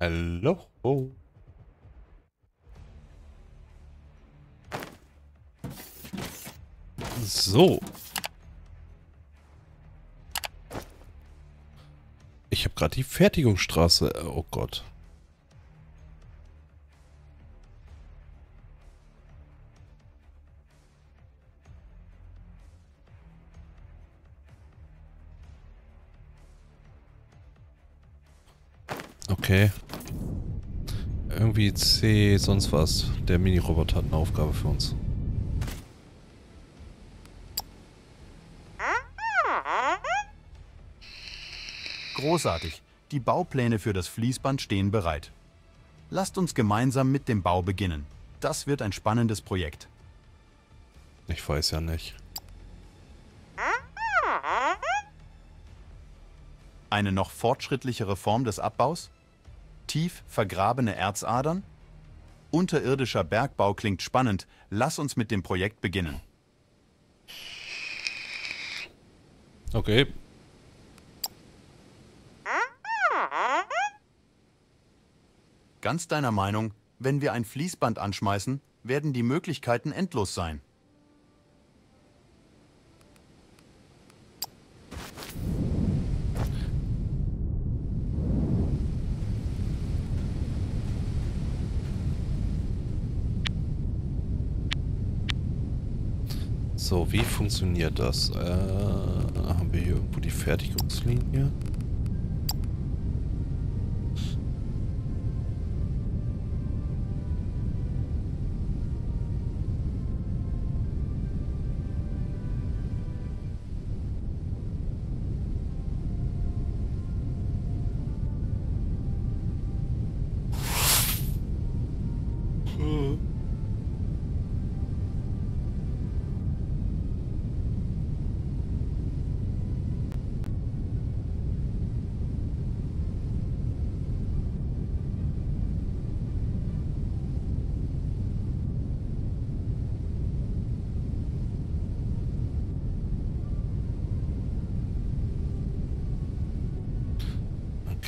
Hallo. So. Ich habe gerade die Fertigungsstraße. Oh Gott. Okay. Irgendwie C, sonst was. Der Mini-Roboter hat eine Aufgabe für uns. Großartig. Die Baupläne für das Fließband stehen bereit. Lasst uns gemeinsam mit dem Bau beginnen. Das wird ein spannendes Projekt. Ich weiß ja nicht. Eine noch fortschrittlichere Form des Abbaus? Tief vergrabene Erzadern? Unterirdischer Bergbau klingt spannend. Lass uns mit dem Projekt beginnen. Okay. Ganz deiner Meinung, wenn wir ein Fließband anschmeißen, werden die Möglichkeiten endlos sein. So, wie funktioniert das? Äh, haben wir hier irgendwo die Fertigungslinie?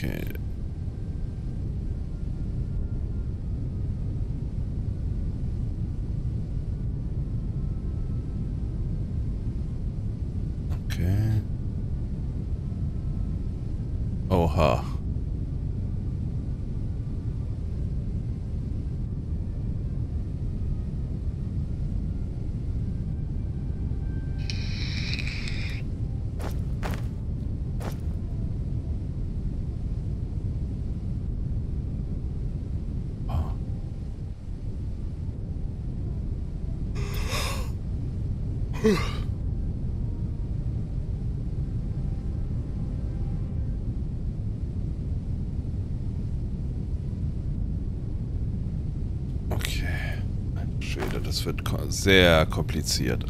Okay. Okay. Oha. Okay. Schwede, das wird ko sehr kompliziert.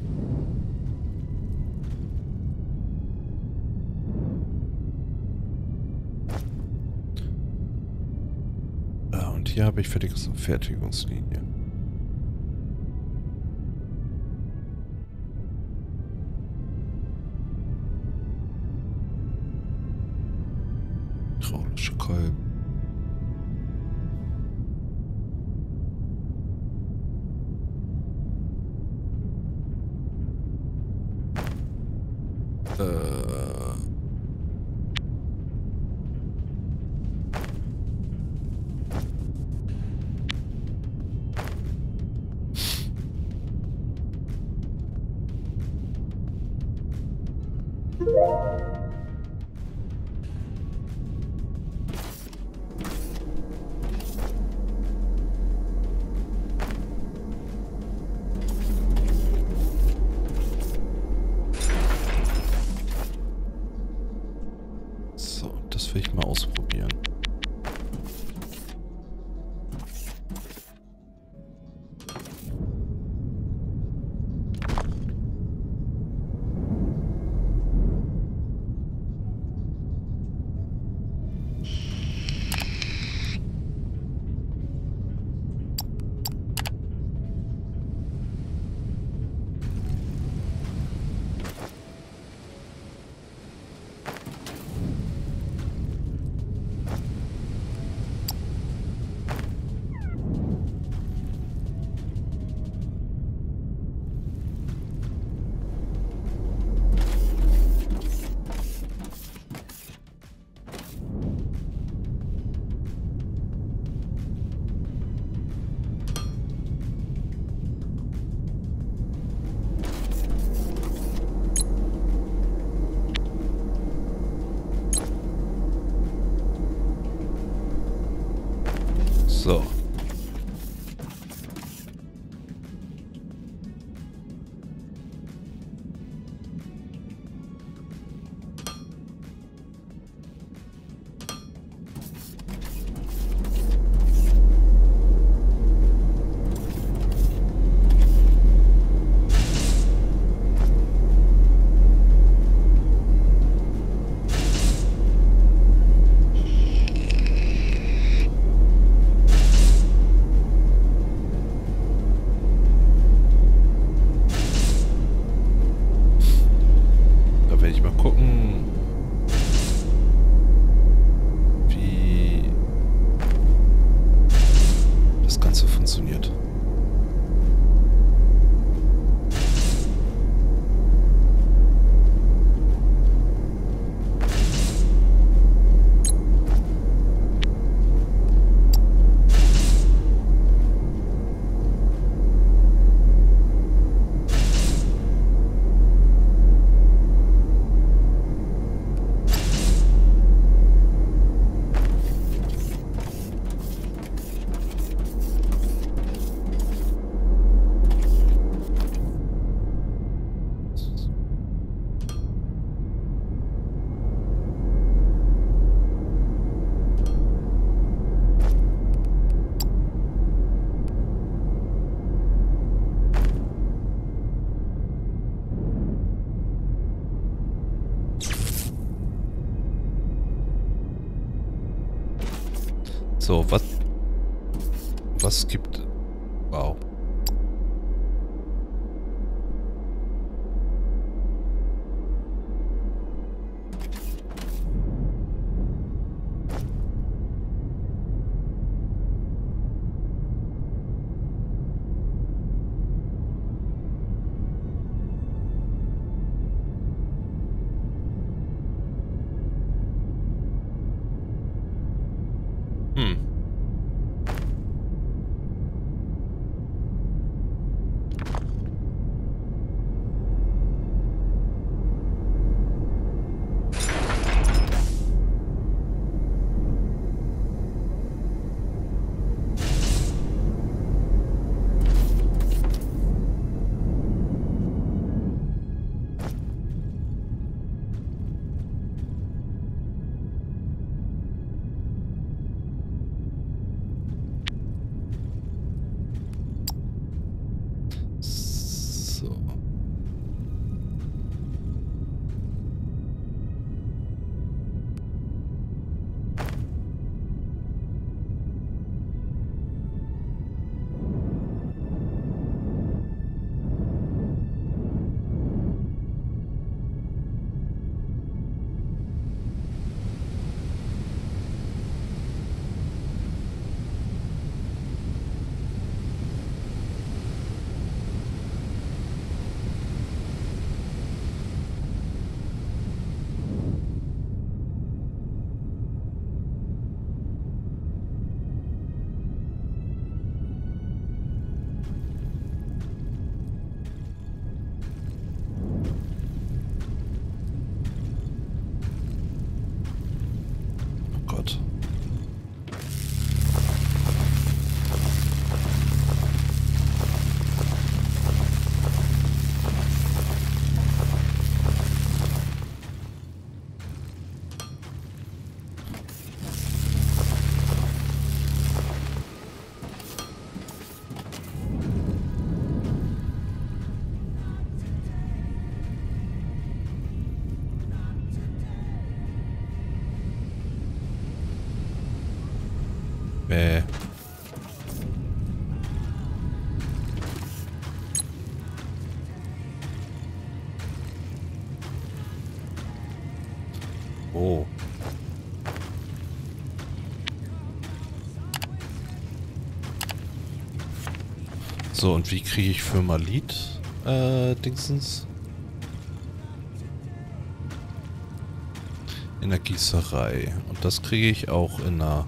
Ah, und hier habe ich Fertigungs Fertigungslinie. So, und wie kriege ich für Malit äh, Dingsens? In der Gießerei. Und das kriege ich auch in einer...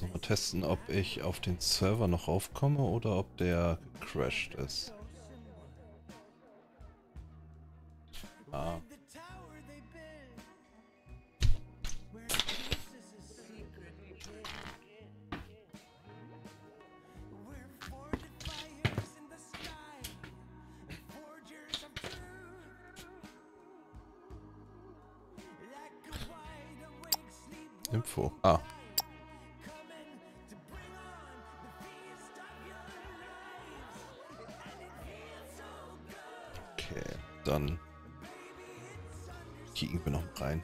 So, mal testen, ob ich auf den Server noch raufkomme oder ob der gecrashed ist. Rein.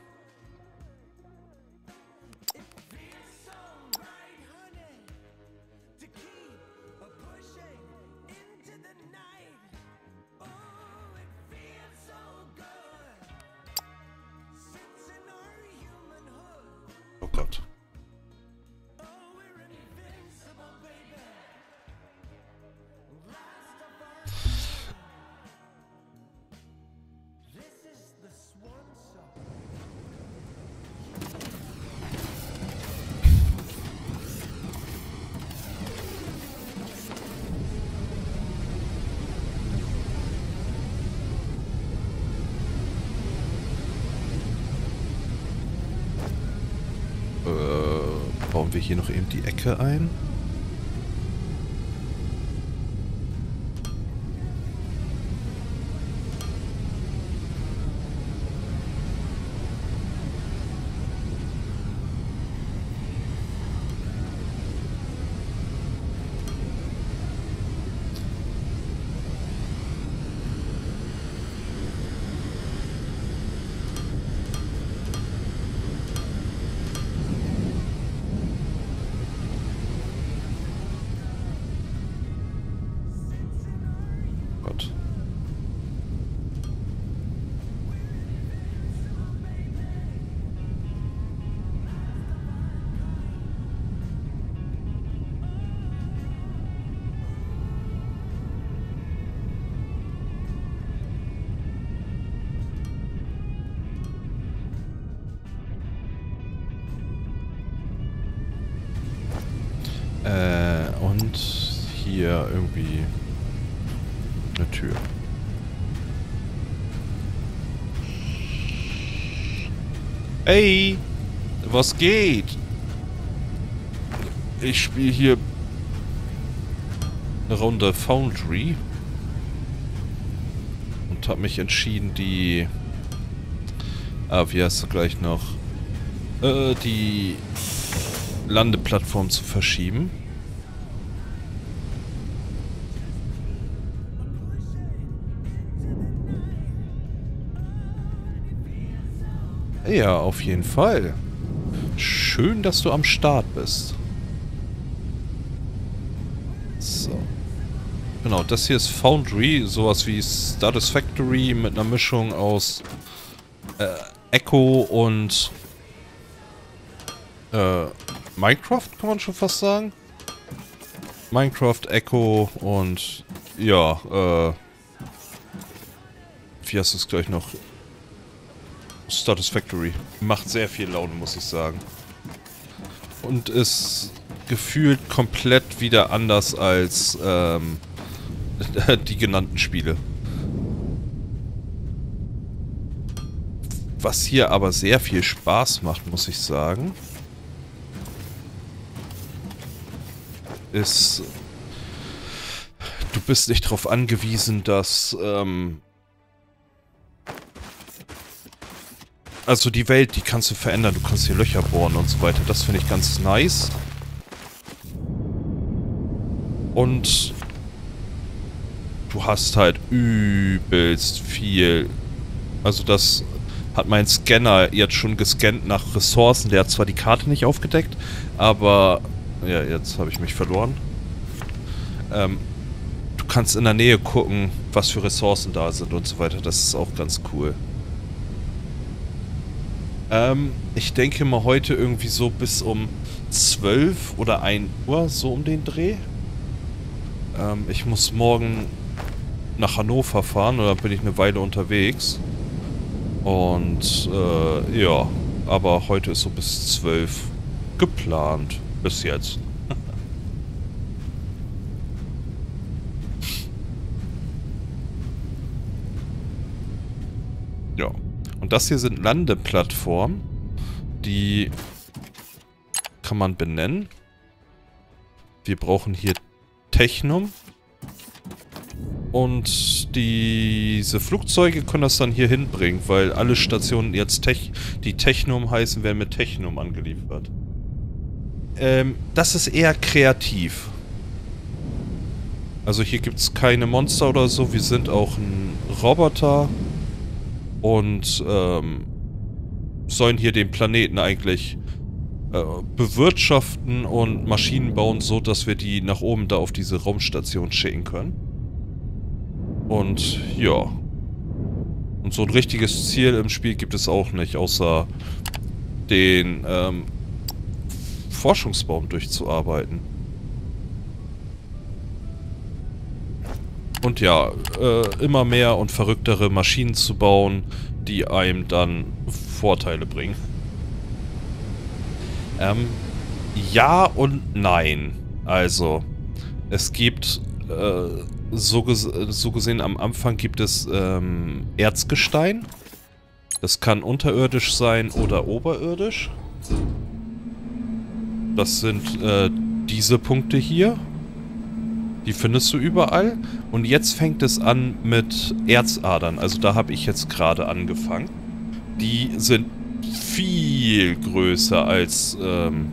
Wir hier noch eben die Ecke ein? Und hier irgendwie eine Tür. Hey, was geht? Ich spiele hier eine Runde Foundry und habe mich entschieden, die, ah, wie heißt du gleich noch, äh, die Landeplattform zu verschieben. Ja, auf jeden Fall. Schön, dass du am Start bist. So. Genau, das hier ist Foundry, sowas wie Satisfactory mit einer Mischung aus äh, Echo und äh, Minecraft, kann man schon fast sagen. Minecraft, Echo und ja, äh, wie heißt es gleich noch? Satisfactory. Macht sehr viel Laune, muss ich sagen. Und ist gefühlt komplett wieder anders als ähm, die genannten Spiele. Was hier aber sehr viel Spaß macht, muss ich sagen, ist, du bist nicht darauf angewiesen, dass ähm, Also die Welt, die kannst du verändern. Du kannst hier Löcher bohren und so weiter. Das finde ich ganz nice. Und du hast halt übelst viel. Also das hat mein Scanner jetzt schon gescannt nach Ressourcen. Der hat zwar die Karte nicht aufgedeckt, aber... Ja, jetzt habe ich mich verloren. Ähm, du kannst in der Nähe gucken, was für Ressourcen da sind und so weiter. Das ist auch ganz cool. Ähm, ich denke mal heute irgendwie so bis um 12 oder 1 Uhr, so um den Dreh. Ähm, ich muss morgen nach Hannover fahren oder bin ich eine Weile unterwegs. Und äh, ja, aber heute ist so bis 12 geplant. Bis jetzt. ja. Und das hier sind Landeplattformen, die kann man benennen. Wir brauchen hier Technum. Und diese Flugzeuge können das dann hier hinbringen, weil alle Stationen jetzt Tech, die Technum heißen, werden mit Technum angeliefert. Ähm, das ist eher kreativ. Also hier gibt es keine Monster oder so. Wir sind auch ein Roboter. Und ähm, sollen hier den Planeten eigentlich äh, bewirtschaften und Maschinen bauen, so dass wir die nach oben da auf diese Raumstation schicken können. Und ja. Und so ein richtiges Ziel im Spiel gibt es auch nicht, außer den ähm, Forschungsbaum durchzuarbeiten. Und ja, äh, immer mehr und verrücktere Maschinen zu bauen, die einem dann Vorteile bringen. Ähm, ja und nein. Also, es gibt, äh, so, ges so, gesehen am Anfang gibt es ähm, Erzgestein. Das kann unterirdisch sein oder oberirdisch. Das sind äh, diese Punkte hier. Die findest du überall. Und jetzt fängt es an mit Erzadern. Also da habe ich jetzt gerade angefangen. Die sind viel größer als ähm,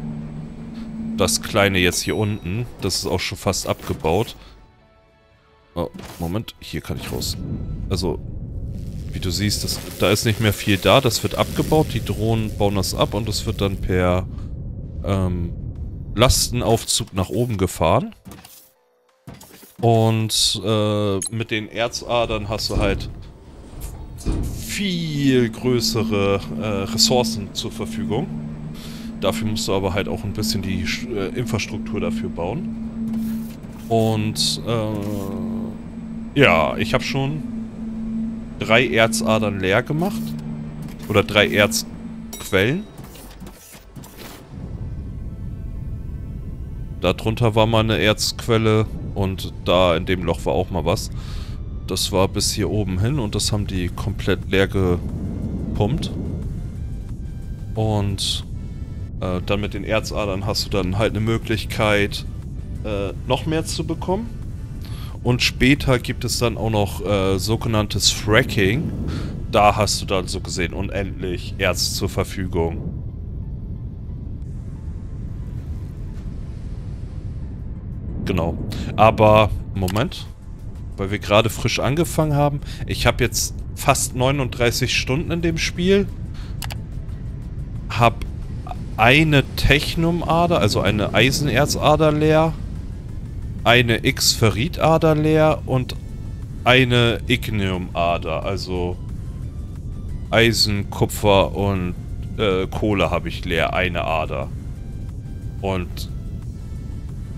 das kleine jetzt hier unten. Das ist auch schon fast abgebaut. Oh, Moment. Hier kann ich raus. Also, wie du siehst, das, da ist nicht mehr viel da. Das wird abgebaut. Die Drohnen bauen das ab und es wird dann per ähm, Lastenaufzug nach oben gefahren. Und äh, mit den Erzadern hast du halt viel größere äh, Ressourcen zur Verfügung. Dafür musst du aber halt auch ein bisschen die äh, Infrastruktur dafür bauen. Und äh, ja, ich habe schon drei Erzadern leer gemacht. Oder drei Erzquellen. Darunter war mal eine Erzquelle und da in dem Loch war auch mal was. Das war bis hier oben hin und das haben die komplett leer gepumpt. Und äh, dann mit den Erzadern hast du dann halt eine Möglichkeit, äh, noch mehr zu bekommen. Und später gibt es dann auch noch äh, sogenanntes Fracking. Da hast du dann so gesehen unendlich Erz zur Verfügung. Genau. Aber, Moment weil wir gerade frisch angefangen haben. Ich habe jetzt fast 39 Stunden in dem Spiel. Hab eine Technumader, also eine Eisenerzader leer. Eine X-Ferritader leer und eine Igniumader, also Eisen, Kupfer und äh, Kohle habe ich leer, eine Ader. Und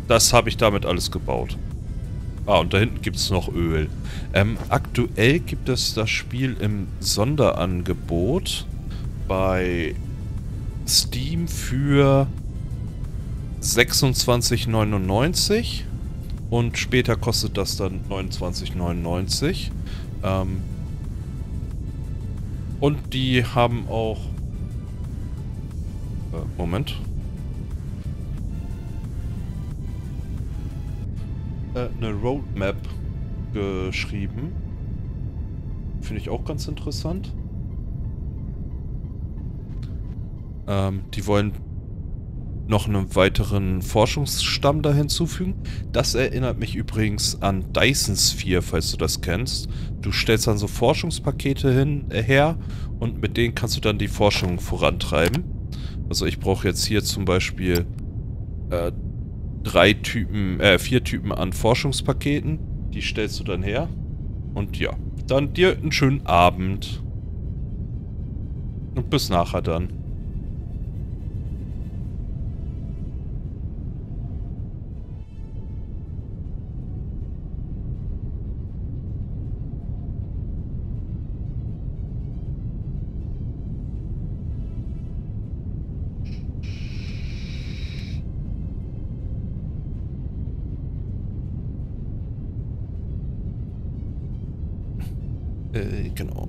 das habe ich damit alles gebaut. Ah, und da hinten gibt es noch Öl. Ähm, aktuell gibt es das Spiel im Sonderangebot bei Steam für 26,99 und später kostet das dann 29,99. Ähm, und die haben auch... Äh, Moment. Äh, eine Roadmap geschrieben. Finde ich auch ganz interessant. Ähm, die wollen noch einen weiteren Forschungsstamm da hinzufügen. Das erinnert mich übrigens an Dyson Sphere, falls du das kennst. Du stellst dann so Forschungspakete hin, äh, her und mit denen kannst du dann die Forschung vorantreiben. Also ich brauche jetzt hier zum Beispiel äh, drei Typen, äh, vier Typen an Forschungspaketen. Die stellst du dann her. Und ja, dann dir einen schönen Abend. Und bis nachher dann. Äh, genau.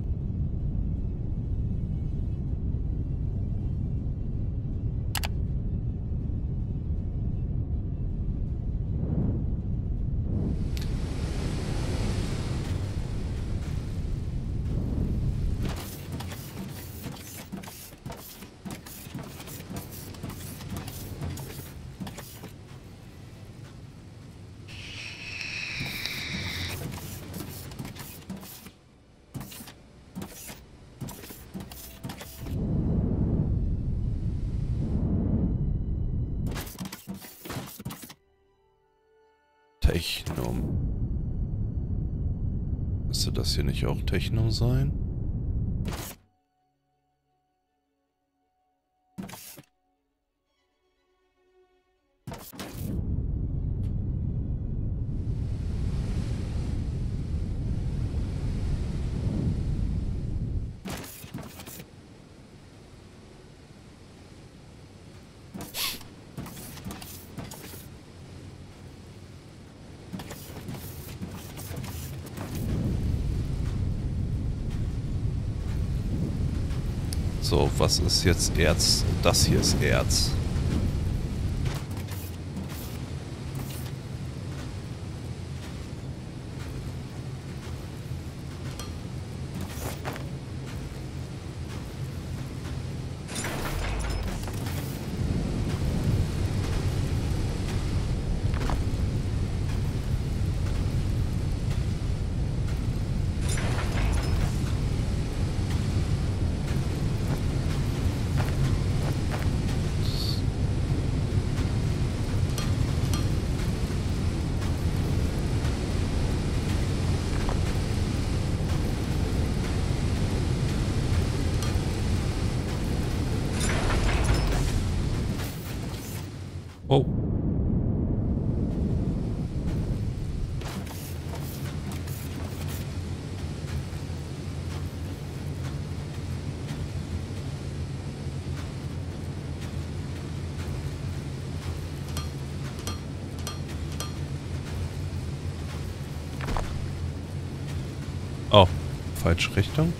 Nicht auch Techno sein? Ist jetzt Erz? Das hier ist Erz. Oh. Oh, falsche Richtung.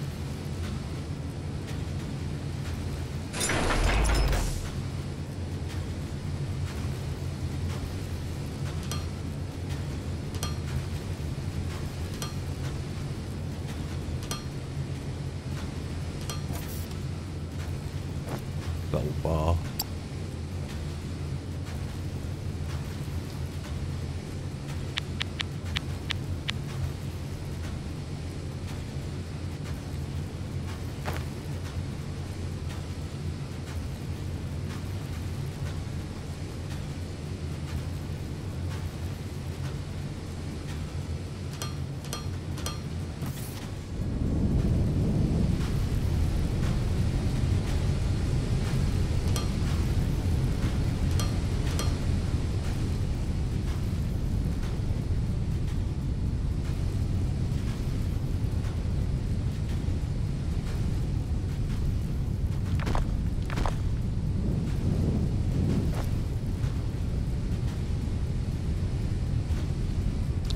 Sauber.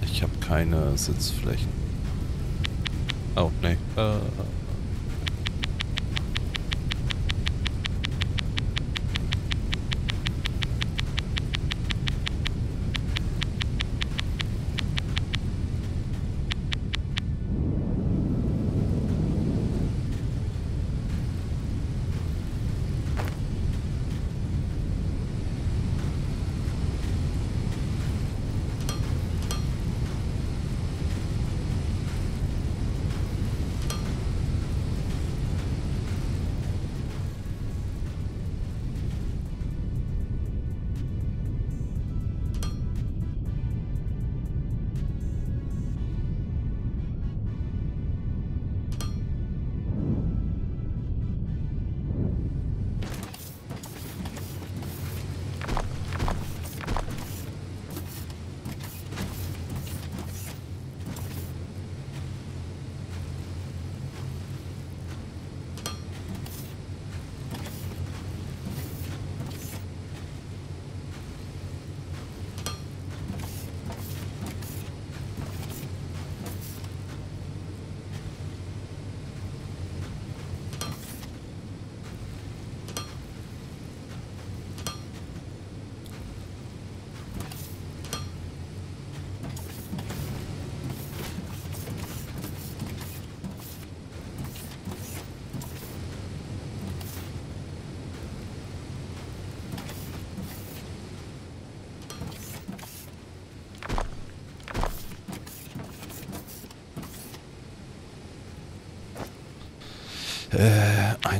Ich habe keine Sitzflächen.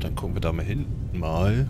dann gucken wir da mal hinten mal.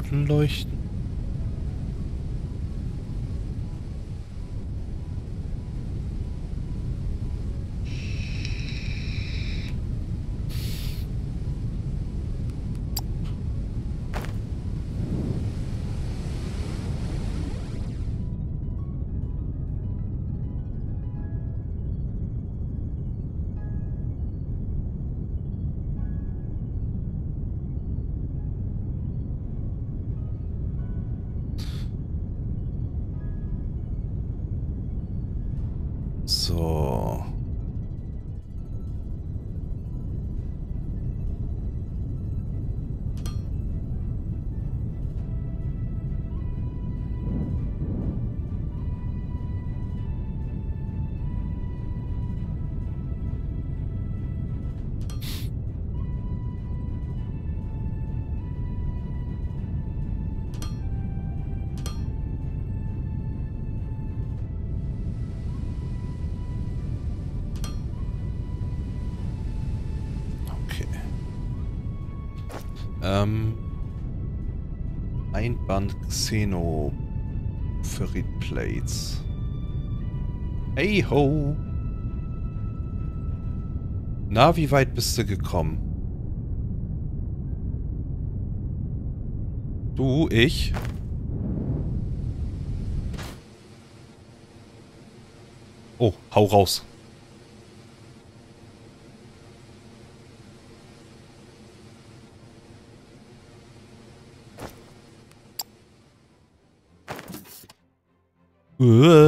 Es keine Ähm. Einband Xeno Ferrit Plates. Hey ho! Na, wie weit bist du gekommen? Du, ich? Oh, hau raus. Äh.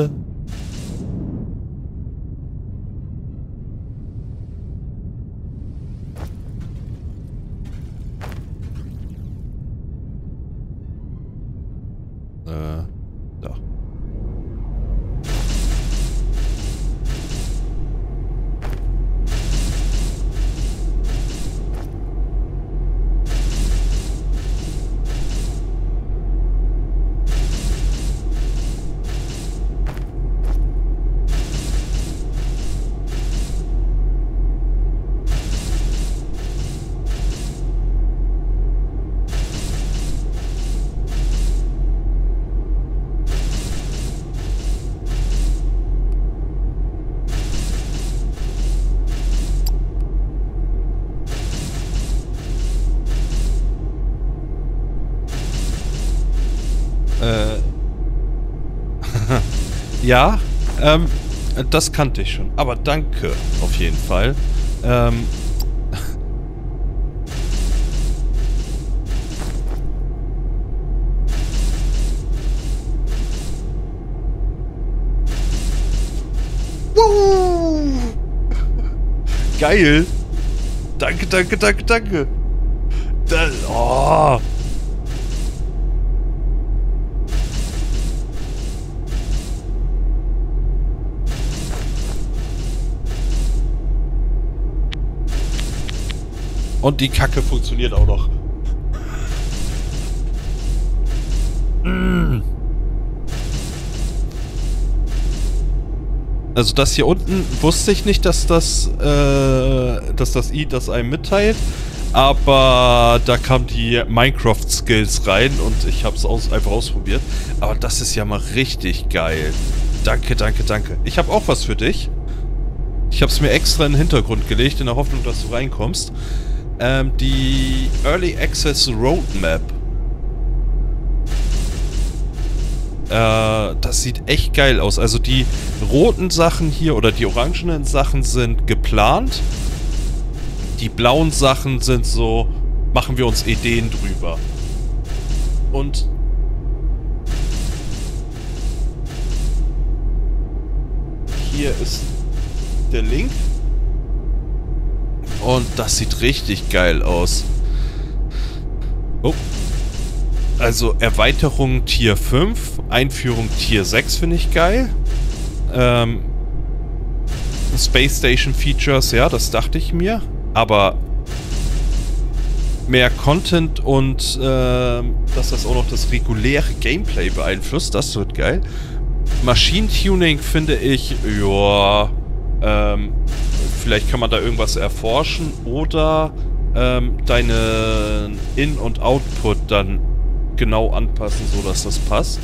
Ja, ähm, das kannte ich schon. Aber danke, auf jeden Fall. Ähm. Geil. Danke, danke, danke, danke. Da, oh. Und die Kacke funktioniert auch noch. Mm. Also das hier unten wusste ich nicht, dass das, äh, dass das I das einem mitteilt. Aber da kamen die Minecraft-Skills rein und ich habe es aus, einfach ausprobiert. Aber das ist ja mal richtig geil. Danke, danke, danke. Ich habe auch was für dich. Ich habe es mir extra in den Hintergrund gelegt, in der Hoffnung, dass du reinkommst. Ähm, die Early Access Roadmap. Äh, das sieht echt geil aus. Also die roten Sachen hier oder die orangenen Sachen sind geplant. Die blauen Sachen sind so, machen wir uns Ideen drüber. Und hier ist der Link. Und das sieht richtig geil aus. Oh. Also Erweiterung Tier 5, Einführung Tier 6 finde ich geil. Ähm, Space Station Features, ja, das dachte ich mir. Aber mehr Content und äh, dass das auch noch das reguläre Gameplay beeinflusst, das wird geil. Maschinentuning finde ich, ja, ähm, vielleicht kann man da irgendwas erforschen oder ähm, deine In- und Output dann genau anpassen, so dass das passt.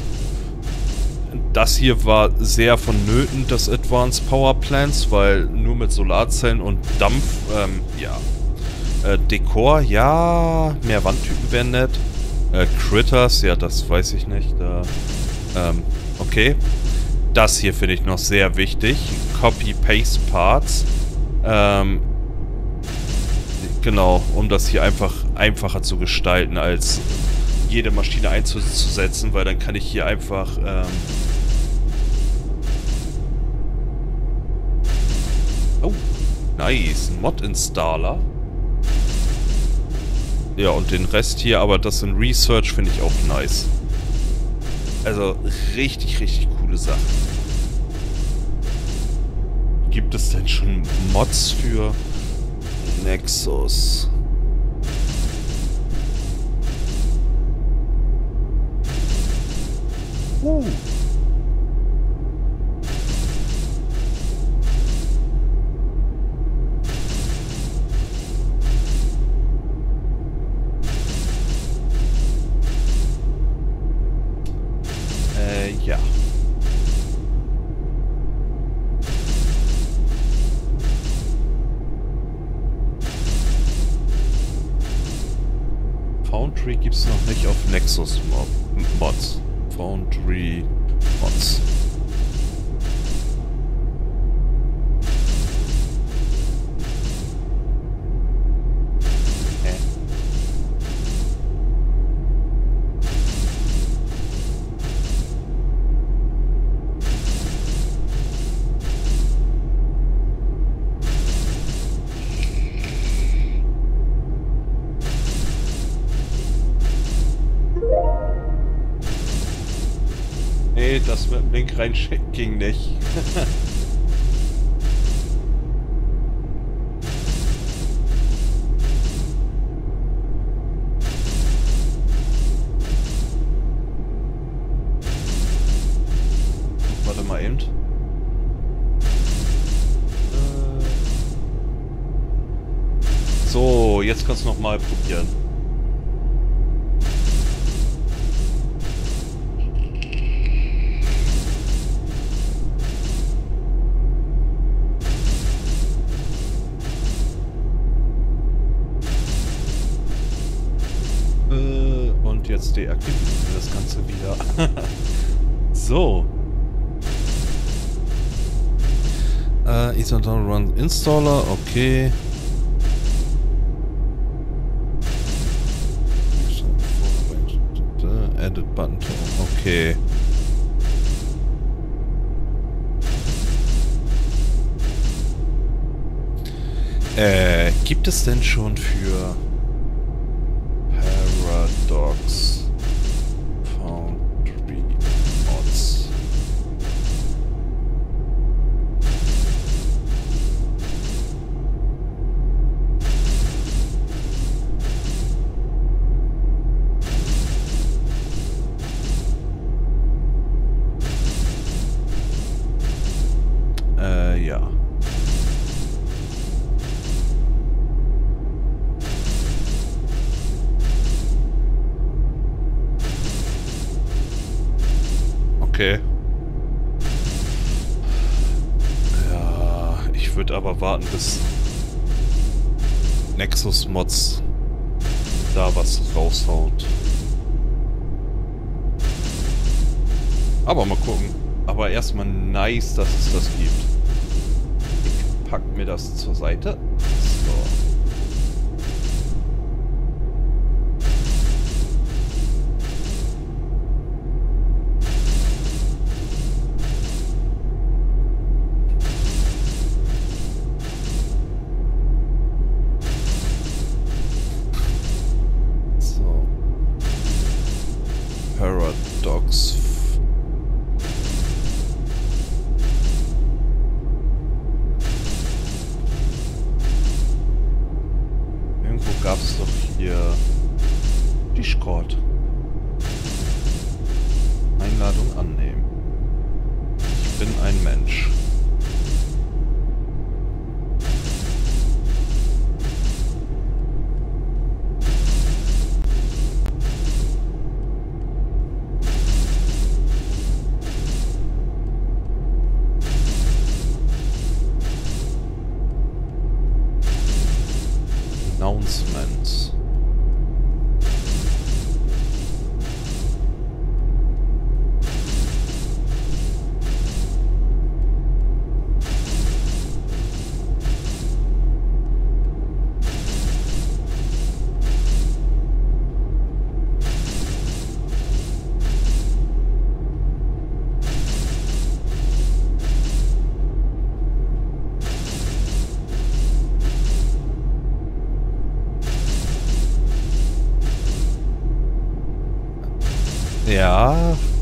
Das hier war sehr vonnöten, das Advanced Power Plants, weil nur mit Solarzellen und Dampf, ähm, ja. Äh, Dekor, ja, mehr Wandtypen wären nett. Äh, Critters, ja, das weiß ich nicht. Da, ähm, okay. Das hier finde ich noch sehr wichtig. Copy-Paste-Parts. Ähm, genau, um das hier einfach einfacher zu gestalten, als jede Maschine einzusetzen, weil dann kann ich hier einfach... Ähm, oh, nice. Mod-Installer. Ja, und den Rest hier, aber das in Research finde ich auch nice. Also richtig, richtig coole Sache gibt es denn schon Mods für Nexus? Uh. Fließband. Okay. Äh, gibt es denn schon für Paradox? erstmal nice, dass es das gibt. Ich pack mir das zur Seite.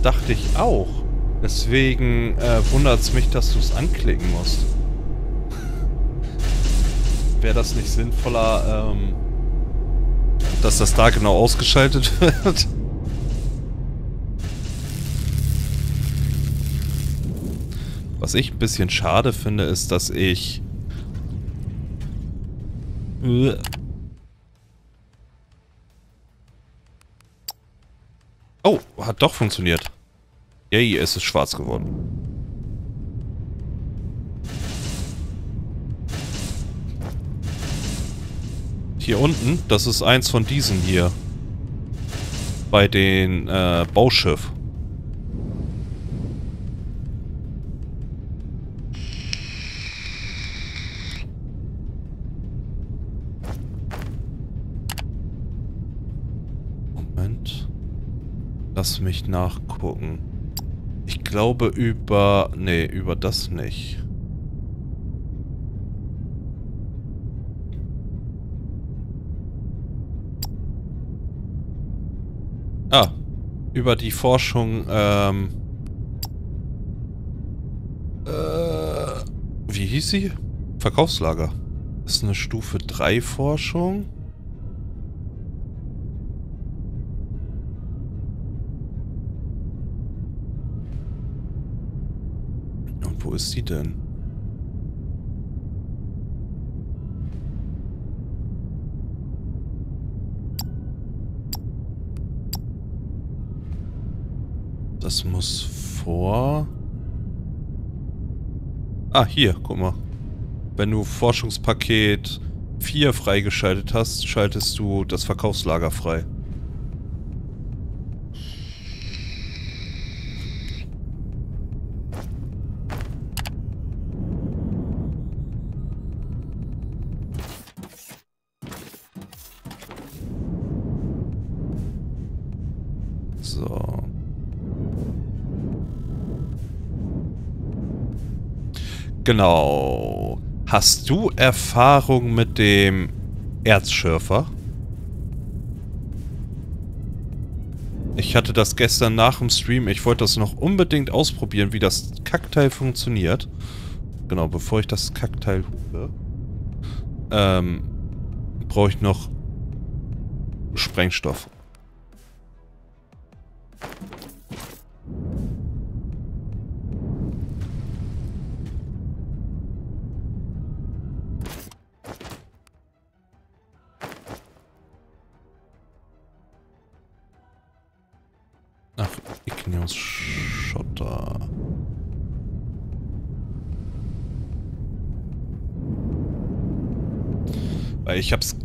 Dachte ich auch. Deswegen äh, wundert es mich, dass du es anklicken musst. Wäre das nicht sinnvoller, ähm, dass das da genau ausgeschaltet wird? Was ich ein bisschen schade finde, ist, dass ich... hat doch funktioniert. Yay, es ist schwarz geworden. Hier unten, das ist eins von diesen hier. Bei den äh, Bauschiff. Mich nachgucken. Ich glaube über... Nee, über das nicht. Ah, über die Forschung, ähm... Äh, wie hieß sie? Verkaufslager. Das ist eine Stufe 3 Forschung. Ist sie denn? Das muss vor... Ah, hier, guck mal. Wenn du Forschungspaket 4 freigeschaltet hast, schaltest du das Verkaufslager frei. Genau. Hast du Erfahrung mit dem Erzschürfer? Ich hatte das gestern nach dem Stream. Ich wollte das noch unbedingt ausprobieren, wie das Kackteil funktioniert. Genau, bevor ich das Kackteil hupe, ähm, brauche ich noch Sprengstoff.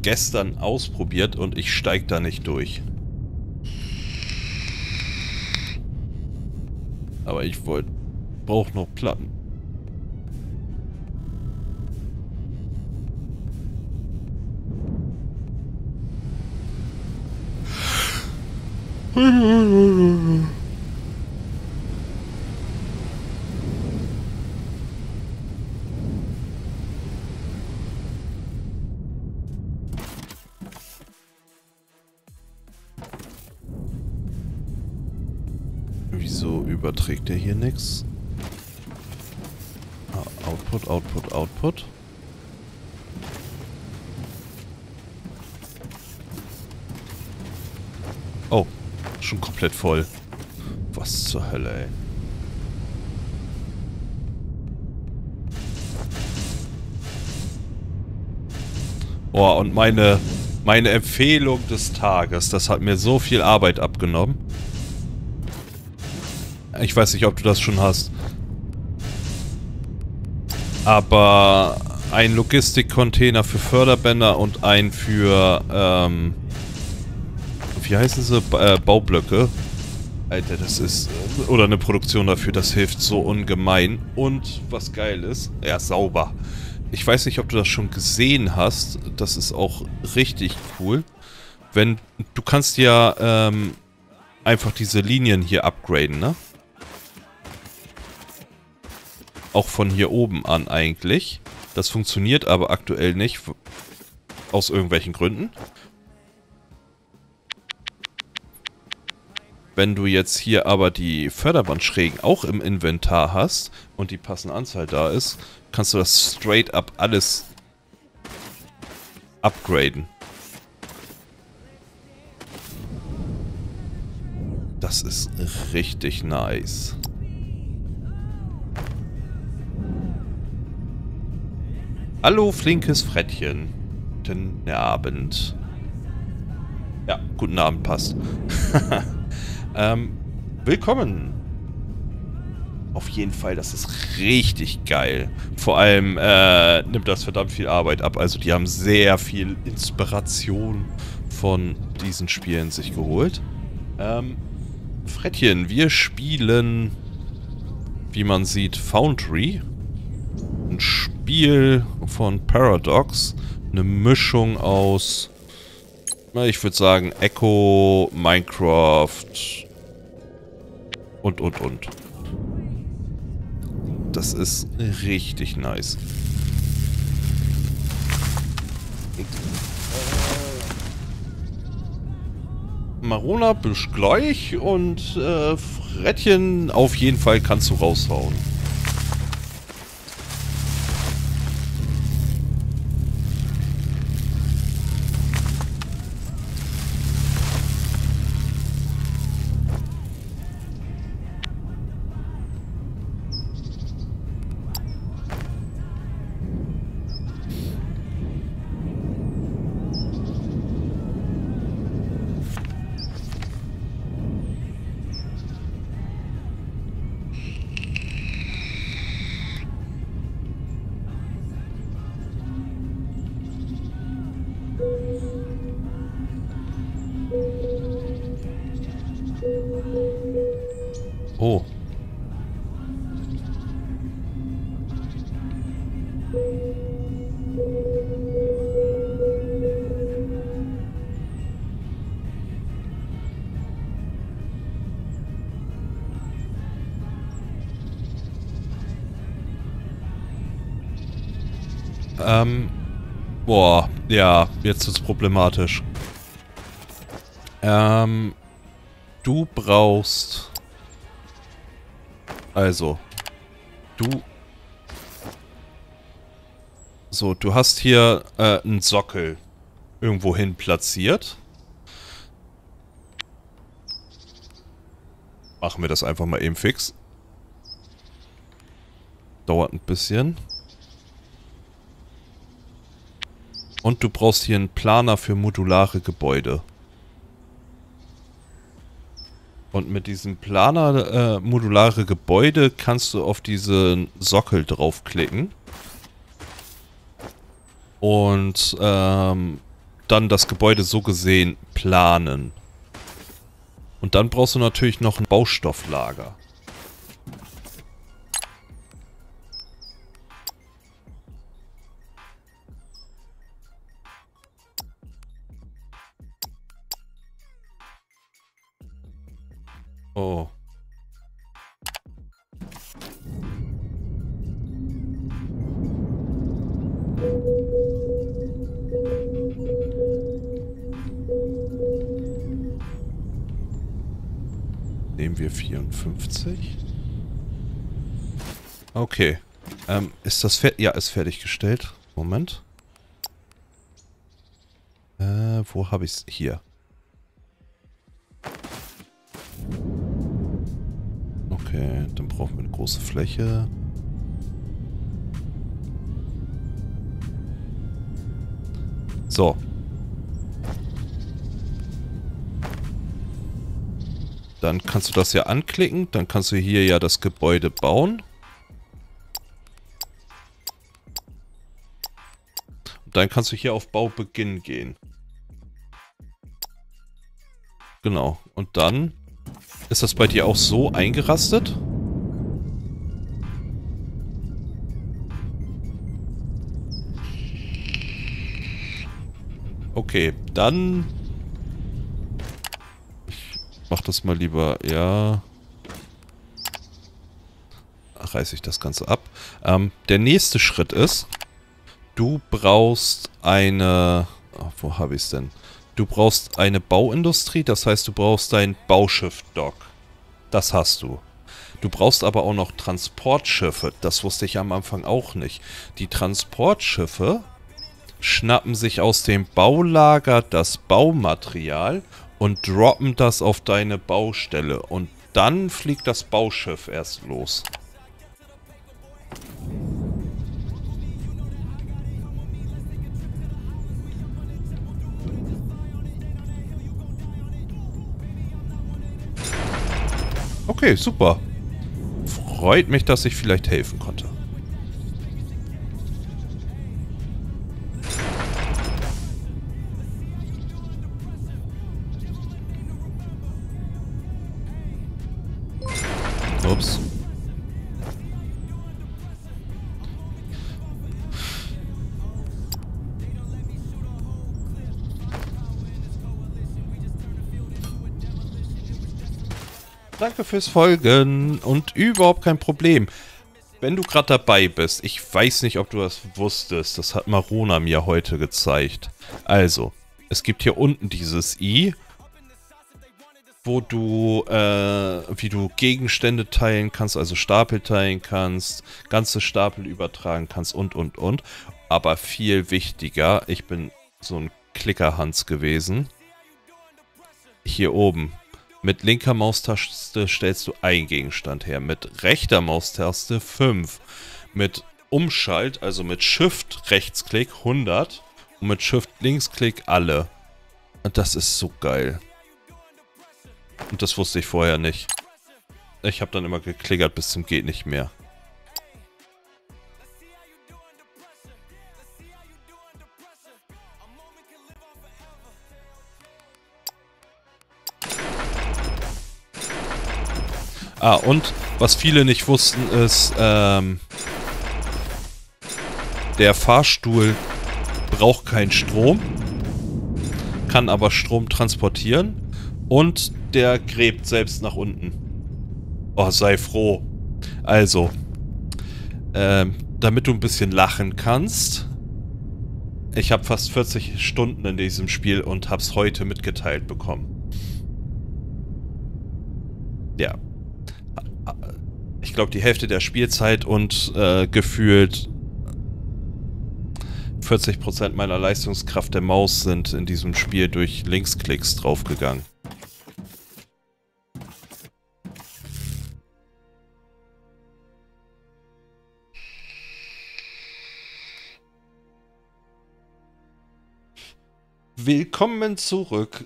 Gestern ausprobiert und ich steige da nicht durch. Aber ich wollte... brauche noch Platten. überträgt er hier nichts. Ah, Output, Output, Output. Oh, schon komplett voll. Was zur Hölle, ey. Oh, und meine, meine Empfehlung des Tages, das hat mir so viel Arbeit abgenommen. Ich weiß nicht, ob du das schon hast. Aber ein Logistikcontainer für Förderbänder und ein für, ähm, wie heißen sie? Ba äh, Baublöcke. Alter, das ist, oder eine Produktion dafür, das hilft so ungemein. Und was geil ist, ja, sauber. Ich weiß nicht, ob du das schon gesehen hast. Das ist auch richtig cool. Wenn, du kannst ja, ähm, einfach diese Linien hier upgraden, ne? Auch von hier oben an eigentlich. Das funktioniert aber aktuell nicht. Aus irgendwelchen Gründen. Wenn du jetzt hier aber die Förderbandschrägen auch im Inventar hast und die passende Anzahl da ist, kannst du das straight up alles upgraden. Das ist richtig nice. Hallo, flinkes Frettchen. Guten Abend. Ja, guten Abend passt. ähm, willkommen. Auf jeden Fall, das ist richtig geil. Vor allem äh, nimmt das verdammt viel Arbeit ab. Also die haben sehr viel Inspiration von diesen Spielen sich geholt. Ähm, Frettchen, wir spielen, wie man sieht, Foundry. Ein Spiel von Paradox. Eine Mischung aus, ich würde sagen, Echo, Minecraft und, und, und. Das ist richtig nice. Marona bis gleich und äh, Frettchen auf jeden Fall kannst du raushauen. Ja, jetzt ist problematisch. Ähm, du brauchst also, du... So, du hast hier äh, einen Sockel irgendwo hin platziert. Machen wir das einfach mal eben fix. Dauert ein bisschen. Und du brauchst hier einen Planer für modulare Gebäude. Und mit diesem Planer äh, modulare Gebäude kannst du auf diesen Sockel draufklicken. Und ähm, dann das Gebäude so gesehen planen. Und dann brauchst du natürlich noch ein Baustofflager. Oh. Nehmen wir 54. Okay. Ähm, ist das fertig? Ja, ist fertiggestellt. Moment. Äh, wo habe ich es? Hier. Okay, dann brauchen wir eine große Fläche. So. Dann kannst du das ja anklicken. Dann kannst du hier ja das Gebäude bauen. Und dann kannst du hier auf Baubeginn gehen. Genau. Und dann ist das bei dir auch so eingerastet? Okay, dann... Ich mach das mal lieber, ja... Reiße ich das Ganze ab. Ähm, der nächste Schritt ist, du brauchst eine... Oh, wo habe ich es denn? Du brauchst eine Bauindustrie, das heißt, du brauchst dein Bauschiff-Dock. Das hast du. Du brauchst aber auch noch Transportschiffe. Das wusste ich am Anfang auch nicht. Die Transportschiffe schnappen sich aus dem Baulager das Baumaterial und droppen das auf deine Baustelle. Und dann fliegt das Bauschiff erst los. Okay, super. Freut mich, dass ich vielleicht helfen konnte. Danke fürs Folgen und überhaupt kein Problem. Wenn du gerade dabei bist, ich weiß nicht, ob du das wusstest, das hat Marona mir heute gezeigt. Also, es gibt hier unten dieses i, wo du, äh, wie du Gegenstände teilen kannst, also Stapel teilen kannst, ganze Stapel übertragen kannst und, und, und. Aber viel wichtiger, ich bin so ein Klickerhans gewesen. Hier oben, mit linker Maustaste stellst du einen Gegenstand her. Mit rechter Maustaste 5. Mit Umschalt, also mit Shift Rechtsklick 100. Und mit Shift Linksklick alle. Und das ist so geil. Und das wusste ich vorher nicht. Ich habe dann immer geklickert bis zum geht nicht mehr. Ah, und was viele nicht wussten ist, ähm, der Fahrstuhl braucht keinen Strom, kann aber Strom transportieren und der gräbt selbst nach unten. Oh, sei froh. Also, ähm, damit du ein bisschen lachen kannst, ich habe fast 40 Stunden in diesem Spiel und hab's heute mitgeteilt bekommen. Ja, ich glaube, die Hälfte der Spielzeit und äh, gefühlt 40% meiner Leistungskraft der Maus sind in diesem Spiel durch Linksklicks draufgegangen. Willkommen zurück.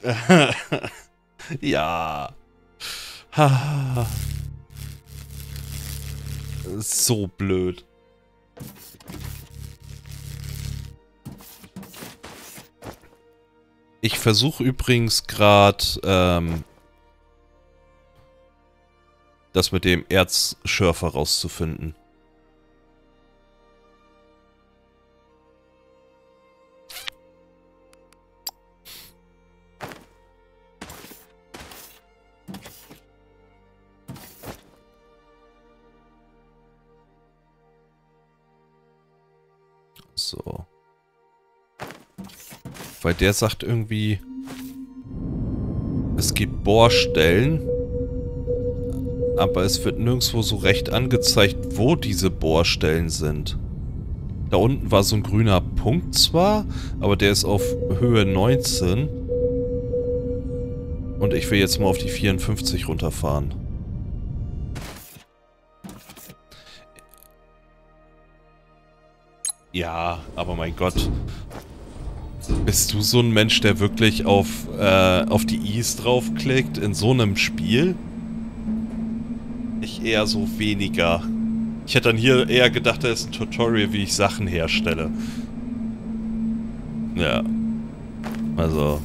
ja. So blöd. Ich versuche übrigens gerade ähm, das mit dem Erzschürfer rauszufinden. So. Weil der sagt irgendwie, es gibt Bohrstellen, aber es wird nirgendwo so recht angezeigt, wo diese Bohrstellen sind. Da unten war so ein grüner Punkt zwar, aber der ist auf Höhe 19. Und ich will jetzt mal auf die 54 runterfahren. Ja, aber mein Gott. Bist du so ein Mensch, der wirklich auf, äh, auf die Is draufklickt in so einem Spiel? Ich eher so weniger. Ich hätte dann hier eher gedacht, da ist ein Tutorial, wie ich Sachen herstelle. Ja. Also,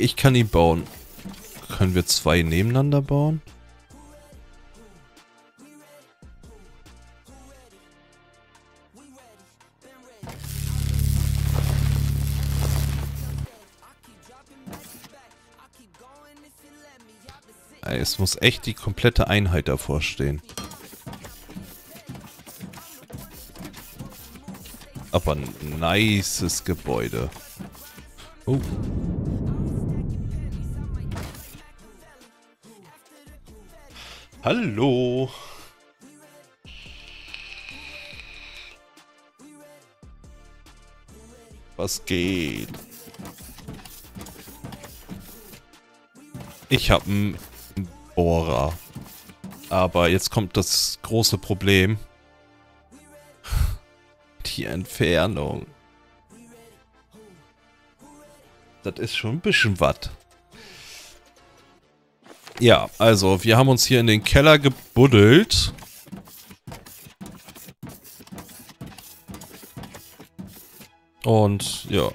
ich kann ihn bauen. Können wir zwei nebeneinander bauen? Es muss echt die komplette Einheit davor stehen. Aber ein nices Gebäude. Oh. Hallo. Was geht? Ich habe einen Bohrer. Aber jetzt kommt das große Problem. Die Entfernung. Das ist schon ein bisschen was. Ja, also wir haben uns hier in den Keller gebuddelt. Und ja.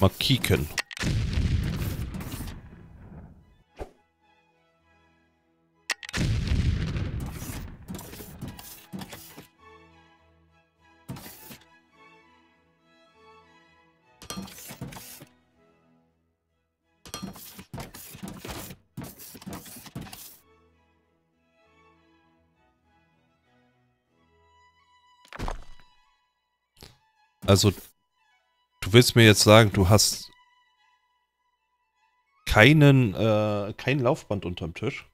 Mal kicken. Also, du willst mir jetzt sagen, du hast keinen, äh, kein Laufband unterm Tisch?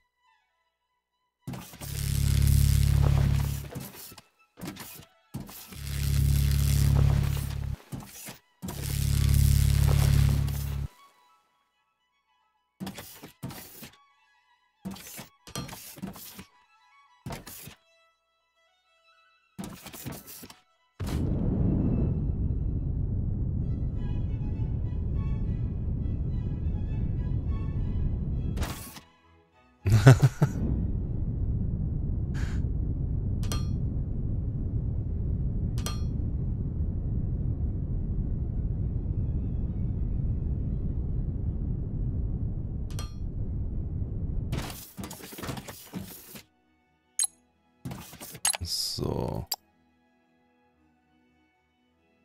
So.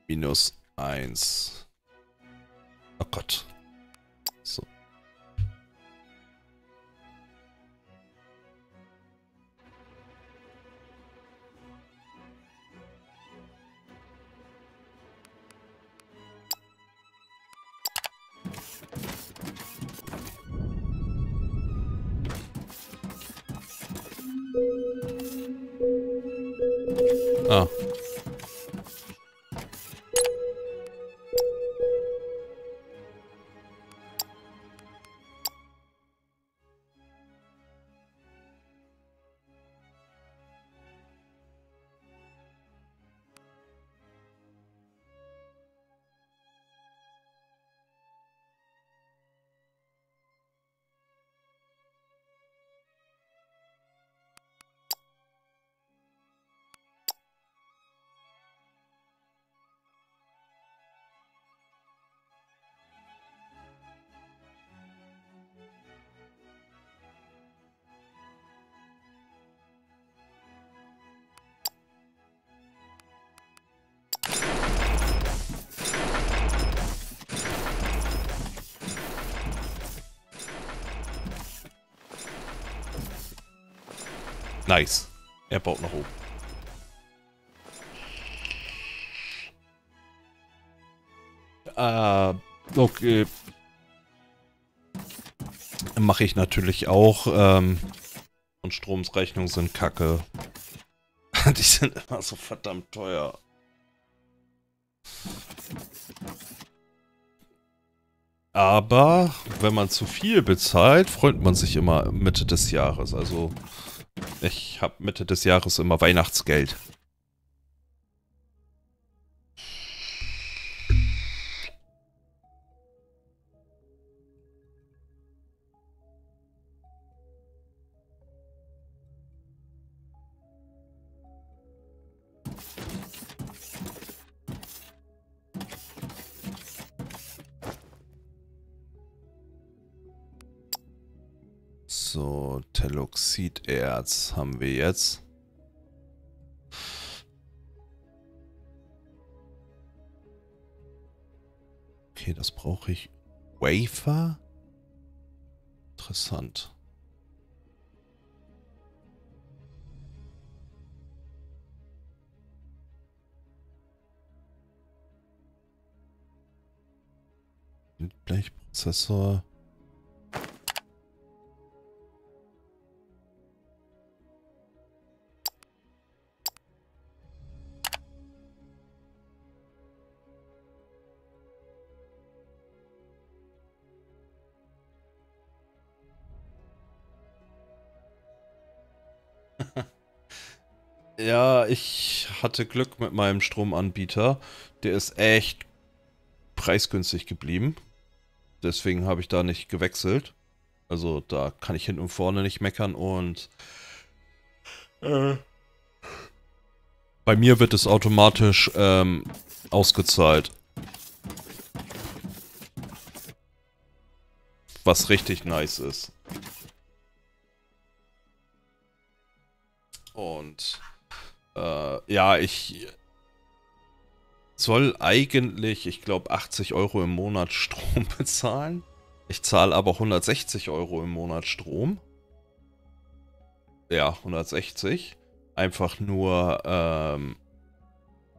Minus eins. Nice. Er baut nach oben. Äh, okay. Mache ich natürlich auch. Ähm, und Stromsrechnungen sind kacke. Die sind immer so verdammt teuer. Aber wenn man zu viel bezahlt, freut man sich immer Mitte des Jahres. Also ich habe Mitte des Jahres immer Weihnachtsgeld. Teloxiderz haben wir jetzt. Okay, das brauche ich. Wafer? Interessant. Blechprozessor. Ja, ich hatte Glück mit meinem Stromanbieter. Der ist echt preisgünstig geblieben. Deswegen habe ich da nicht gewechselt. Also da kann ich hinten und vorne nicht meckern und äh, bei mir wird es automatisch ähm, ausgezahlt. Was richtig nice ist. Und äh, ja, ich soll eigentlich, ich glaube, 80 Euro im Monat Strom bezahlen. Ich zahle aber 160 Euro im Monat Strom. Ja, 160. Einfach nur ähm,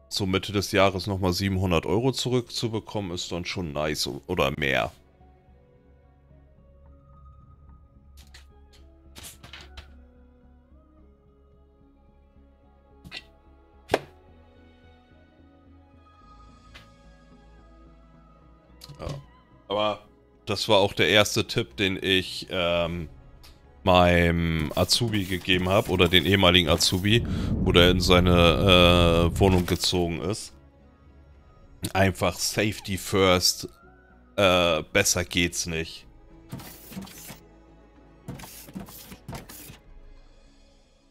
so Mitte des Jahres nochmal 700 Euro zurückzubekommen, ist dann schon nice oder mehr. Aber das war auch der erste Tipp, den ich ähm, meinem Azubi gegeben habe oder den ehemaligen Azubi, wo der in seine äh, Wohnung gezogen ist. Einfach Safety First. Äh, besser geht's nicht.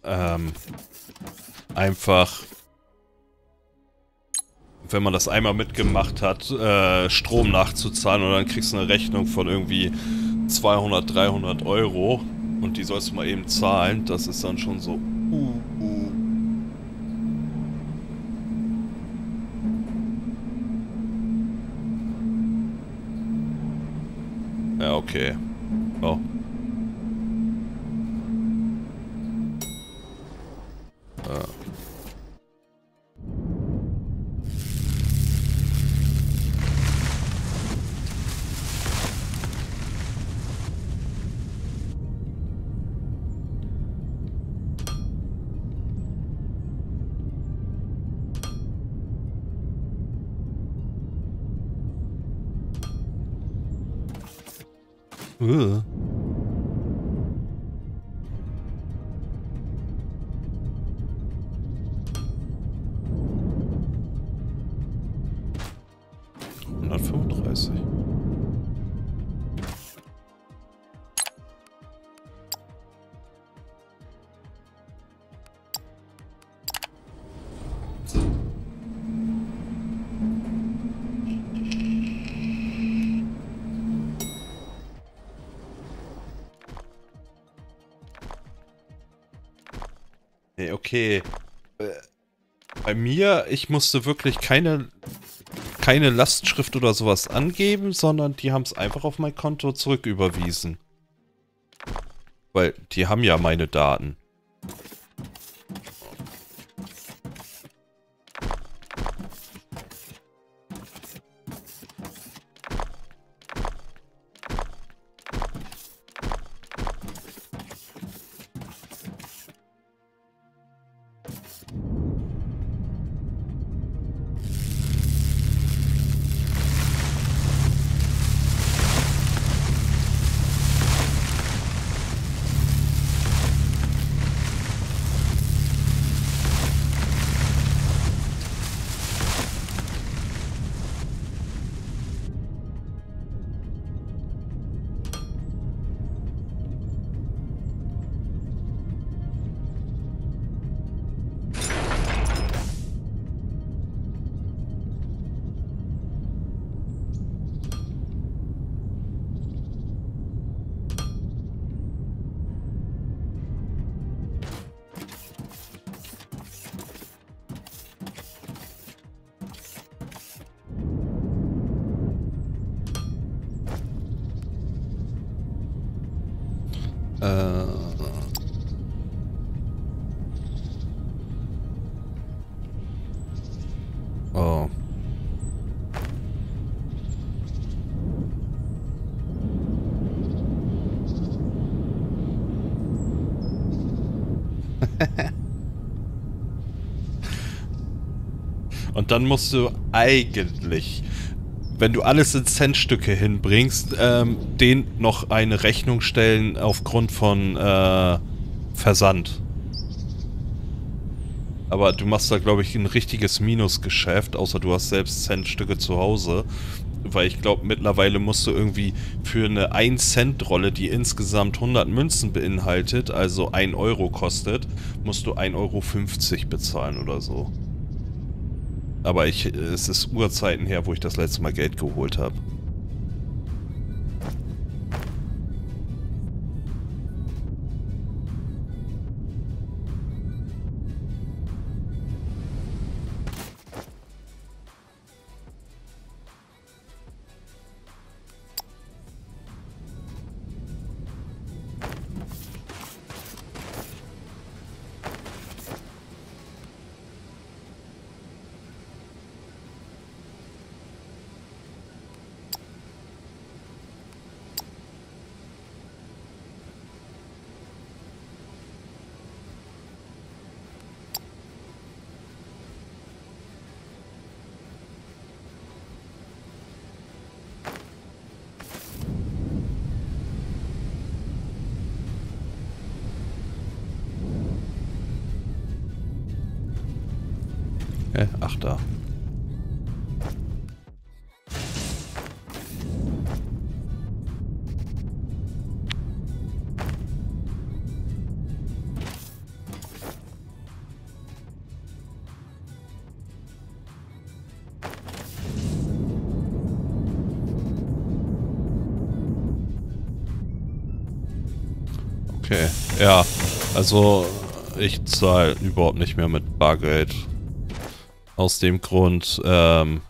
Ähm, einfach wenn man das einmal mitgemacht hat, äh, Strom nachzuzahlen und dann kriegst du eine Rechnung von irgendwie 200, 300 Euro und die sollst du mal eben zahlen, das ist dann schon so... Uh, uh. Ja, okay. Oh. Ugh. Okay. Äh, bei mir, ich musste wirklich keine, keine Lastschrift oder sowas angeben, sondern die haben es einfach auf mein Konto zurücküberwiesen. Weil die haben ja meine Daten. Und dann musst du eigentlich, wenn du alles in Centstücke hinbringst, ähm, den noch eine Rechnung stellen aufgrund von äh, Versand. Aber du machst da, glaube ich, ein richtiges Minusgeschäft, außer du hast selbst Centstücke zu Hause. Weil ich glaube, mittlerweile musst du irgendwie für eine 1-Cent-Rolle, die insgesamt 100 Münzen beinhaltet, also 1 Euro kostet, musst du 1,50 Euro bezahlen oder so. Aber ich, es ist Urzeiten her, wo ich das letzte Mal Geld geholt habe. Okay, ach da. Okay, ja, also ich zahle überhaupt nicht mehr mit Bargeld. Aus dem Grund, ähm,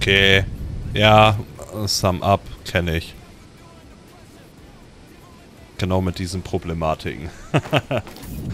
okay. Ja, Sum Up kenne ich. Genau mit diesen Problematiken.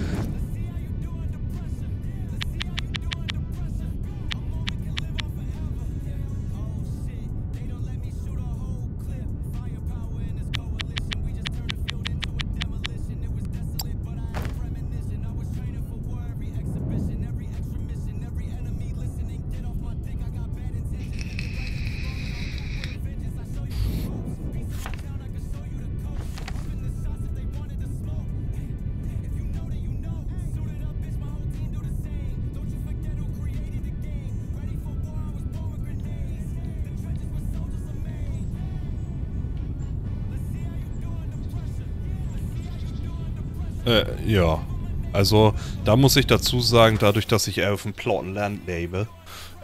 Also, da muss ich dazu sagen, dadurch, dass ich eher auf dem Plottenland lebe,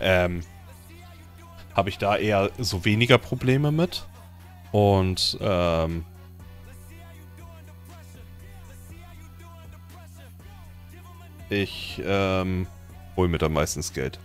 ähm, habe ich da eher so weniger Probleme mit. Und, ähm, ich, ähm, hol mir da meistens Geld.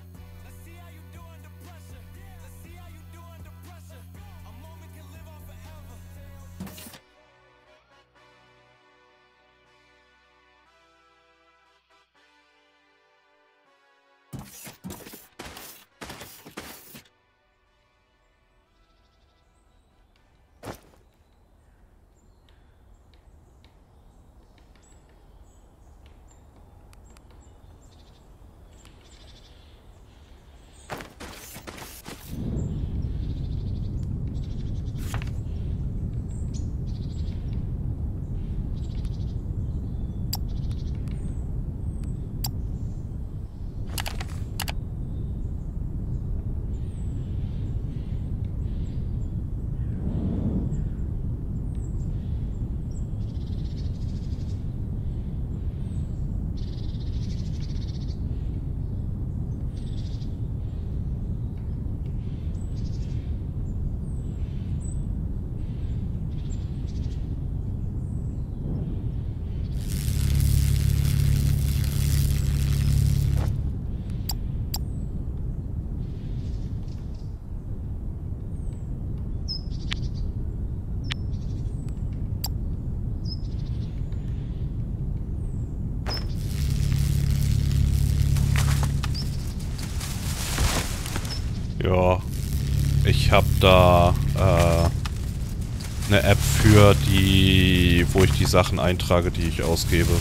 Da äh, eine App für die, wo ich die Sachen eintrage, die ich ausgebe.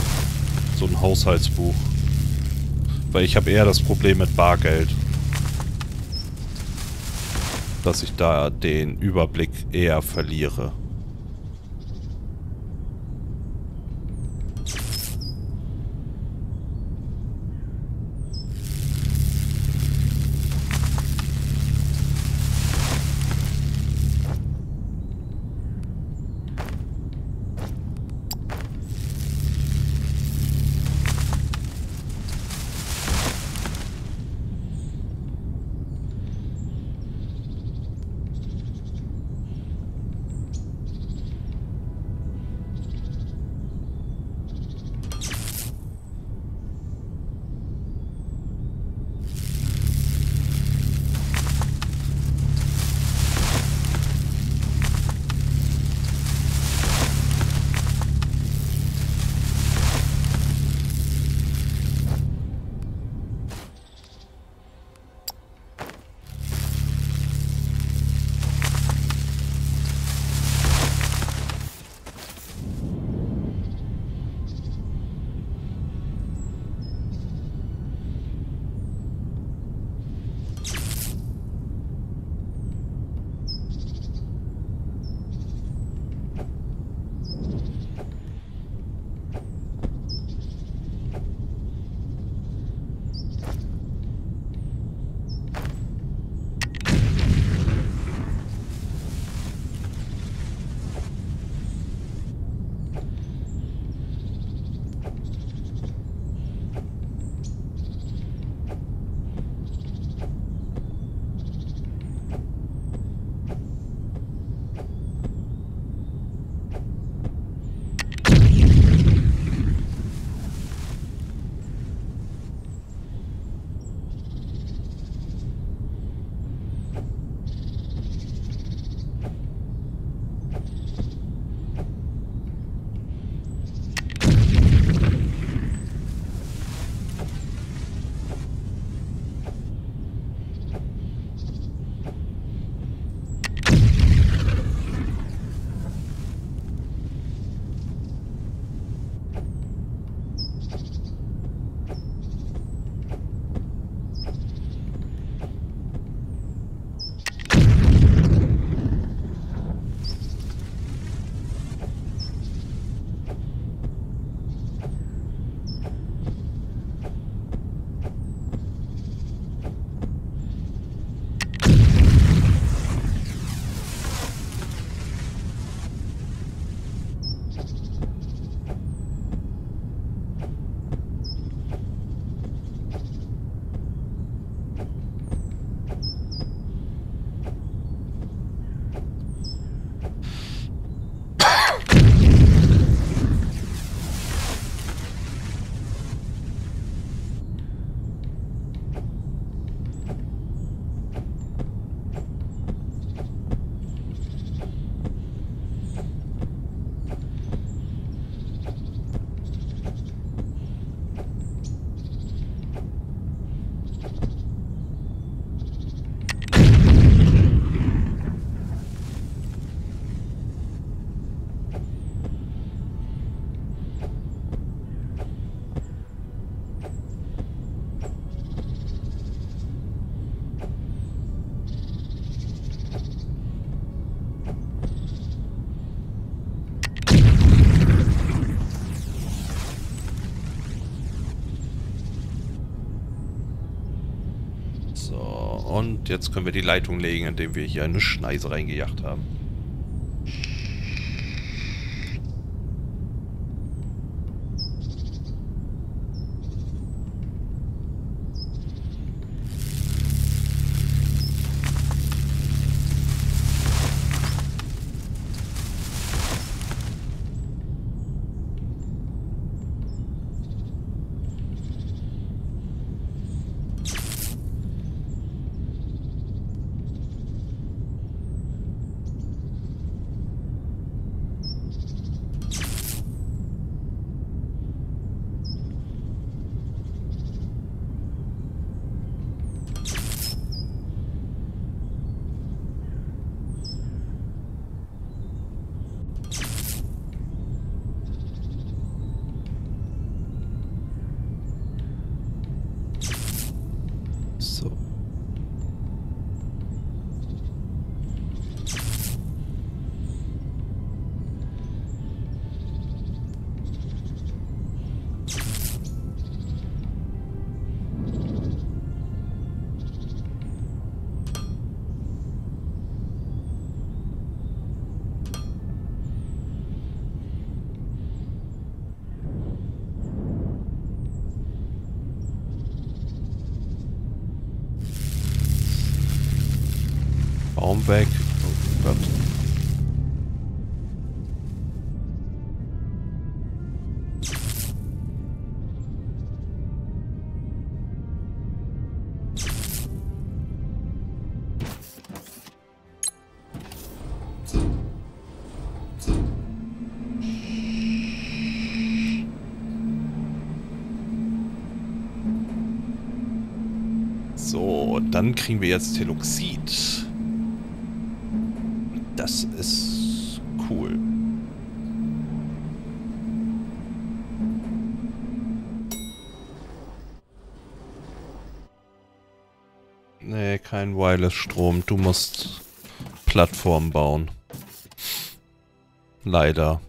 So ein Haushaltsbuch. Weil ich habe eher das Problem mit Bargeld. Dass ich da den Überblick eher verliere. Jetzt können wir die Leitung legen, indem wir hier eine Schneise reingejagt haben. Baum weg. Oh Gott. So, dann kriegen wir jetzt Teloxid. Kein Wireless-Strom. Du musst Plattformen bauen. Leider.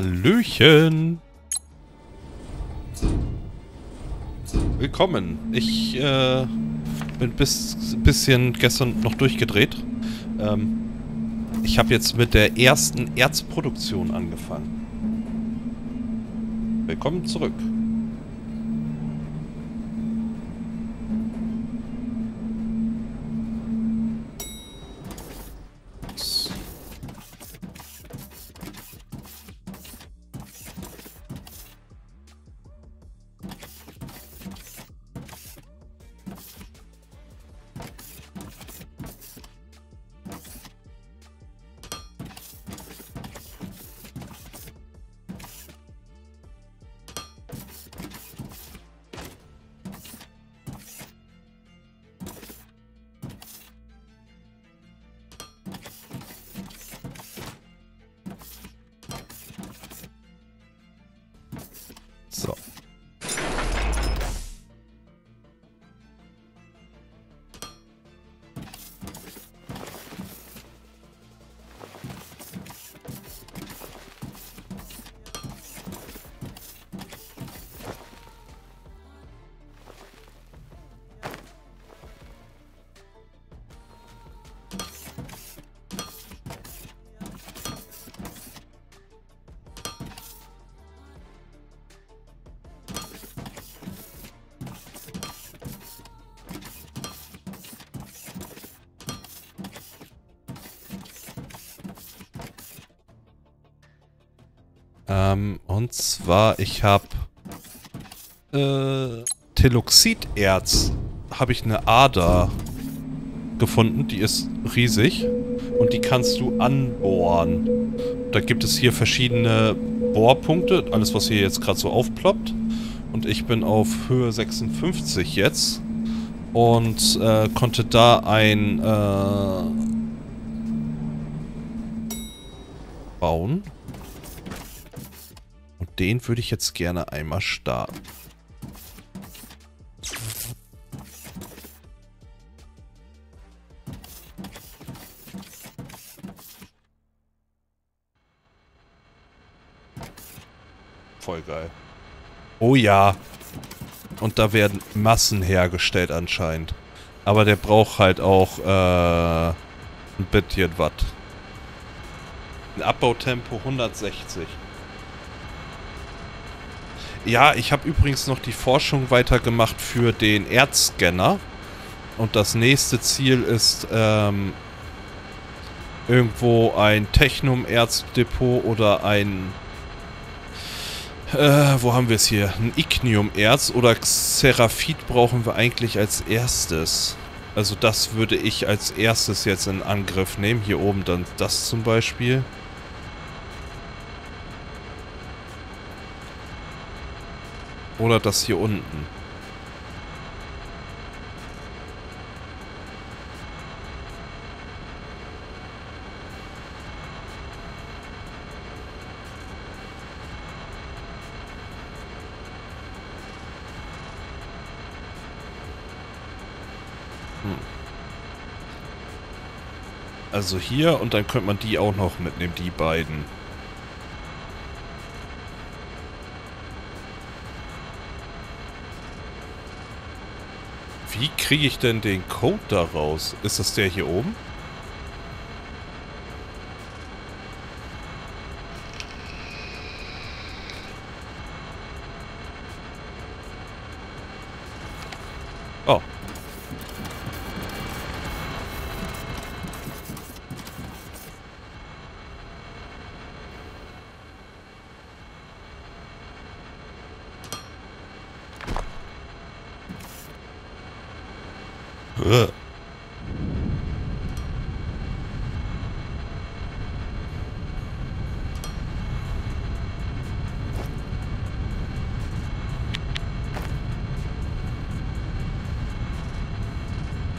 Hallöchen. Willkommen. Ich äh, bin bis bisschen gestern noch durchgedreht. Ähm, ich habe jetzt mit der ersten Erzproduktion angefangen. Willkommen zurück. Zwar, ich habe äh, Teloxiderz. Habe ich eine Ader gefunden, die ist riesig. Und die kannst du anbohren. Da gibt es hier verschiedene Bohrpunkte, alles was hier jetzt gerade so aufploppt. Und ich bin auf Höhe 56 jetzt. Und äh, konnte da ein äh, bauen den würde ich jetzt gerne einmal starten. Voll geil. Oh ja. Und da werden Massen hergestellt anscheinend. Aber der braucht halt auch äh, ein bisschen Watt. Ein Abbautempo 160. Ja, ich habe übrigens noch die Forschung weitergemacht für den Erzscanner. Und das nächste Ziel ist ähm, irgendwo ein Technum-Erzdepot oder ein... Äh, wo haben wir es hier? Ein Ignium-Erz oder Xeraphit brauchen wir eigentlich als erstes. Also das würde ich als erstes jetzt in Angriff nehmen. Hier oben dann das zum Beispiel. Oder das hier unten. Hm. Also hier und dann könnte man die auch noch mitnehmen, die beiden. Kriege ich denn den Code da raus? Ist das der hier oben? Oh. Ugh.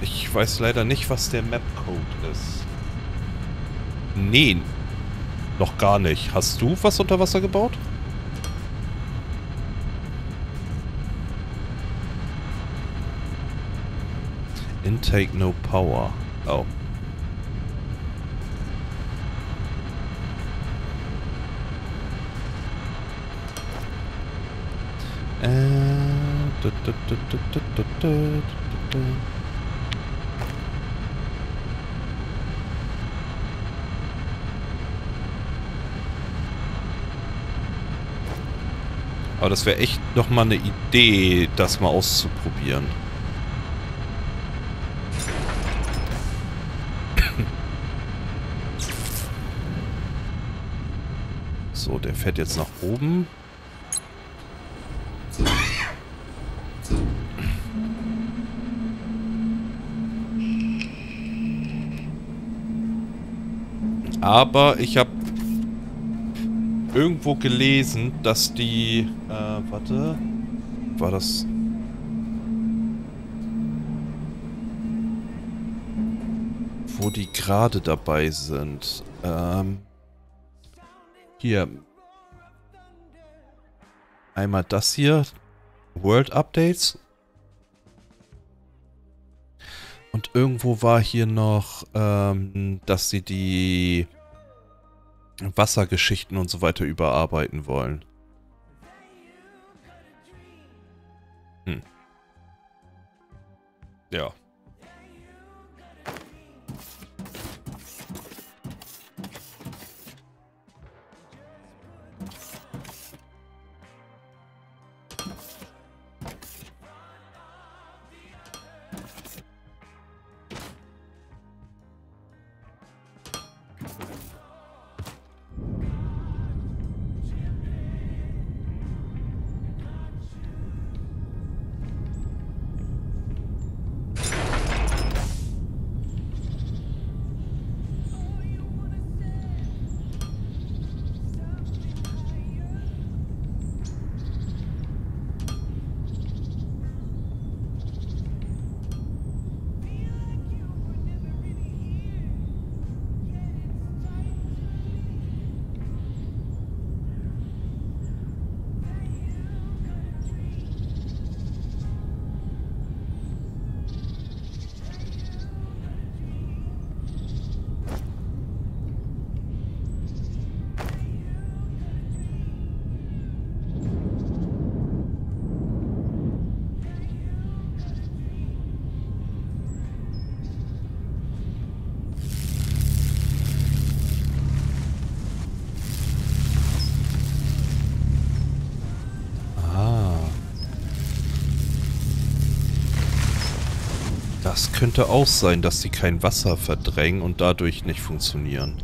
Ich weiß leider nicht, was der Map-Code ist. Nee, noch gar nicht. Hast du was unter Wasser gebaut? Intake no power. Oh. Äh, Aber das wäre echt nochmal eine Idee, das mal auszuprobieren. So, der fährt jetzt nach oben. Aber ich habe irgendwo gelesen, dass die... Äh, warte. War das... Wo die gerade dabei sind. Ähm... Hier. Einmal das hier. World Updates. Und irgendwo war hier noch, ähm, dass sie die Wassergeschichten und so weiter überarbeiten wollen. Hm. Ja. Das könnte auch sein, dass sie kein Wasser verdrängen und dadurch nicht funktionieren.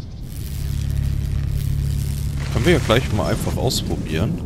Können wir ja gleich mal einfach ausprobieren.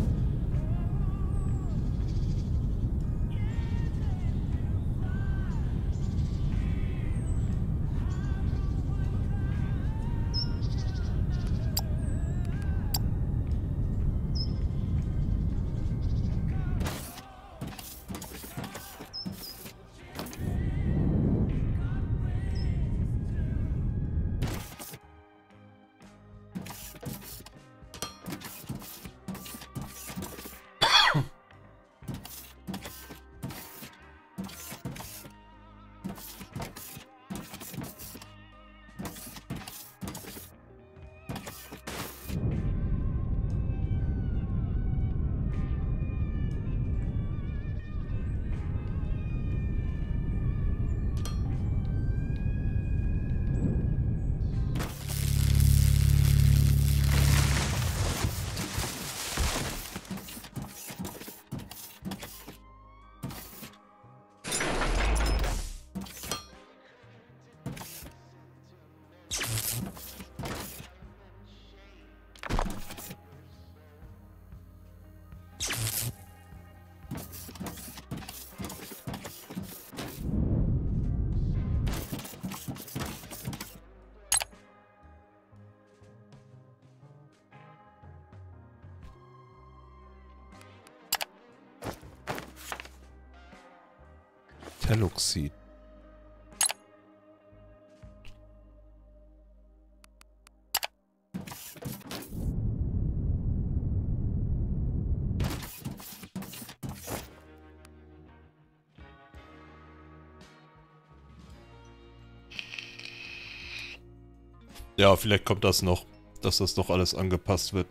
Ja, vielleicht kommt das noch, dass das doch alles angepasst wird.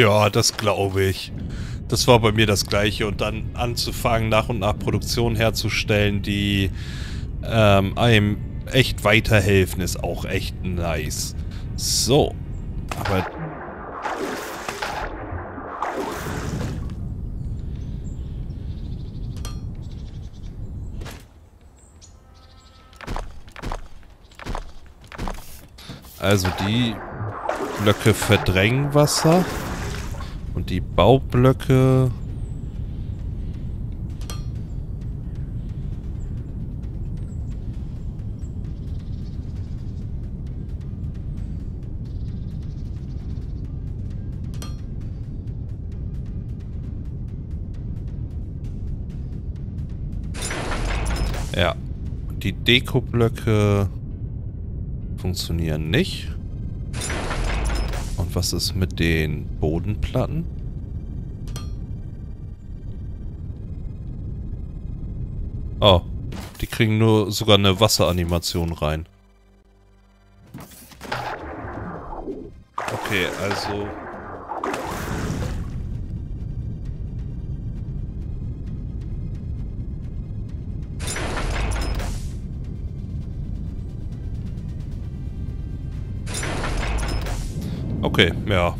Ja, das glaube ich. Das war bei mir das gleiche. Und dann anzufangen, nach und nach Produktionen herzustellen, die ähm, einem echt weiterhelfen, ist auch echt nice. So. Aber... Also die Blöcke verdrängen Wasser. Und die Baublöcke... Ja. Die Dekoblöcke funktionieren nicht. Und was ist mit den Bodenplatten? Oh, die kriegen nur sogar eine Wasseranimation rein. Okay, ja.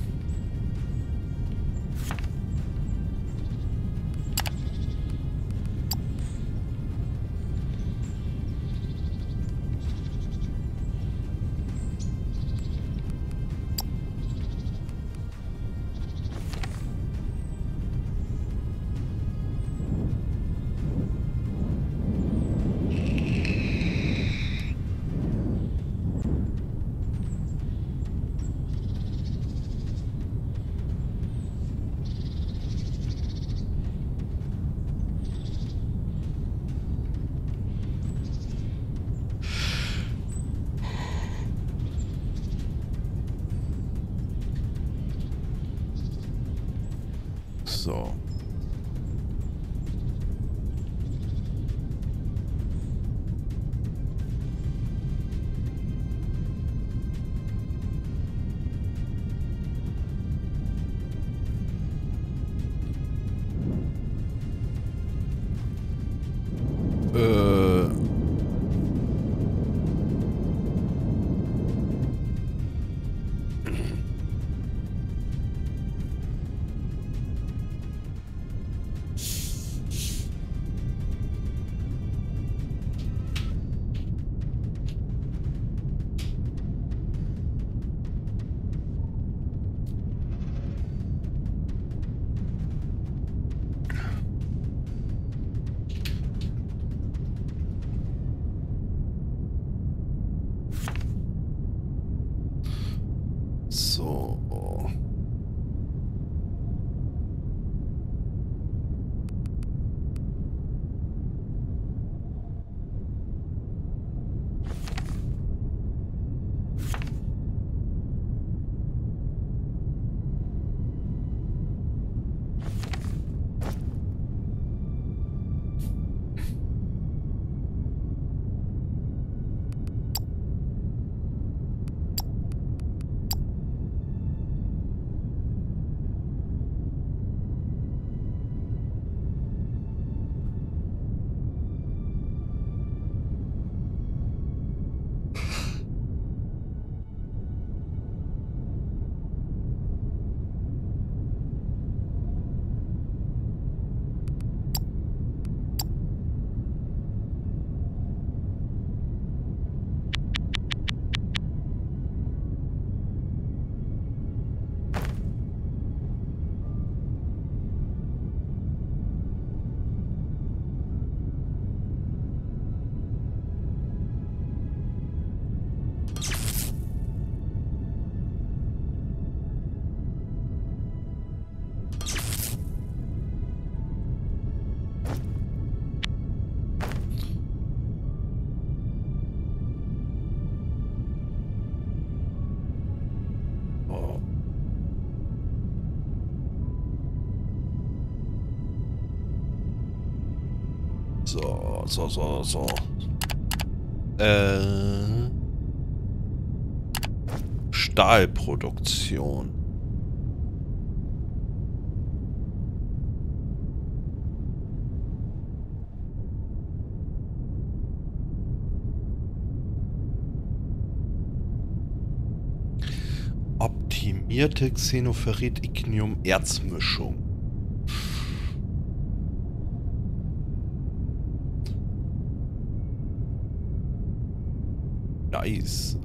So, so, so, so. Äh. Stahlproduktion. Optimierte Xenoferrit-Ignium-Erzmischung. Nice.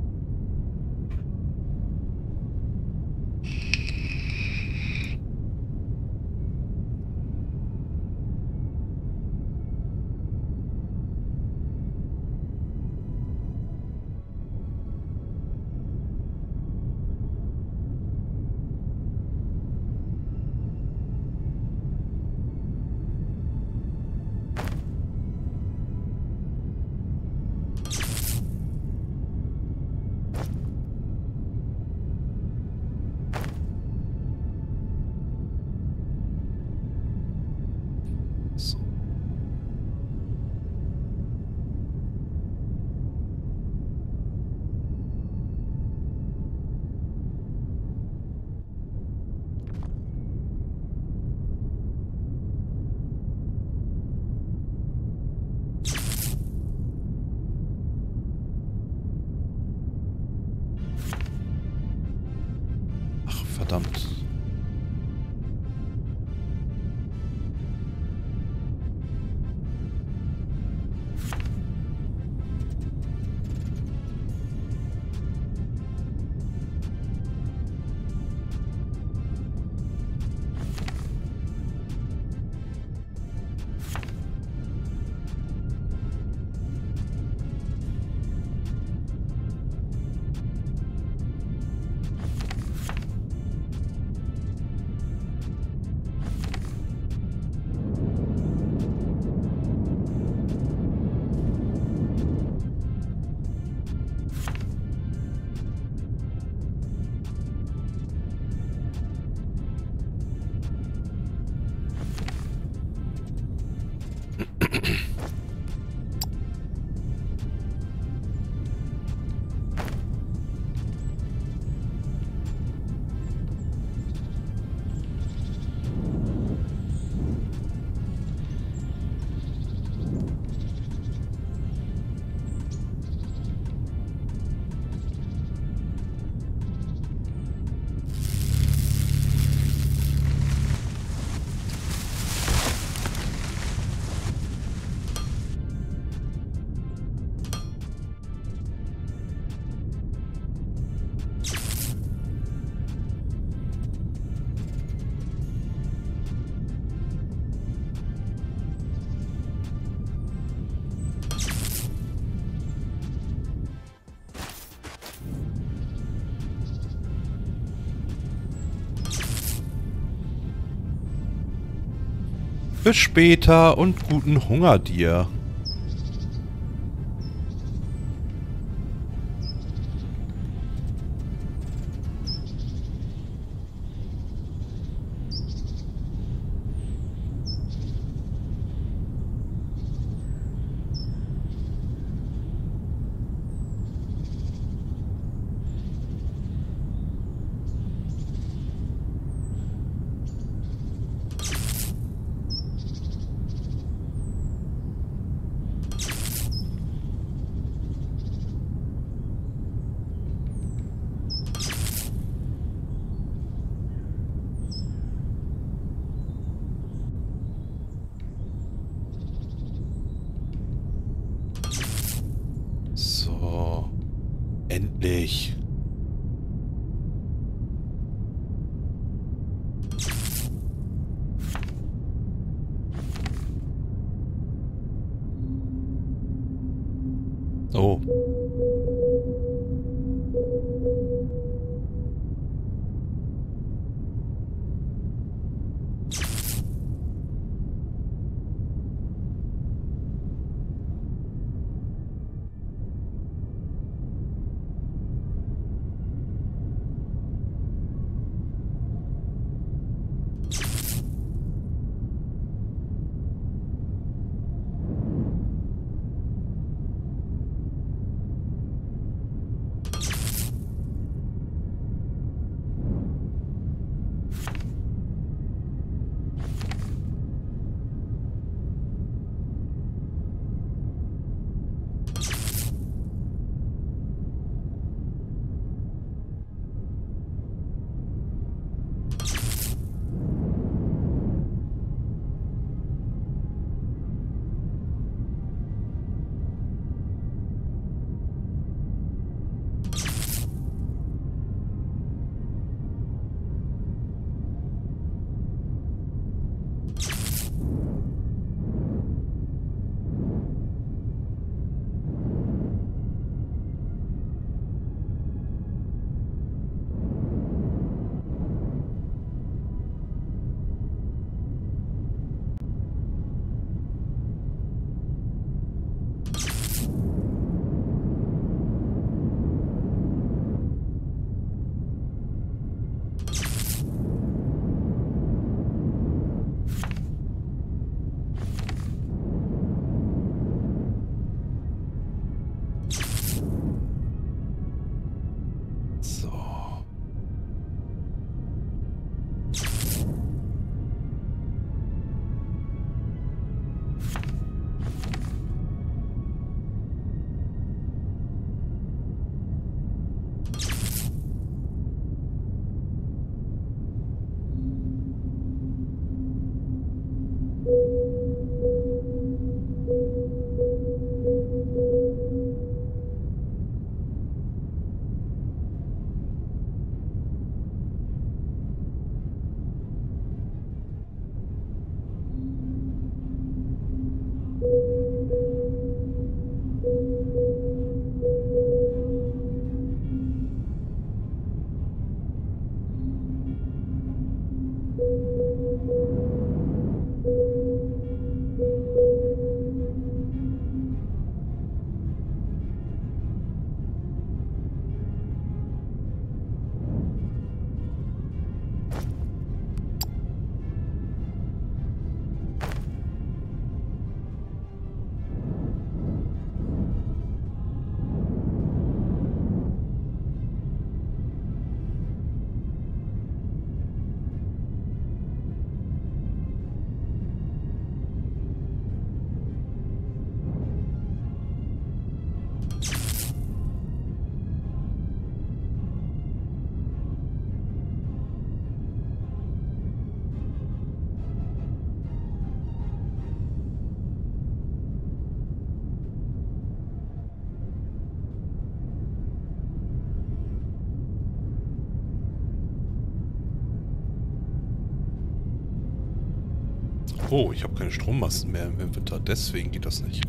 Bis später und guten Hunger dir. Oh, ich habe keine Strommasten mehr im Inventar, deswegen geht das nicht.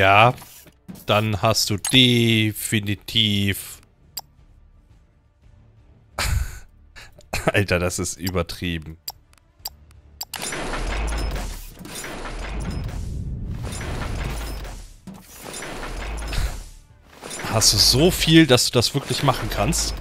Ja, dann hast du definitiv... Alter, das ist übertrieben. Hast du so viel, dass du das wirklich machen kannst?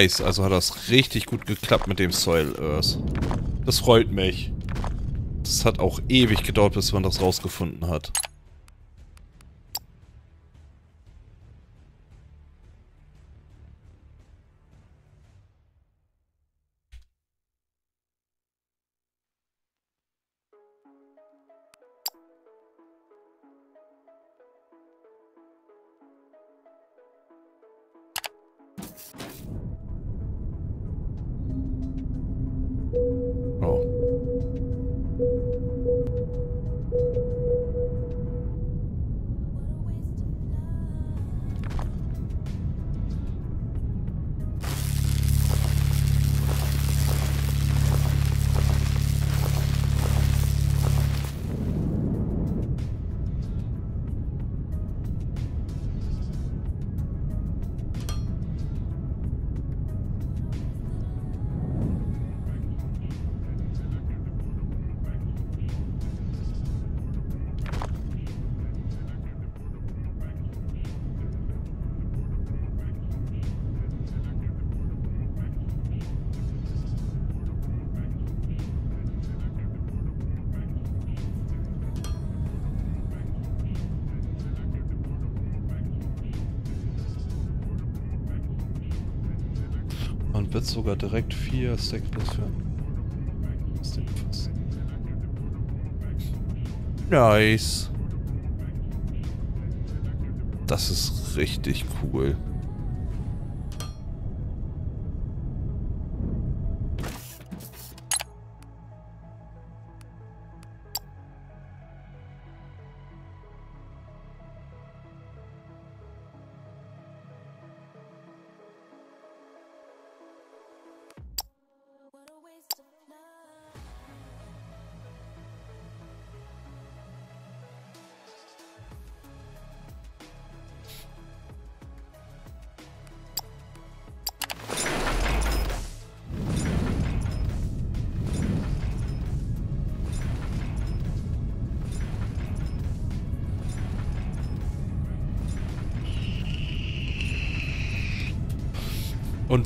Nice. Also hat das richtig gut geklappt mit dem Soil Earth. Das freut mich. Das hat auch ewig gedauert, bis man das rausgefunden hat. Wird sogar direkt vier Stack plus für. Nice. Das ist richtig cool.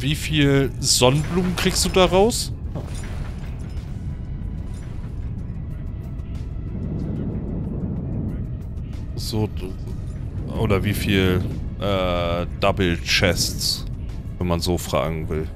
Wie viel Sonnenblumen kriegst du da raus? So, oder wie viel äh, Double Chests, wenn man so fragen will.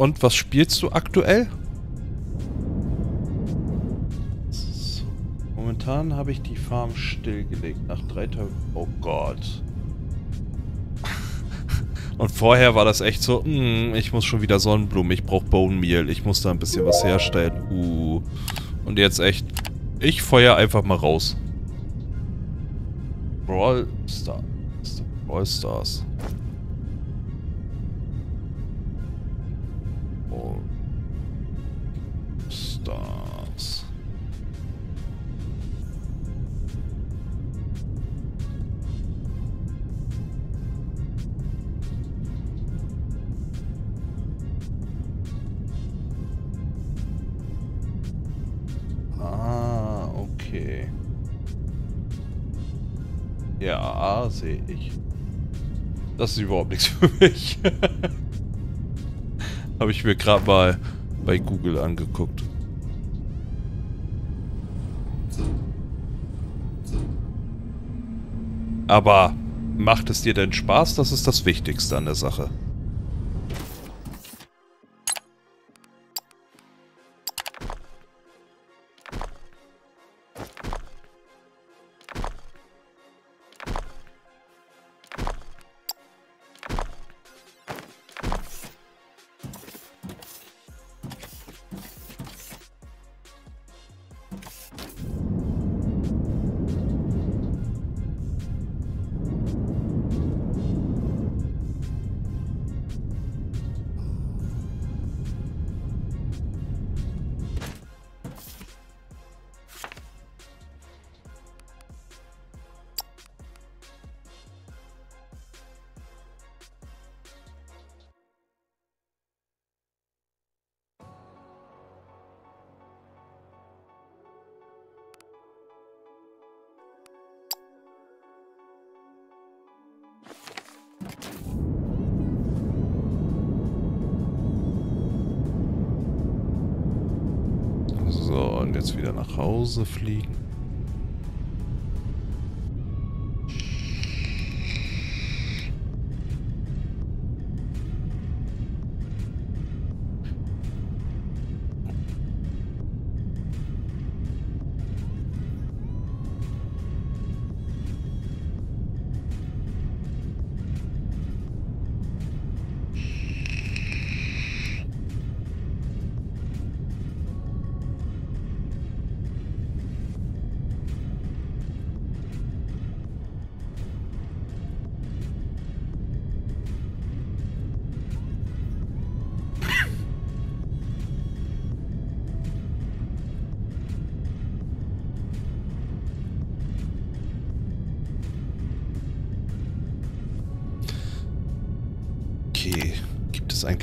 Und was spielst du aktuell? So. Momentan habe ich die Farm stillgelegt. Nach drei Tagen. Oh Gott. Und vorher war das echt so, mm, ich muss schon wieder Sonnenblumen, ich brauche Bone Meal, ich muss da ein bisschen was herstellen. Uh. Und jetzt echt, ich feuer einfach mal raus. Brawl Stars. Brawl Stars. Das ist überhaupt nichts für mich. Habe ich mir gerade mal bei Google angeguckt. Aber macht es dir denn Spaß? Das ist das Wichtigste an der Sache. Jetzt wieder nach Hause fliegen.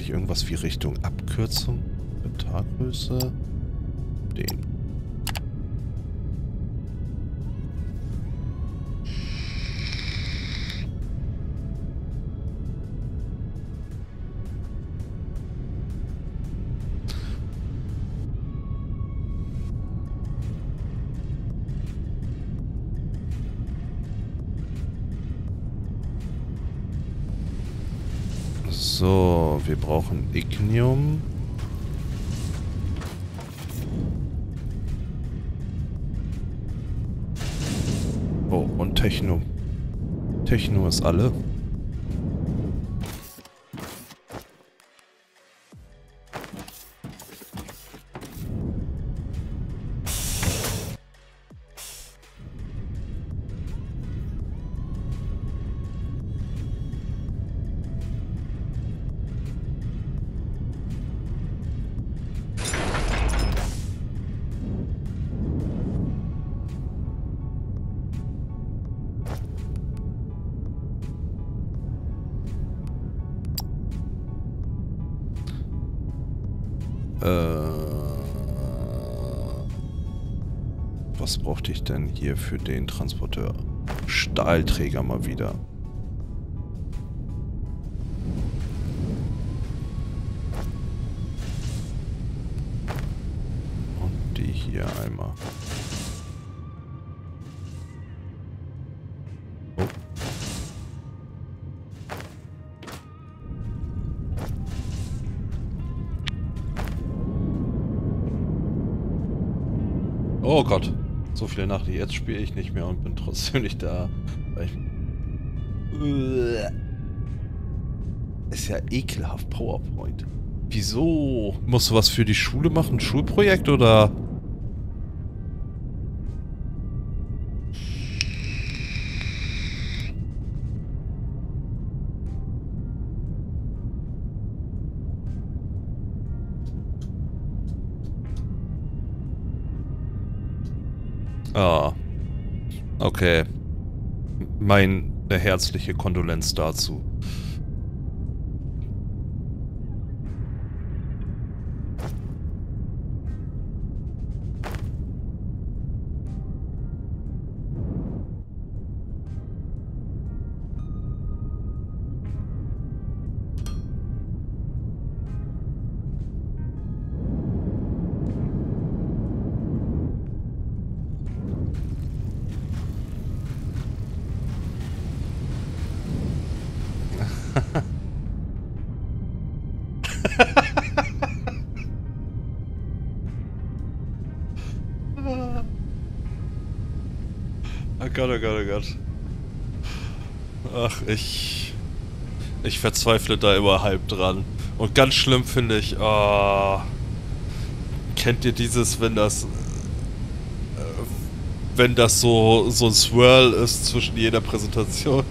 Eigentlich irgendwas wie Richtung Abkürzung? Inventargröße? Wir brauchen Ignium. Oh, und Techno. Techno ist alle. Hier für den Transporteur? Stahlträger mal wieder. So viele Nachrichten. Jetzt spiele ich nicht mehr und bin trotzdem nicht da. Ist ja ekelhaft, PowerPoint. Wieso? Musst du was für die Schule machen? Schulprojekt oder... Meine herzliche Kondolenz dazu. Ich verzweifle da immer halb dran. Und ganz schlimm finde ich, oh, kennt ihr dieses, wenn das... Äh, wenn das so, so ein Swirl ist zwischen jeder Präsentation?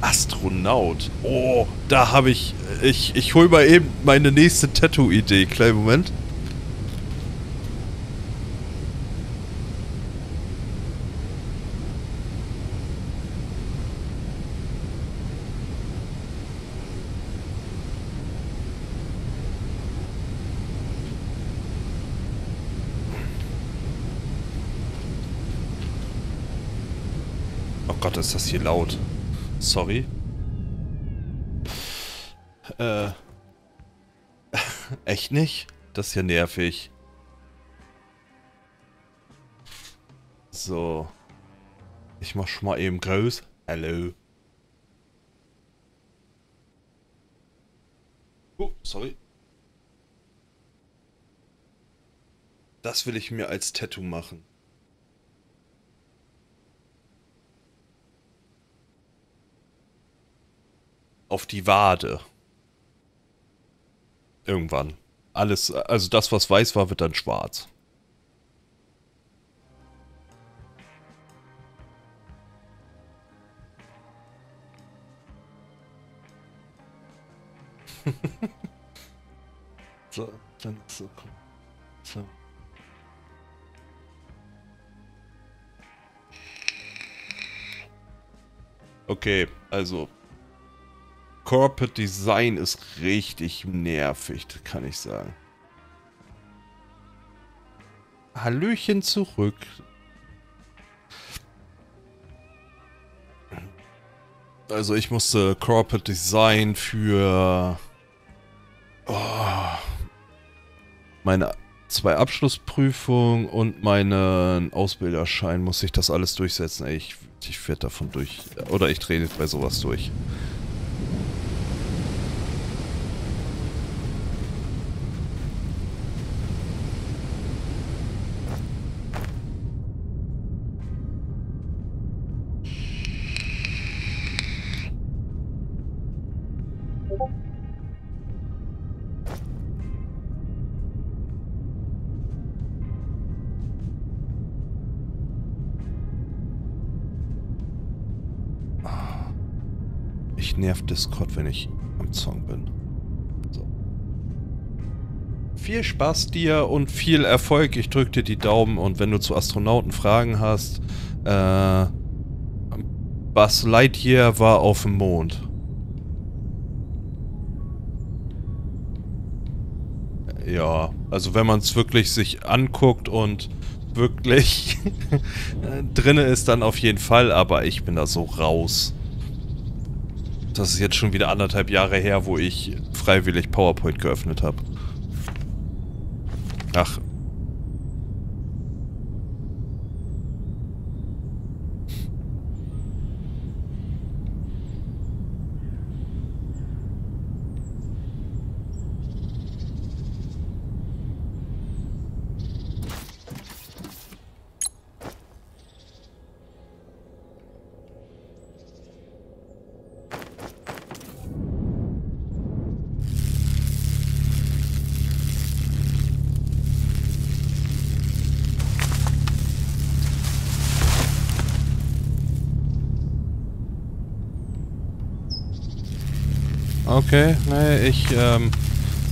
Astronaut. Oh, da habe ich... Ich, ich hol mal eben meine nächste Tattoo-Idee. Kleinen Moment. Oh Gott, ist das hier laut. Sorry. Äh. Echt nicht? Das ist ja nervig. So. Ich mach schon mal eben groß. Hallo. Oh, sorry. Das will ich mir als Tattoo machen. Auf die Wade. Irgendwann. Alles, also das, was weiß war, wird dann schwarz. so, dann so. So. Okay, also Corporate Design ist richtig nervig, kann ich sagen. Hallöchen zurück. Also ich musste Corporate Design für oh, meine zwei Abschlussprüfungen und meinen Ausbilderschein muss ich das alles durchsetzen. Ich, ich werde davon durch. Oder ich drehe bei sowas durch. Discord, wenn ich am Song bin. So. Viel Spaß dir und viel Erfolg. Ich drücke dir die Daumen und wenn du zu Astronauten Fragen hast, äh, Buzz Lightyear war auf dem Mond. Ja, also wenn man es wirklich sich anguckt und wirklich drinne ist, dann auf jeden Fall, aber ich bin da so raus. Das ist jetzt schon wieder anderthalb Jahre her, wo ich freiwillig PowerPoint geöffnet habe. Ach, Okay, nee, ich, ähm,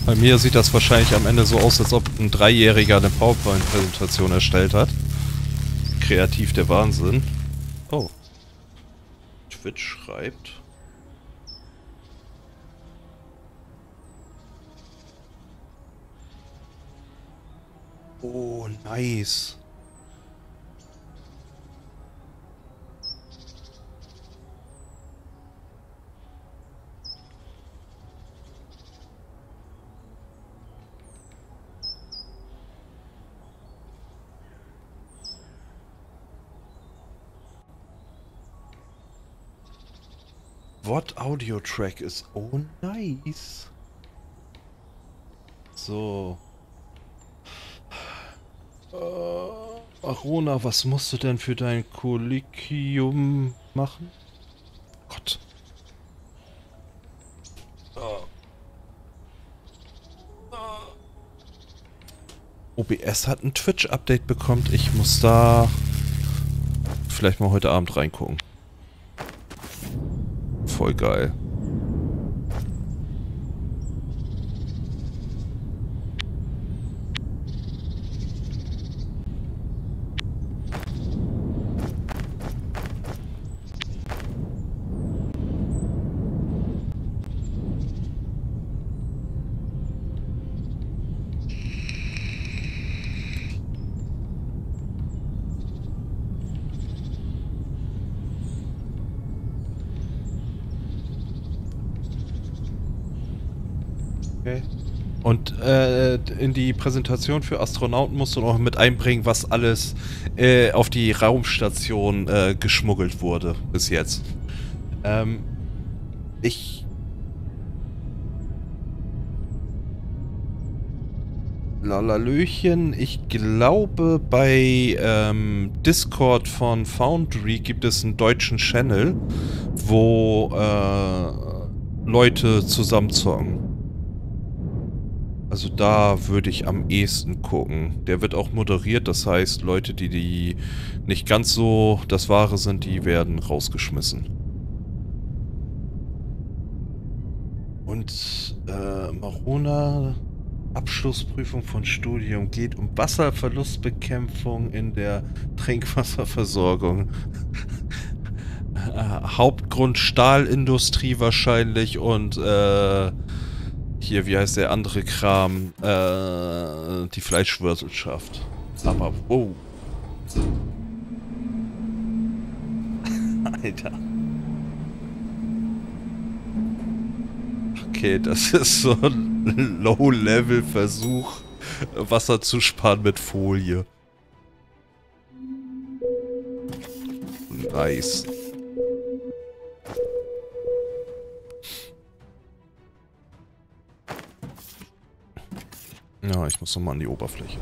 bei mir sieht das wahrscheinlich am Ende so aus, als ob ein Dreijähriger eine PowerPoint-Präsentation erstellt hat. Kreativ der Wahnsinn. Oh. Twitch schreibt. Oh, nice. What Audio Track ist oh nice. So. Äh, Arona, was musst du denn für dein Kollegium machen? Gott. Uh. OBS hat ein Twitch-Update bekommen. Ich muss da vielleicht mal heute Abend reingucken voll geil. Und äh, in die Präsentation für Astronauten musst du noch mit einbringen, was alles äh, auf die Raumstation äh, geschmuggelt wurde bis jetzt. Ähm, ich... Lalalöchen, ich glaube bei ähm, Discord von Foundry gibt es einen deutschen Channel, wo äh, Leute zusammenzocken. Also da würde ich am ehesten gucken. Der wird auch moderiert, das heißt, Leute, die, die nicht ganz so das Wahre sind, die werden rausgeschmissen. Und äh, Marona, Abschlussprüfung von Studium geht um Wasserverlustbekämpfung in der Trinkwasserversorgung. Äh, Hauptgrund Stahlindustrie wahrscheinlich und äh, hier, wie heißt der andere Kram? Äh, die Fleischwirtschaft. Aber, wow. Alter. Okay, das ist so ein Low-Level-Versuch, Wasser zu sparen mit Folie. Nice. Ja, ich muss nochmal an die Oberfläche.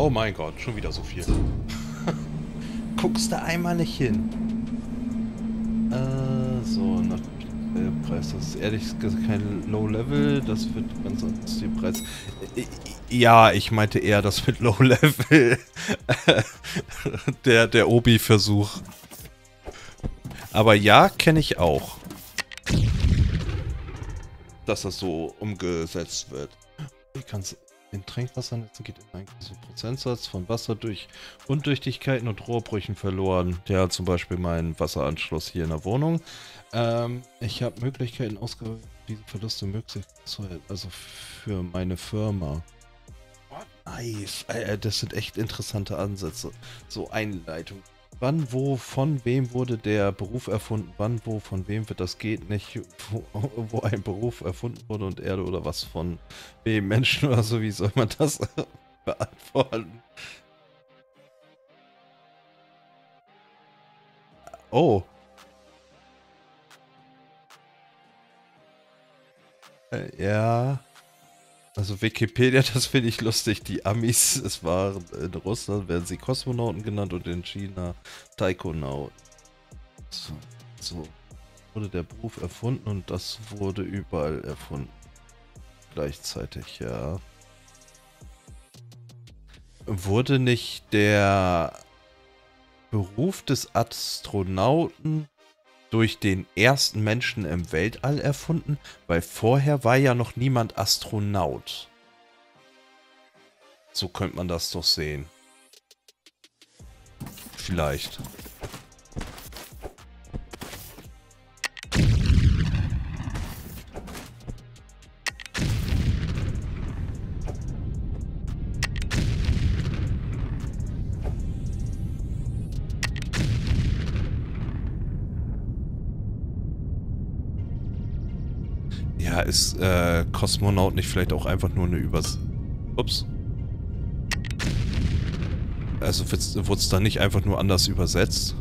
Oh mein Gott, schon wieder so viel. Guckst du einmal nicht hin. Äh, so, nach Preis. Das ist ehrlich gesagt kein Low-Level. Das wird ganz anders die Preis. Ja, ich meinte eher das mit Low-Level. der der Obi-Versuch. Aber ja, kenne ich auch. Dass das so umgesetzt wird. Wie kannst in Trinkwassernetzen geht ein gewisser Prozentsatz von Wasser durch Undurchtigkeiten und Rohrbrüchen verloren. Der hat zum Beispiel meinen Wasseranschluss hier in der Wohnung. Ähm, ich habe Möglichkeiten ausgewählt, diese Verluste möglich zu also für meine Firma. Nice. Äh, das sind echt interessante Ansätze. So Einleitung. Wann, wo, von wem wurde der Beruf erfunden? Wann, wo, von wem wird das geht nicht, wo, wo ein Beruf erfunden wurde und Erde oder was von wem Menschen oder so, wie soll man das beantworten? Oh. Äh, ja. Also Wikipedia, das finde ich lustig. Die Amis, es waren in Russland werden sie Kosmonauten genannt und in China Taikonauten. So, so wurde der Beruf erfunden und das wurde überall erfunden. Gleichzeitig, ja. Wurde nicht der Beruf des Astronauten durch den ersten Menschen im Weltall erfunden, weil vorher war ja noch niemand Astronaut. So könnte man das doch sehen. Vielleicht. Ist äh, Kosmonaut nicht vielleicht auch einfach nur eine Übers... Ups. Also wurde es da nicht einfach nur anders übersetzt?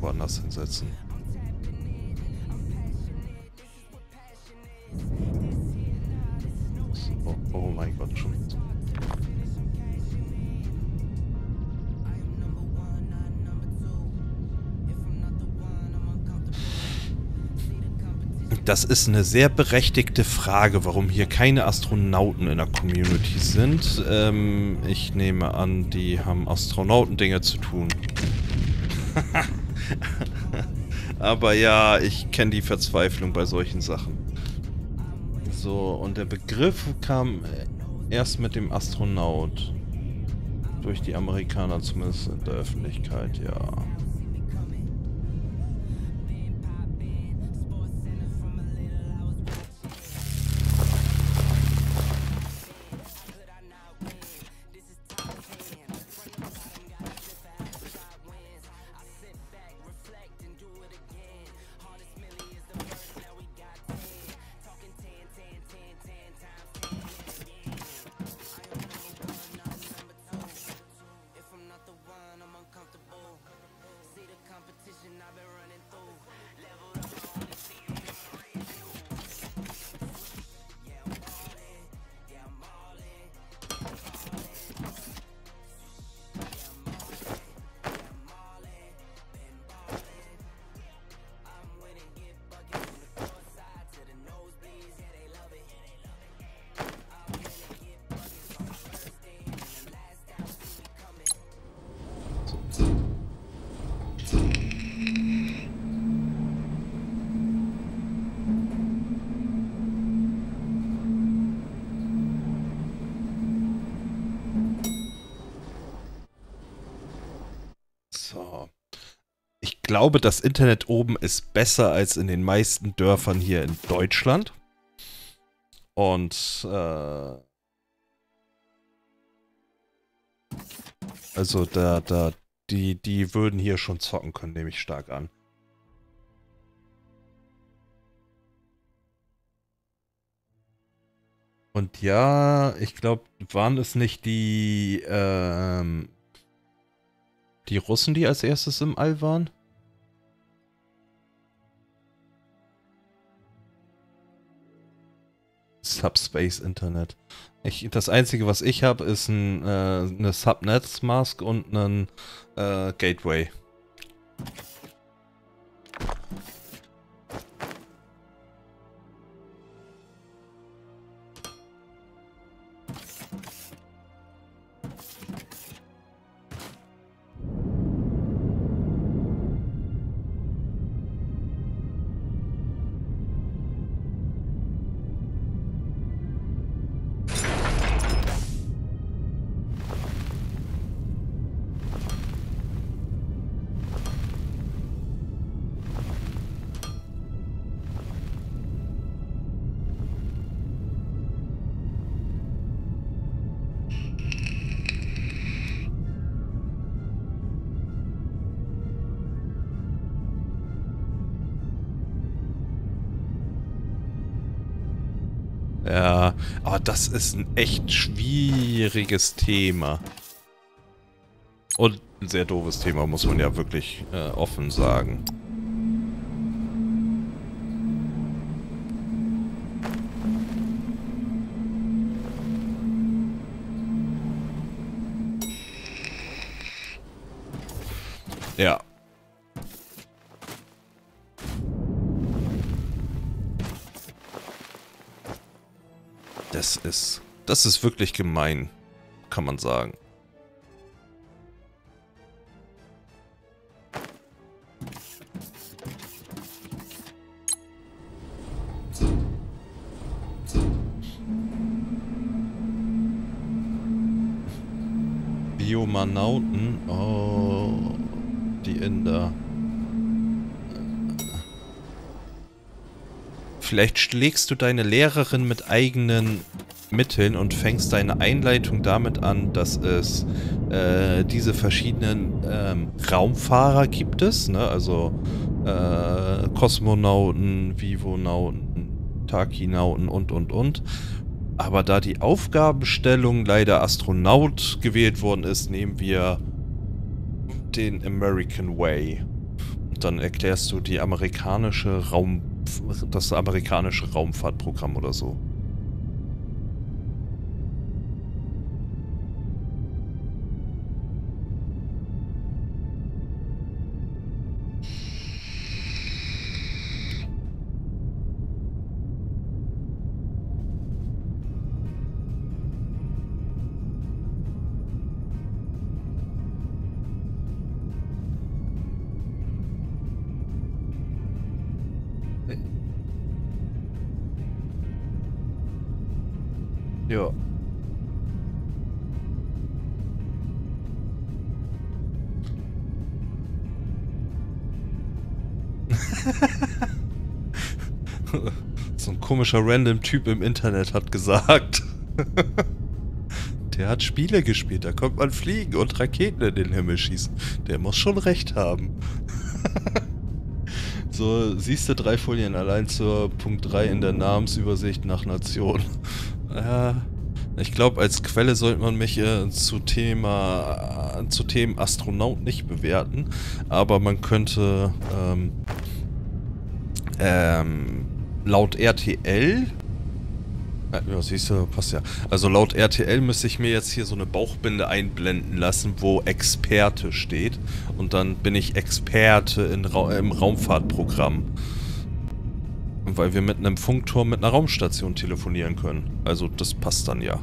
Den muss ich irgendwo anders hinsetzen. Oh, oh mein Gott, schon. Das ist eine sehr berechtigte Frage, warum hier keine Astronauten in der Community sind. Ähm, ich nehme an, die haben Astronautendinge zu tun. Aber ja, ich kenne die Verzweiflung bei solchen Sachen. So, und der Begriff kam erst mit dem Astronaut. Durch die Amerikaner zumindest in der Öffentlichkeit, ja. Glaube, das Internet oben ist besser als in den meisten Dörfern hier in Deutschland. Und äh, also da, da, die, die würden hier schon zocken können, nehme ich stark an. Und ja, ich glaube, waren es nicht die, ähm, die Russen, die als erstes im All waren? Subspace Internet. Ich, das einzige, was ich habe, ist ein, äh, eine Subnets-Mask und ein äh, Gateway. Das ist ein echt schwieriges Thema. Und ein sehr doofes Thema, muss man ja wirklich äh, offen sagen. Das ist, das ist wirklich gemein, kann man sagen. Vielleicht schlägst du deine Lehrerin mit eigenen Mitteln und fängst deine Einleitung damit an, dass es äh, diese verschiedenen ähm, Raumfahrer gibt es, ne? also äh, Kosmonauten, Vivonauten, Takinauten und und und. Aber da die Aufgabenstellung leider Astronaut gewählt worden ist, nehmen wir den American Way. Und dann erklärst du die amerikanische Raum das amerikanische Raumfahrtprogramm oder so. Komischer random Typ im Internet hat gesagt. Der hat Spiele gespielt, da kommt man fliegen und Raketen in den Himmel schießen. Der muss schon recht haben. so, siehst du drei Folien allein zur Punkt 3 in der Namensübersicht nach Nation. Ja, ich glaube, als Quelle sollte man mich äh, zu Thema äh, zu Themen Astronaut nicht bewerten, aber man könnte ähm, ähm, laut RTL äh, ja, siehst du, passt ja. Also laut RTL müsste ich mir jetzt hier so eine Bauchbinde einblenden lassen, wo Experte steht. Und dann bin ich Experte Ra im Raumfahrtprogramm. Weil wir mit einem Funkturm mit einer Raumstation telefonieren können. Also das passt dann ja.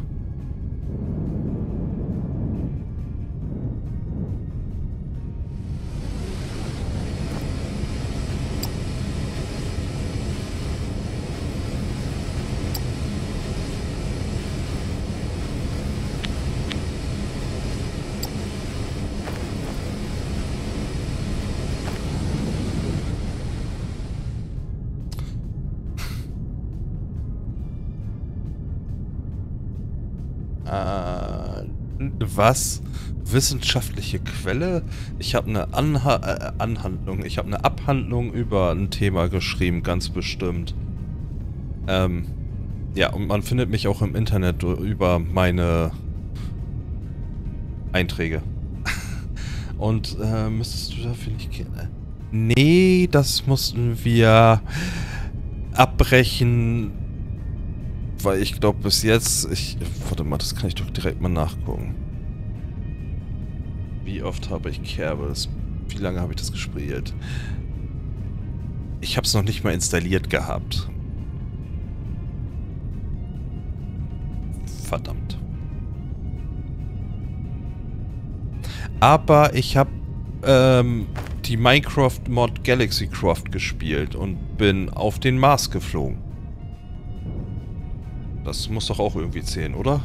Was? Wissenschaftliche Quelle? Ich habe eine Anha äh, Anhandlung, ich habe eine Abhandlung über ein Thema geschrieben, ganz bestimmt. Ähm, ja, und man findet mich auch im Internet über meine Einträge. und äh, müsstest du dafür nicht... Nee, das mussten wir abbrechen, weil ich glaube bis jetzt... Ich, warte mal, das kann ich doch direkt mal nachgucken. Wie oft habe ich Kerbals? Wie lange habe ich das gespielt? Ich habe es noch nicht mal installiert gehabt. Verdammt. Aber ich habe ähm, die Minecraft-Mod Galaxycraft gespielt und bin auf den Mars geflogen. Das muss doch auch irgendwie zählen, oder?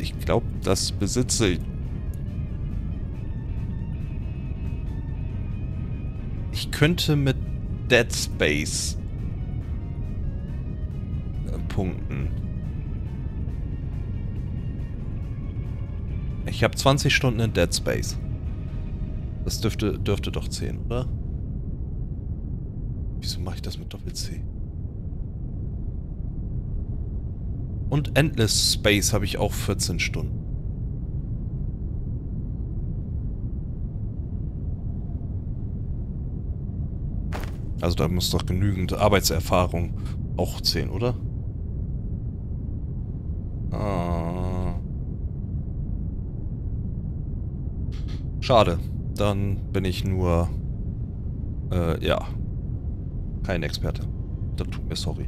Ich glaube, das besitze ich. Ich könnte mit Dead Space äh, punkten. Ich habe 20 Stunden in Dead Space. Das dürfte, dürfte doch zählen, oder? Wieso mache ich das mit Doppel-C? Und Endless Space habe ich auch 14 Stunden. Also da muss doch genügend Arbeitserfahrung auch zählen, oder? Ah. Schade. Dann bin ich nur... Äh, ja. Kein Experte. Dann tut mir sorry.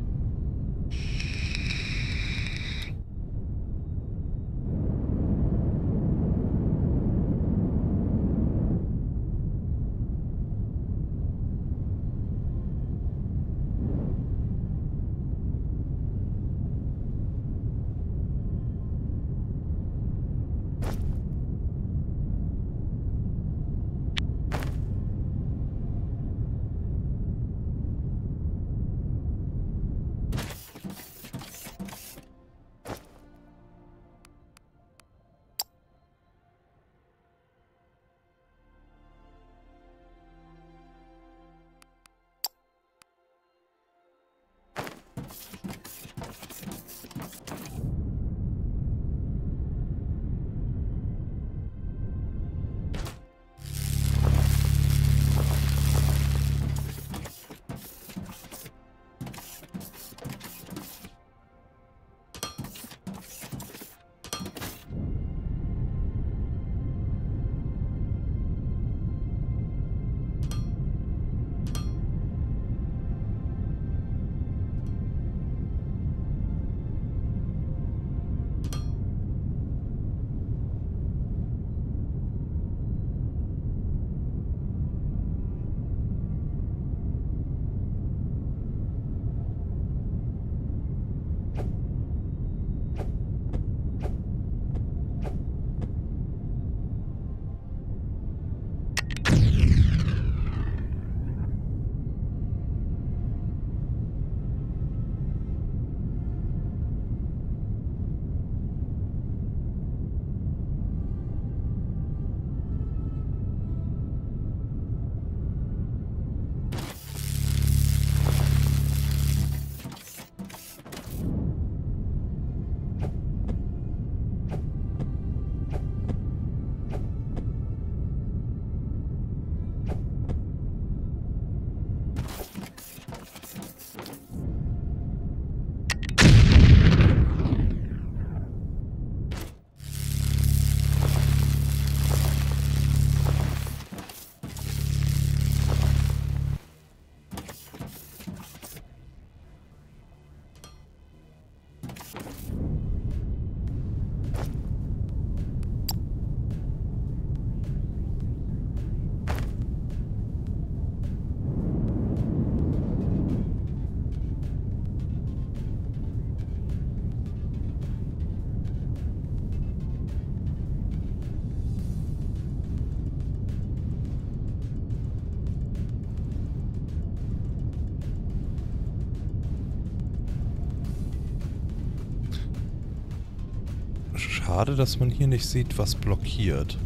Schade, dass man hier nicht sieht, was blockiert.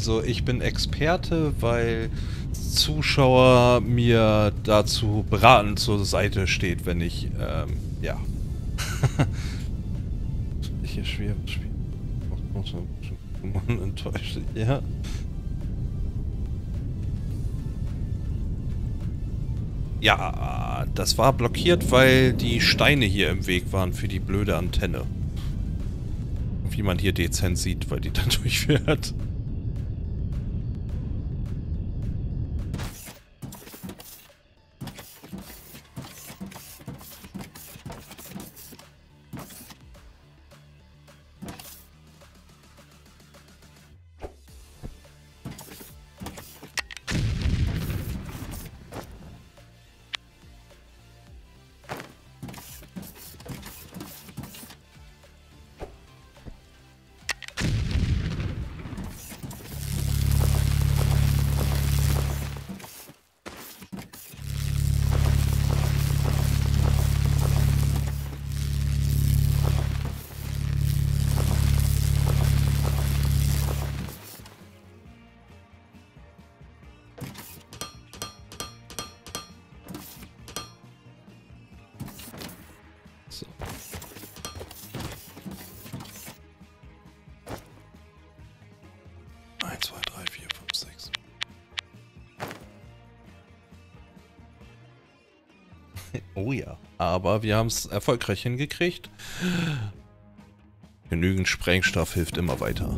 Also ich bin Experte, weil Zuschauer mir dazu beratend zur Seite steht, wenn ich, ähm, ja. ich hier schwer spielen. Man enttäuscht, ja. Ja, das war blockiert, weil die Steine hier im Weg waren für die blöde Antenne wie man hier dezent sieht, weil die dann durchfährt. Aber wir haben es erfolgreich hingekriegt. Genügend Sprengstoff hilft immer weiter.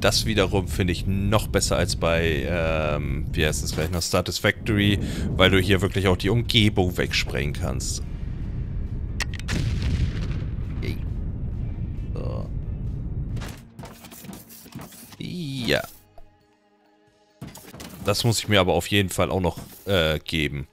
Das wiederum finde ich noch besser als bei, ähm, wie heißt es gleich noch, Satisfactory, weil du hier wirklich auch die Umgebung wegsprengen kannst. Das muss ich mir aber auf jeden Fall auch noch äh, geben.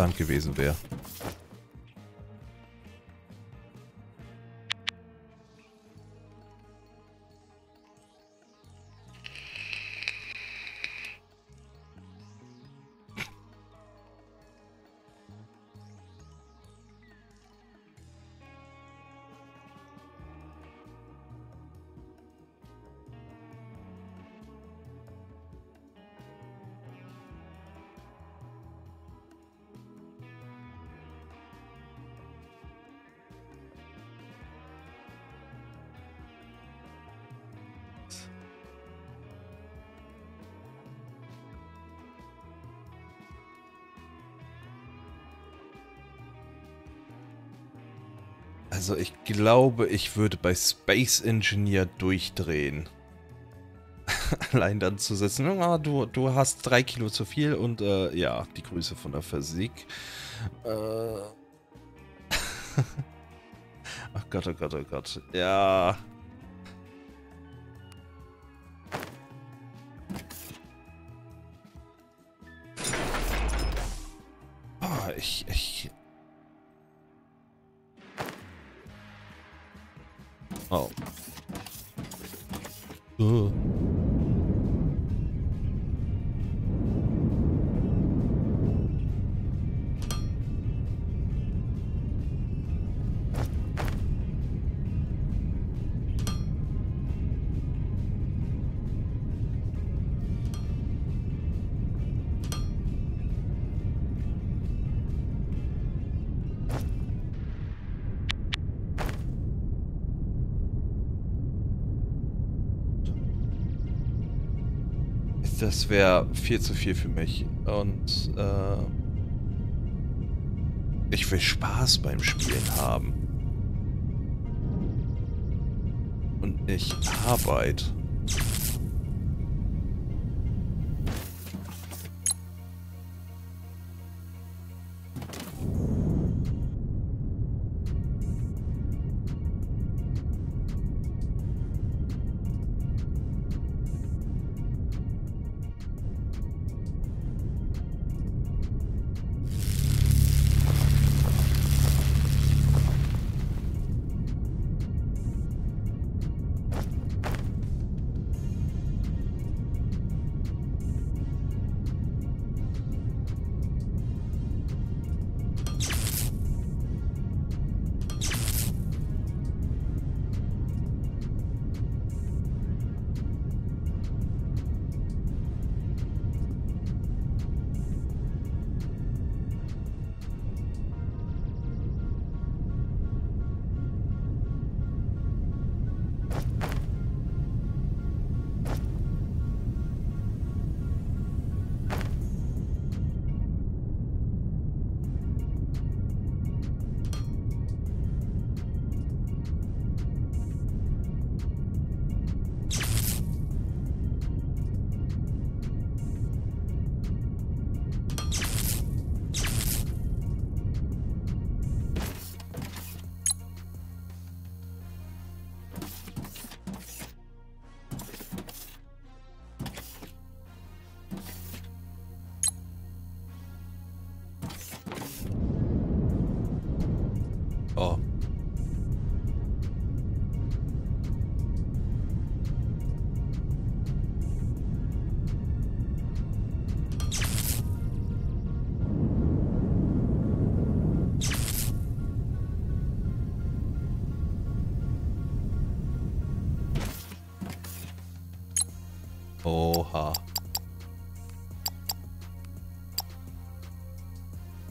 Geplant gewesen wäre. Glaube, ich würde bei Space Engineer durchdrehen. Allein dann zu setzen, ah, du, du hast drei Kilo zu viel und äh, ja, die Grüße von der Physik. Äh. Ach Gott, oh Gott, oh Gott. Ja. Wäre viel zu viel für mich. Und äh, ich will Spaß beim Spielen haben. Und nicht Arbeit.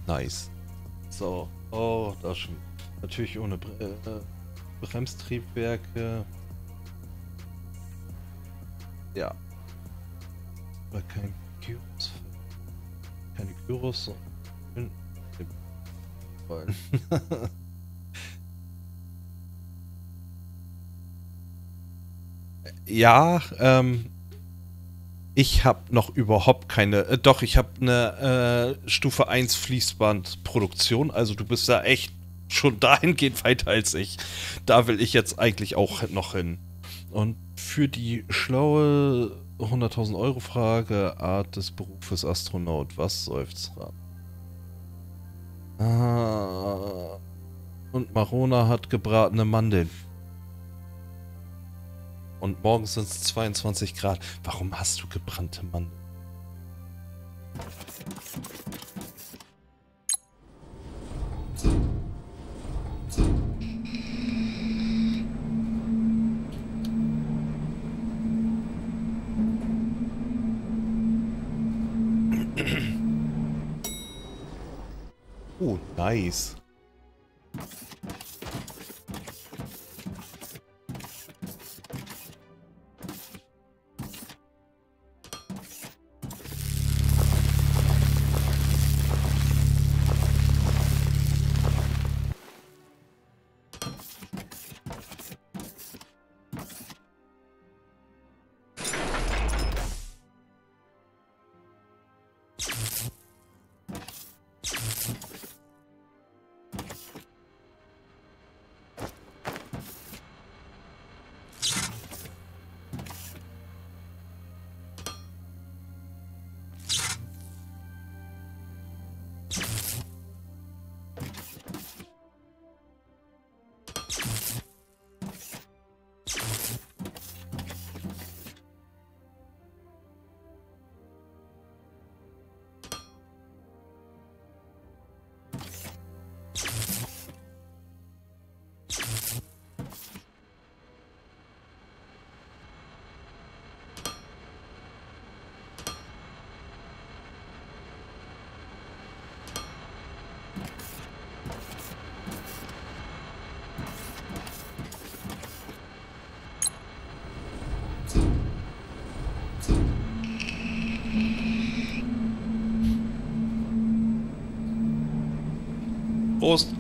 Nice. So. Oh, das schon. Natürlich ohne Bre äh, Bremstriebwerke. Ja. Aber kein Gyros. Keine Gyros. Ja, ähm, ich habe noch überhaupt keine. Äh, doch, ich habe eine äh, Stufe 1 Fließbandproduktion. Also du bist da echt schon dahingehend weiter als ich. Da will ich jetzt eigentlich auch noch hin. Und für die schlaue 100.000 Euro Frage, Art des Berufes Astronaut, was seufzt ran? Ah, und Marona hat gebratene Mandeln. Und morgens sind es 22 Grad. Warum hast du gebrannte Mandeln? Oh, nice. Prost.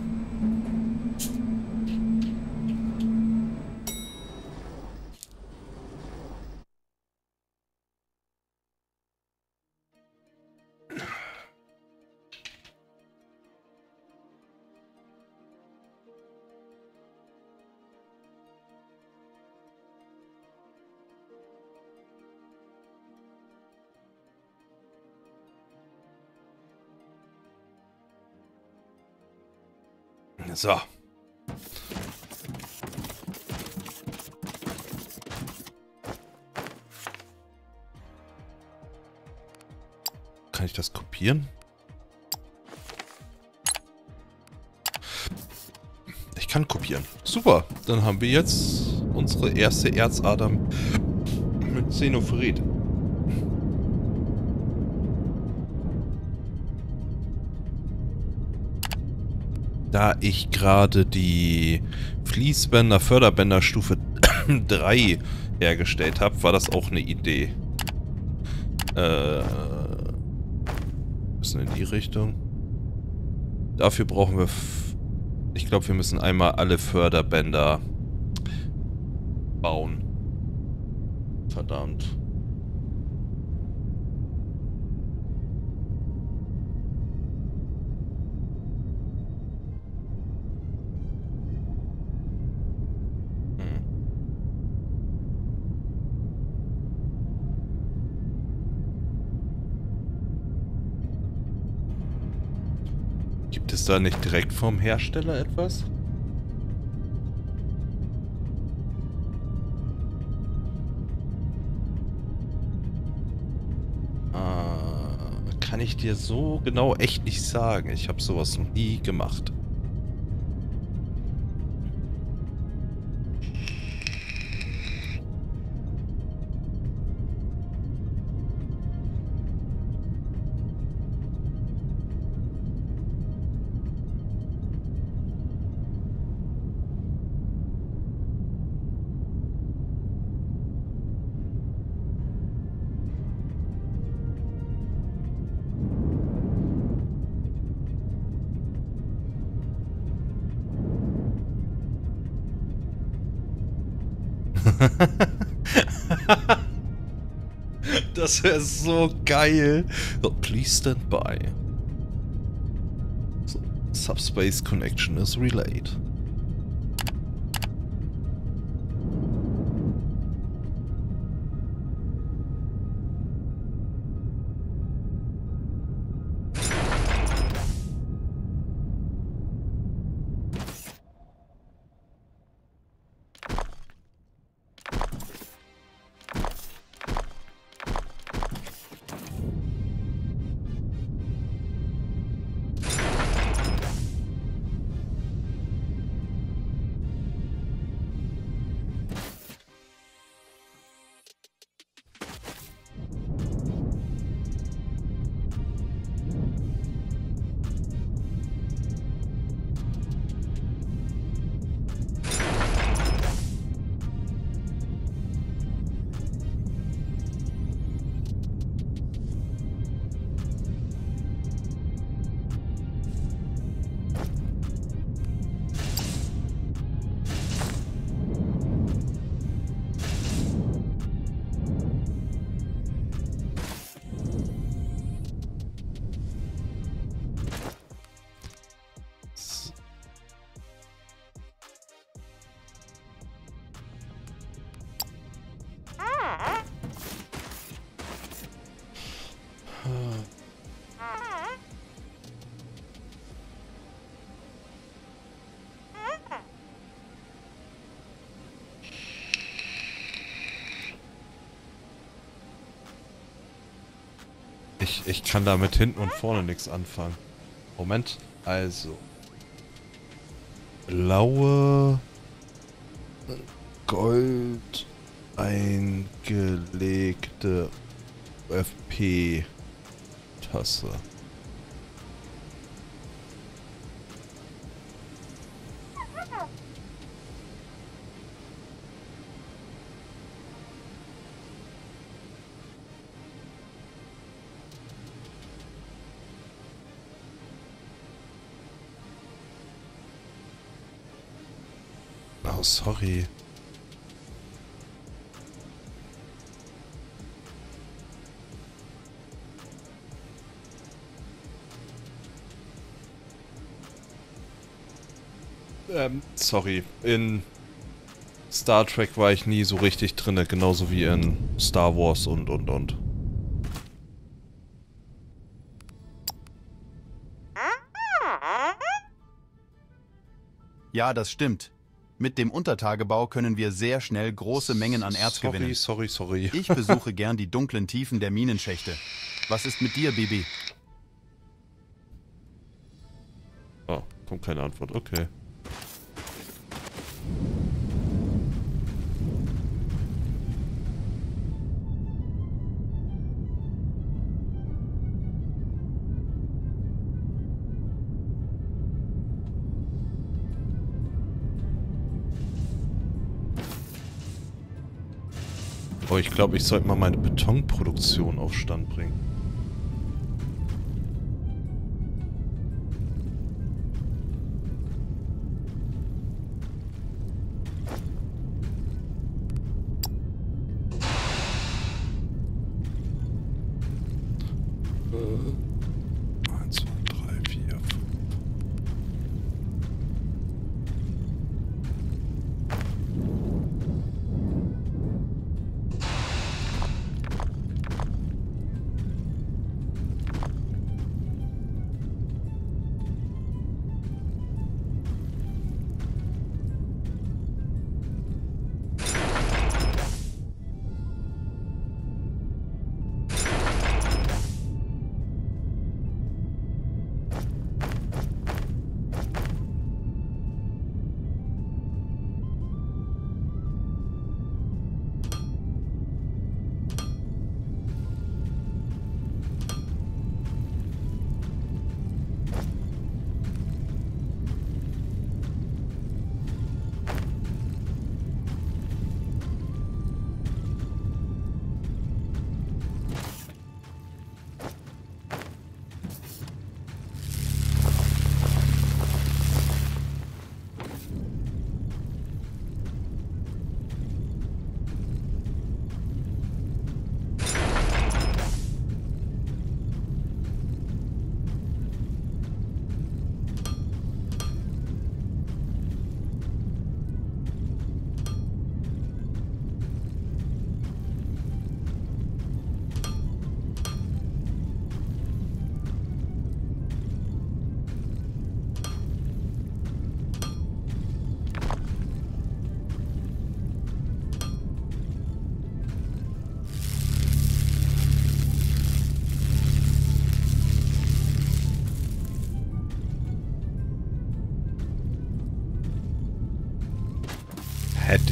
So. Kann ich das kopieren? Ich kann kopieren. Super. Dann haben wir jetzt unsere erste Erzader mit Xenophorid. Da ich gerade die Fließbänder Förderbänder Stufe 3 hergestellt habe, war das auch eine Idee. Äh, müssen in die Richtung. Dafür brauchen wir... Ich glaube, wir müssen einmal alle Förderbänder bauen. Verdammt. Da nicht direkt vom Hersteller etwas? Ah, kann ich dir so genau echt nicht sagen. Ich habe sowas noch nie gemacht. Das wäre so geil. Oh, please stand by. So, subspace connection is relayed. Kann damit hinten und vorne nichts anfangen. Moment. Also. Blaue Gold eingelegte FP-Tasse. Sorry. Ähm, sorry. In Star Trek war ich nie so richtig drinne, genauso wie in Star Wars und und und. Ja, das stimmt. Mit dem Untertagebau können wir sehr schnell große Mengen an Erz sorry, gewinnen. Sorry, sorry, Ich besuche gern die dunklen Tiefen der Minenschächte. Was ist mit dir, Bibi? Oh, kommt keine Antwort. Okay. Ich glaube, ich sollte mal meine Betonproduktion auf Stand bringen.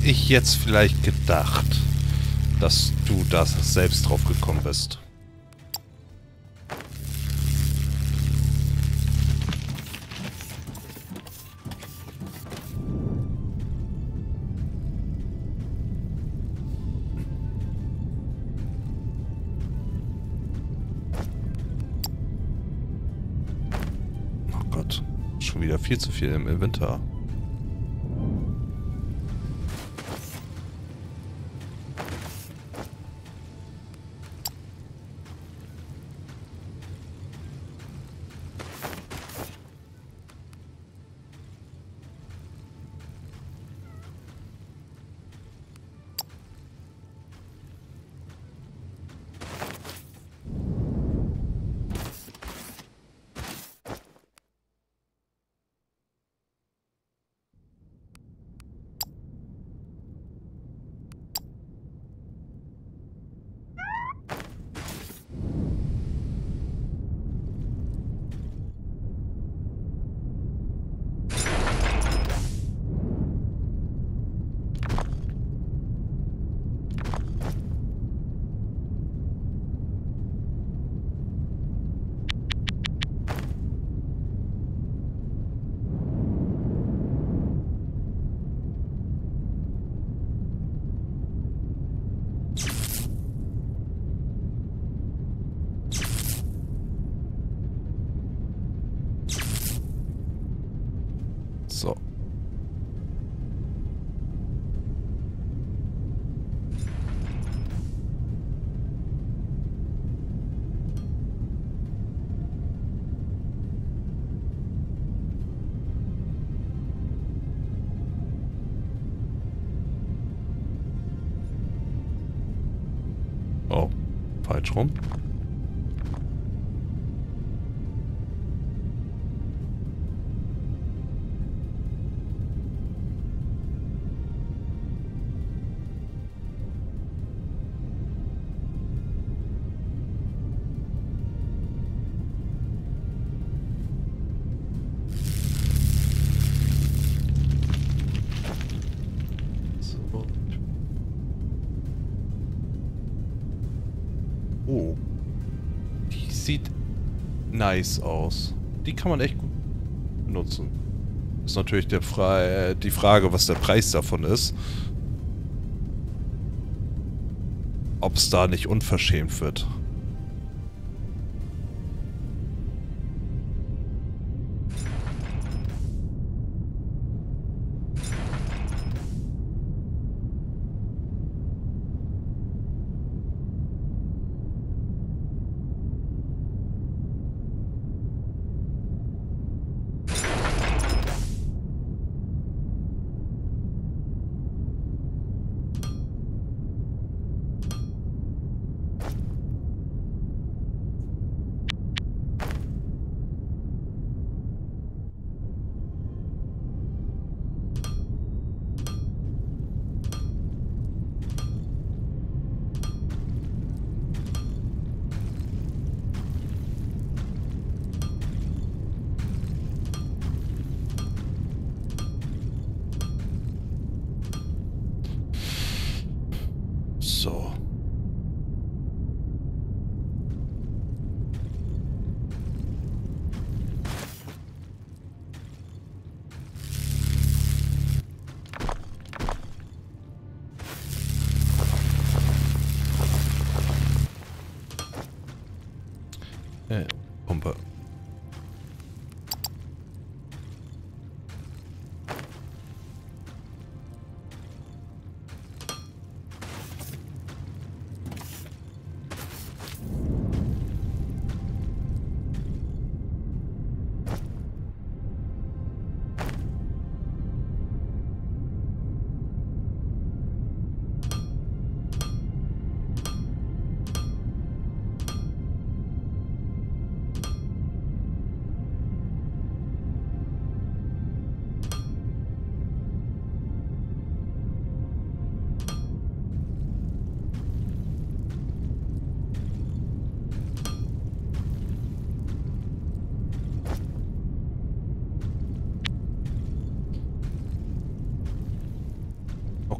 Ich jetzt vielleicht gedacht, dass du da selbst drauf gekommen bist. Oh Gott, schon wieder viel zu viel im Inventar. Nice aus. Die kann man echt gut benutzen. Ist natürlich der Fra äh, die Frage, was der Preis davon ist. Ob es da nicht unverschämt wird.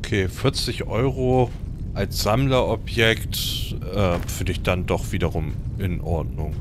Okay, 40 Euro als Sammlerobjekt äh, finde ich dann doch wiederum in Ordnung.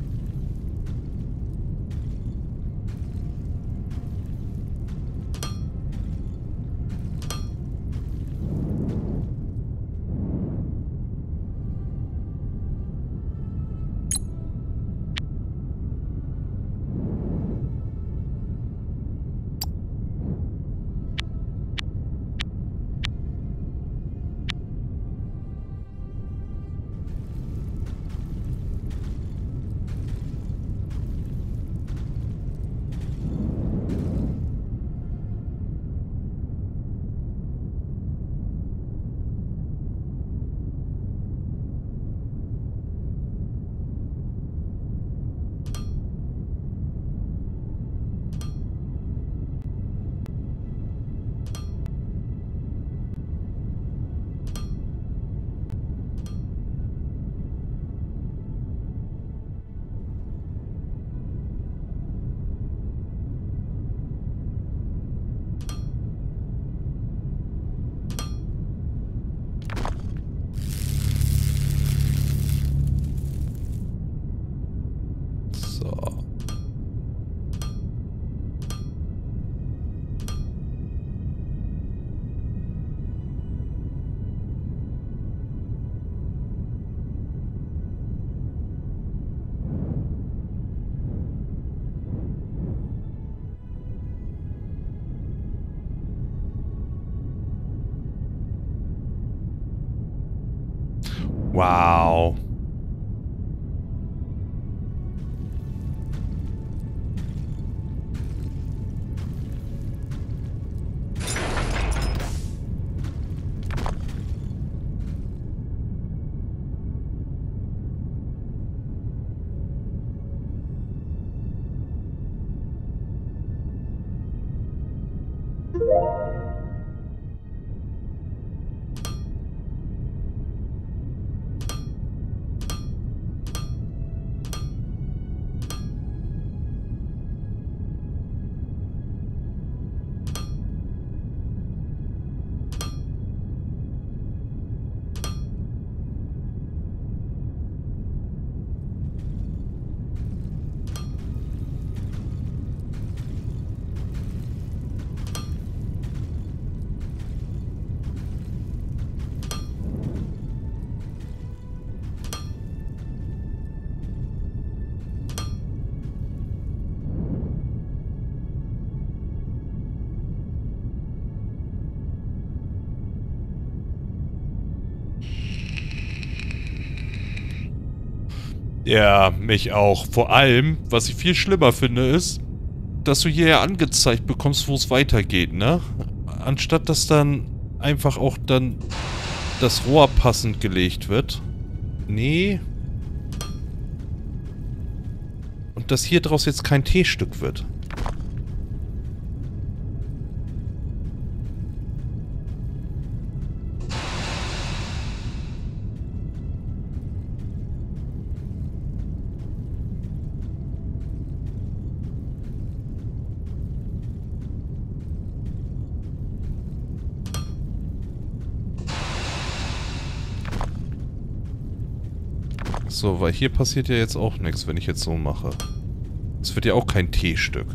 Ja, mich auch. Vor allem, was ich viel schlimmer finde, ist, dass du hier ja angezeigt bekommst, wo es weitergeht, ne? Anstatt dass dann einfach auch dann das Rohr passend gelegt wird. Nee. Und dass hier draus jetzt kein T-Stück wird. So, weil hier passiert ja jetzt auch nichts, wenn ich jetzt so mache. Es wird ja auch kein T-Stück.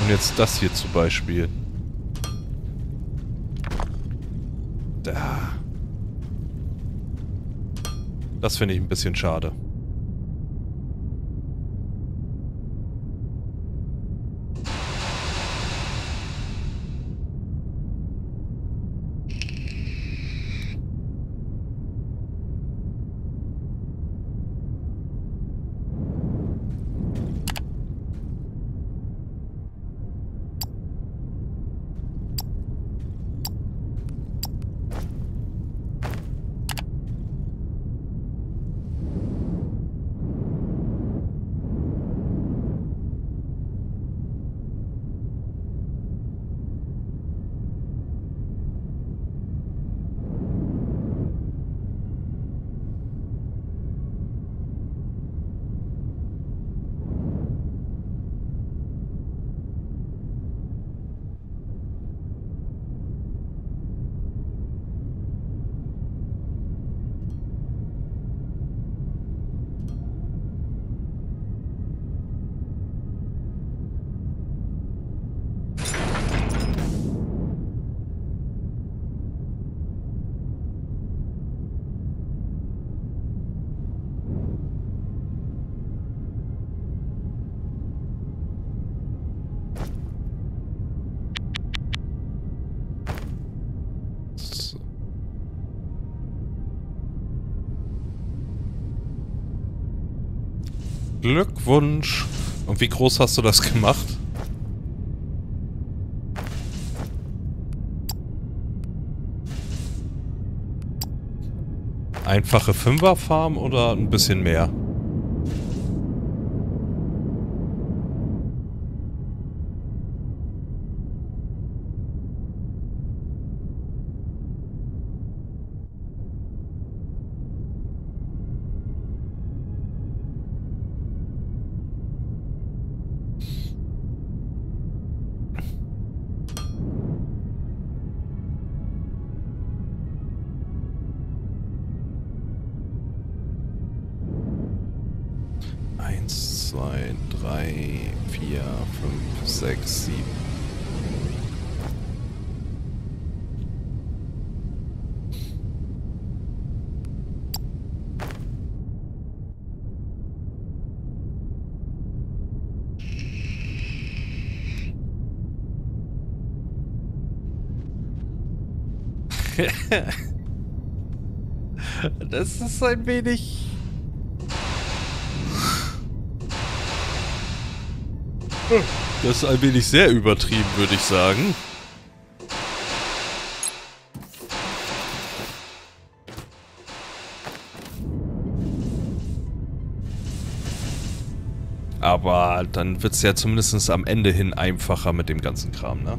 Und jetzt das hier zum Beispiel. Da. Das finde ich ein bisschen schade. Glückwunsch. Und wie groß hast du das gemacht? Einfache Fünferfarm oder ein bisschen mehr? das ist ein wenig... Das ist ein wenig sehr übertrieben, würde ich sagen. Aber dann wird es ja zumindest am Ende hin einfacher mit dem ganzen Kram, ne?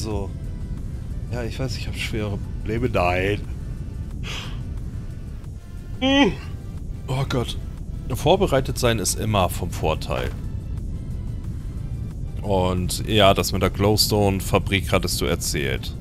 also... Ja, ich weiß, ich habe schwere Probleme. Nein. Oh Gott. Vorbereitet sein ist immer vom Vorteil. Und ja, das mit der Glowstone-Fabrik hattest du erzählt.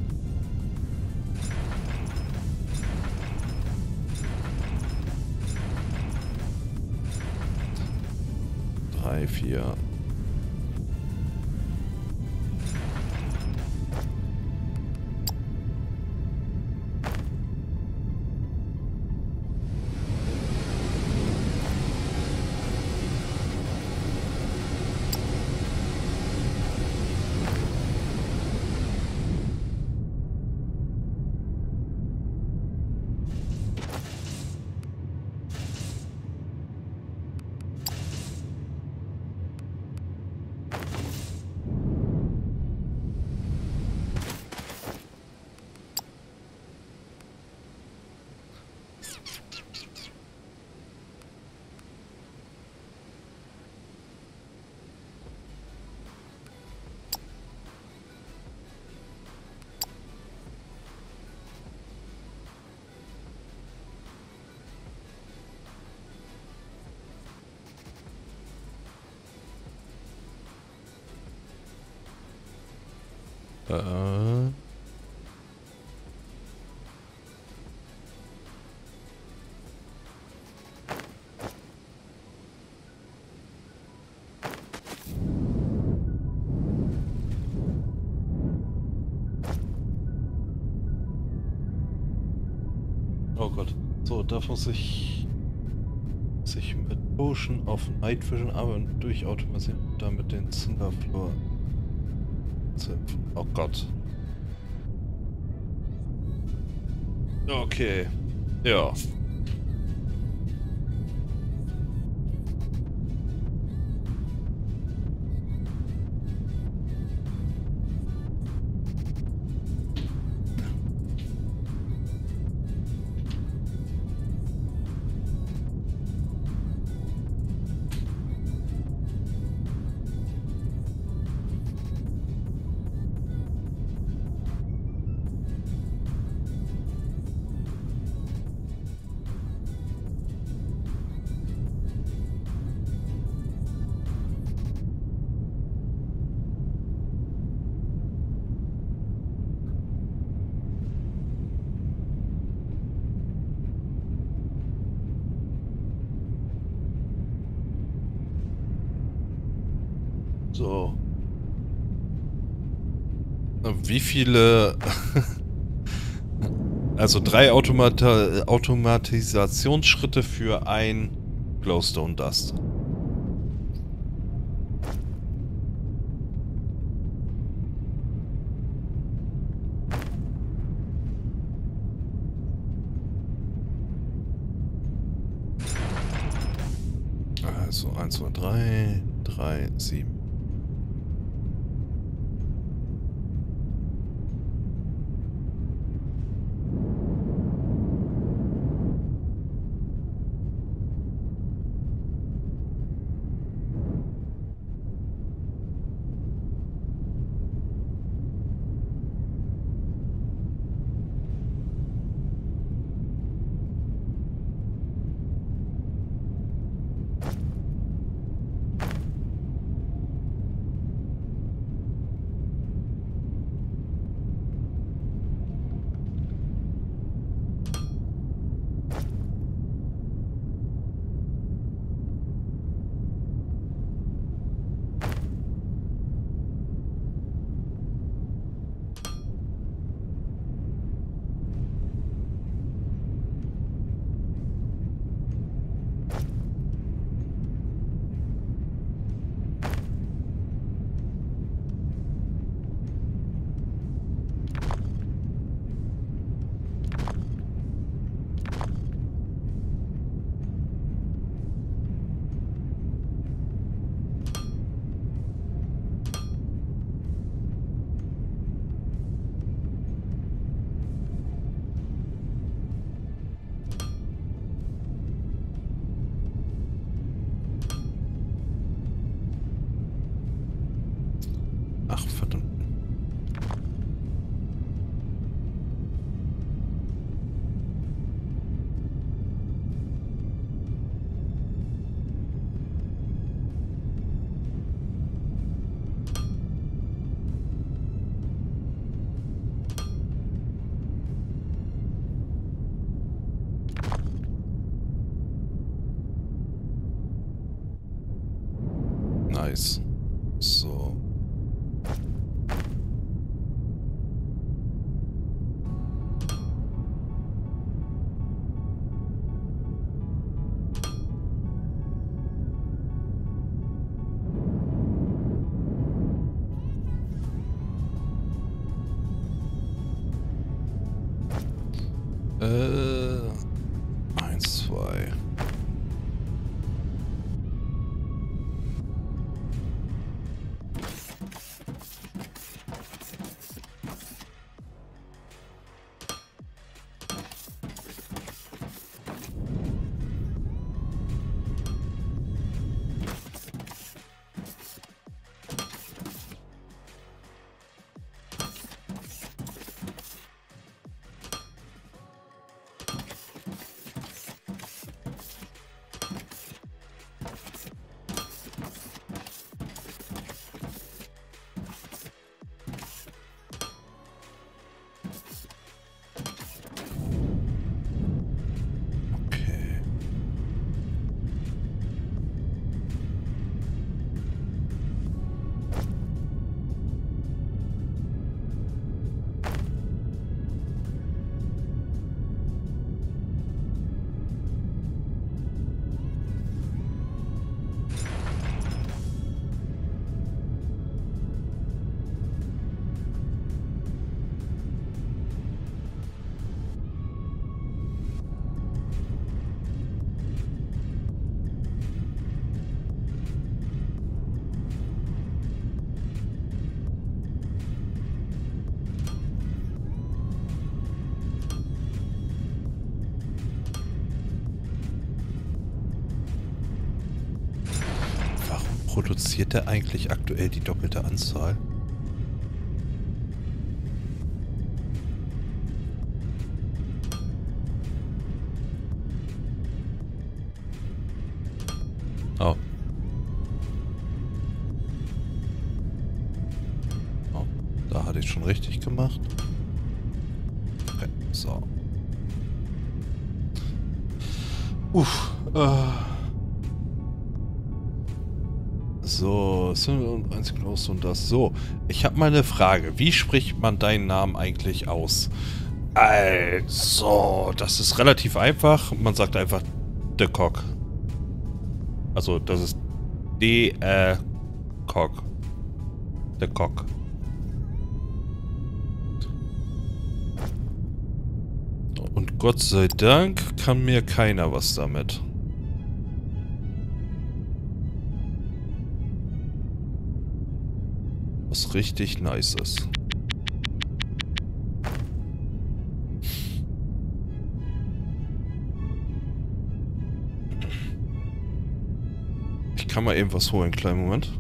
So, da muss ich sich mit Potion auf Night Vision arbeiten durch Automatisieren damit den Cinderfloor Oh Gott. Okay. Ja. Wie viele... also drei Automata Automatisationsschritte für ein Glowstone Dust. Produziert er eigentlich aktuell die doppelte Anzahl? Oh. Oh, da hatte ich schon richtig gemacht. Okay, so. Uff. Äh. Wir und einzig los und das. So, ich habe mal eine Frage. Wie spricht man deinen Namen eigentlich aus? Also, das ist relativ einfach. Man sagt einfach De Cock. Also, das ist D äh Cock. De Cock. Und Gott sei Dank kann mir keiner was damit. Richtig nice ist. Ich kann mal eben was holen, kleinen Moment.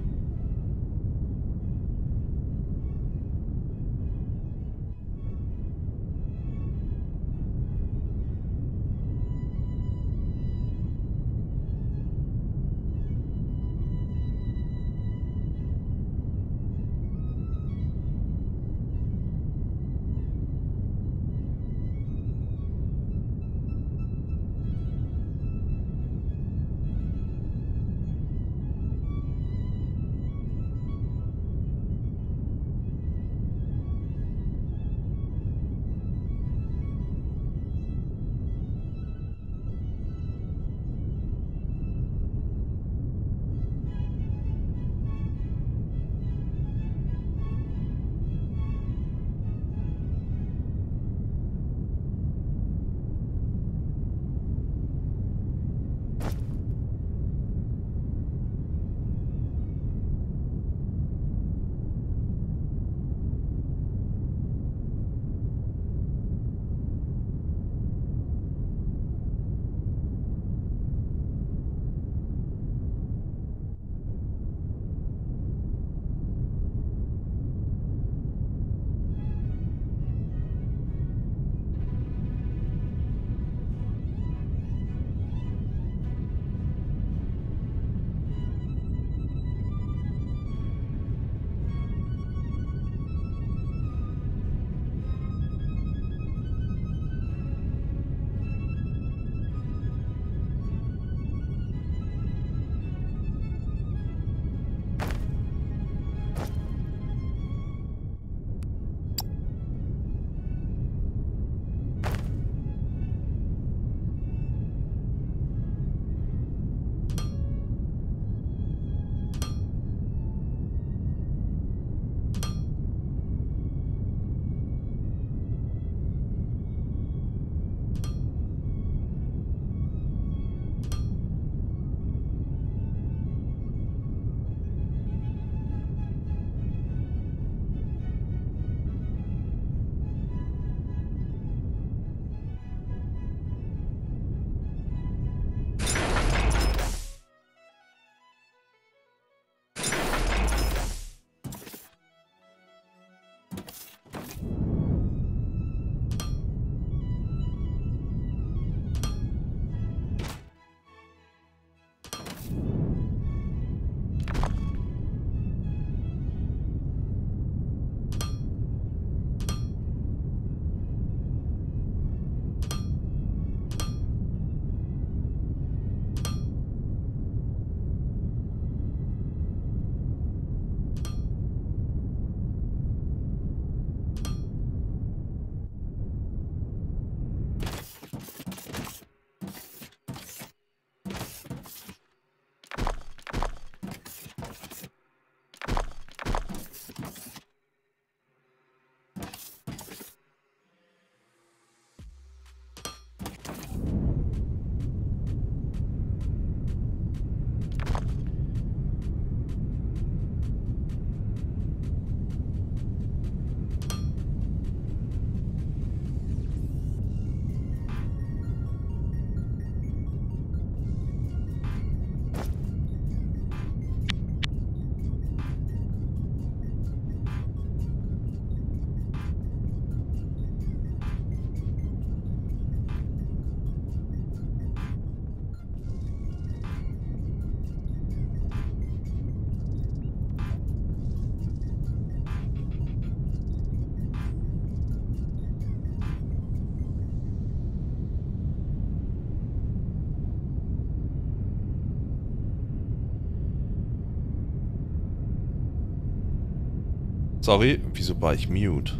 Sorry, wieso war ich mute?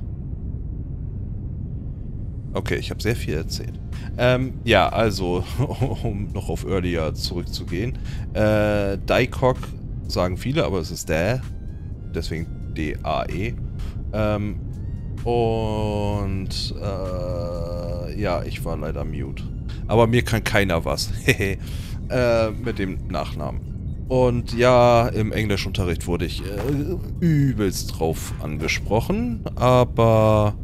Okay, ich habe sehr viel erzählt. Ähm, ja, also, um noch auf Earlier zurückzugehen. Äh, Daikok sagen viele, aber es ist der. Deswegen D-A-E. Ähm, und, äh, ja, ich war leider mute. Aber mir kann keiner was. äh, mit dem Nachnamen. Und ja, im Englischunterricht wurde ich äh, übelst drauf angesprochen, aber...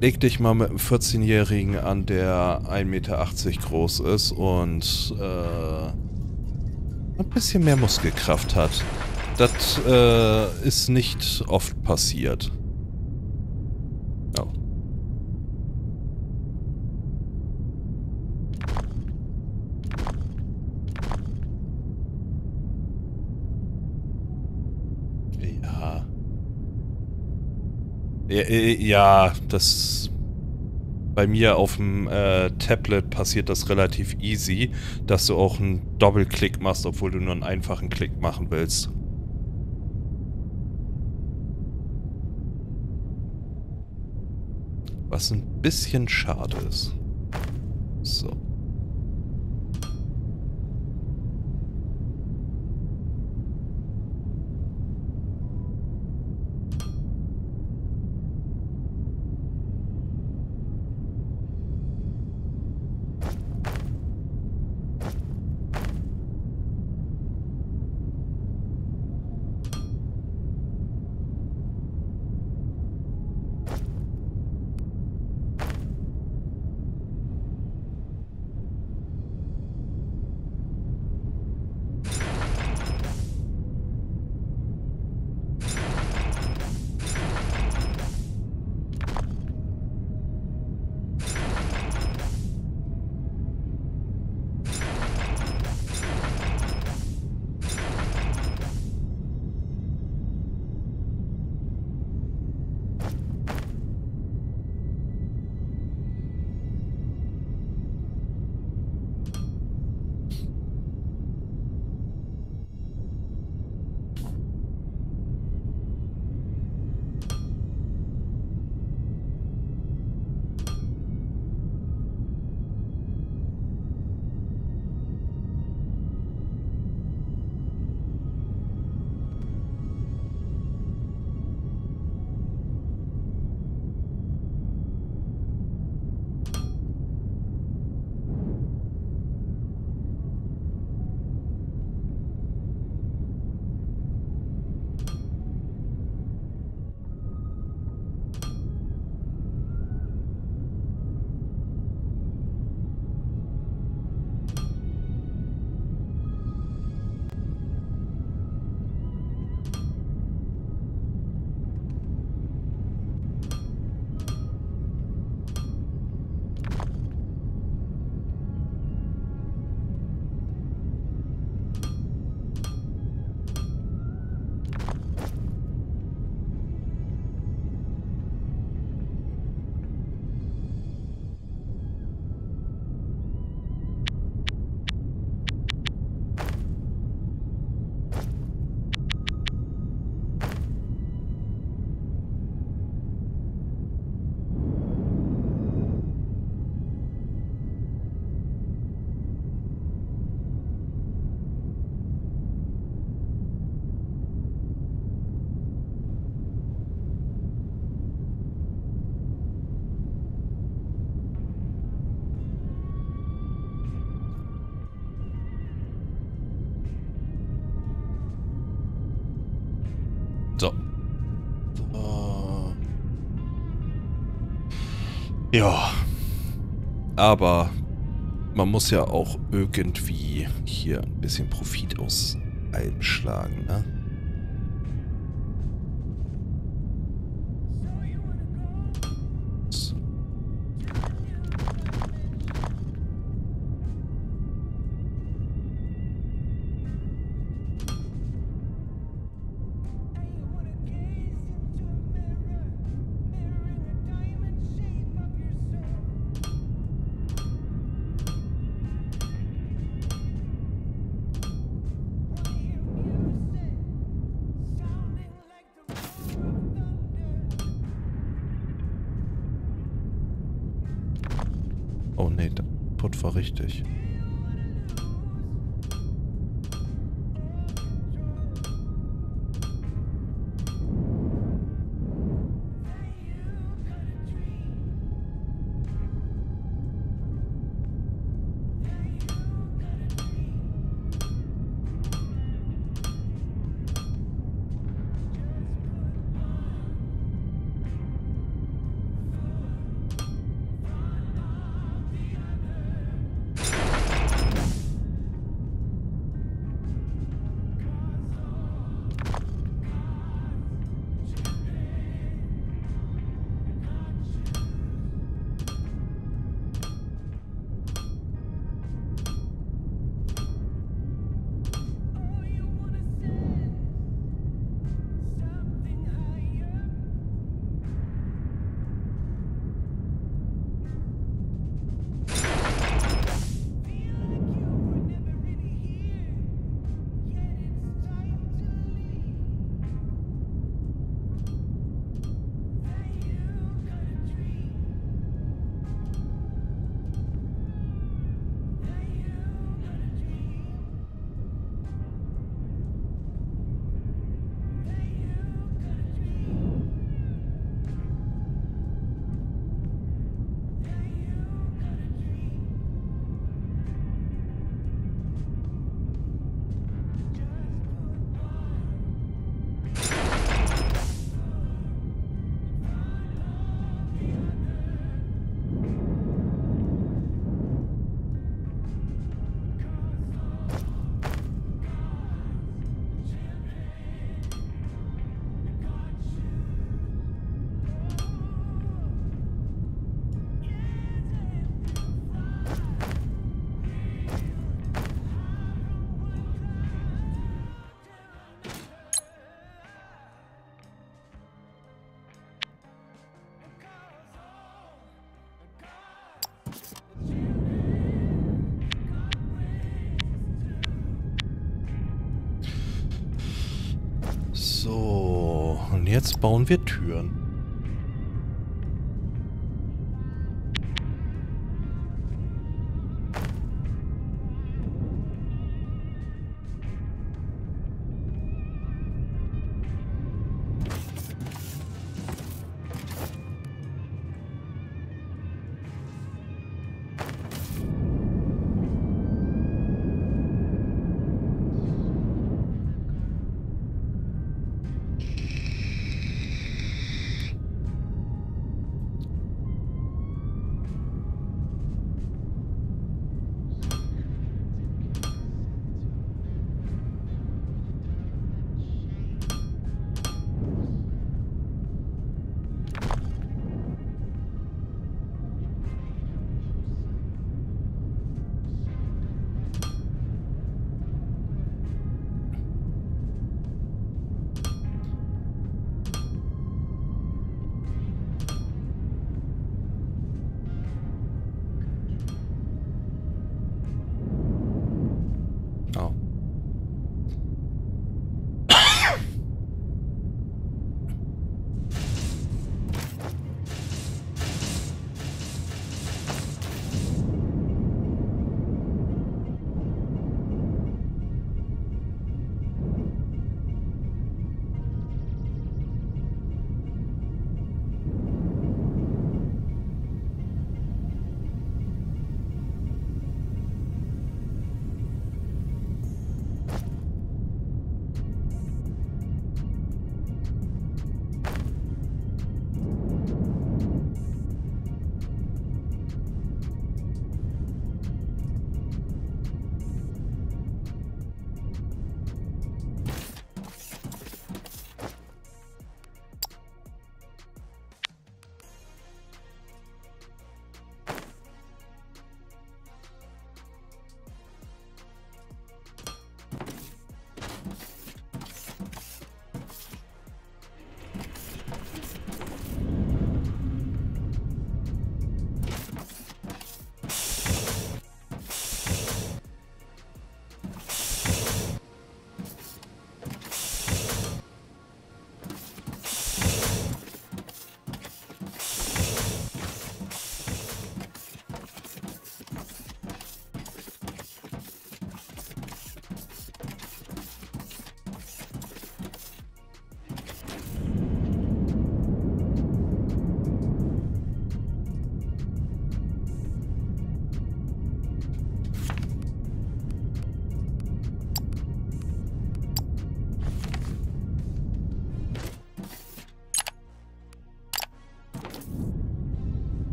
Leg dich mal mit einem 14-Jährigen an, der 1,80 Meter groß ist und äh, ein bisschen mehr Muskelkraft hat. Das äh, ist nicht oft passiert. Ja, das bei mir auf dem äh, Tablet passiert das relativ easy, dass du auch einen Doppelklick machst, obwohl du nur einen einfachen Klick machen willst. Was ein bisschen schade ist. So. Ja. Aber man muss ja auch irgendwie hier ein bisschen Profit aus allem schlagen, ne? Bauen wir Türen.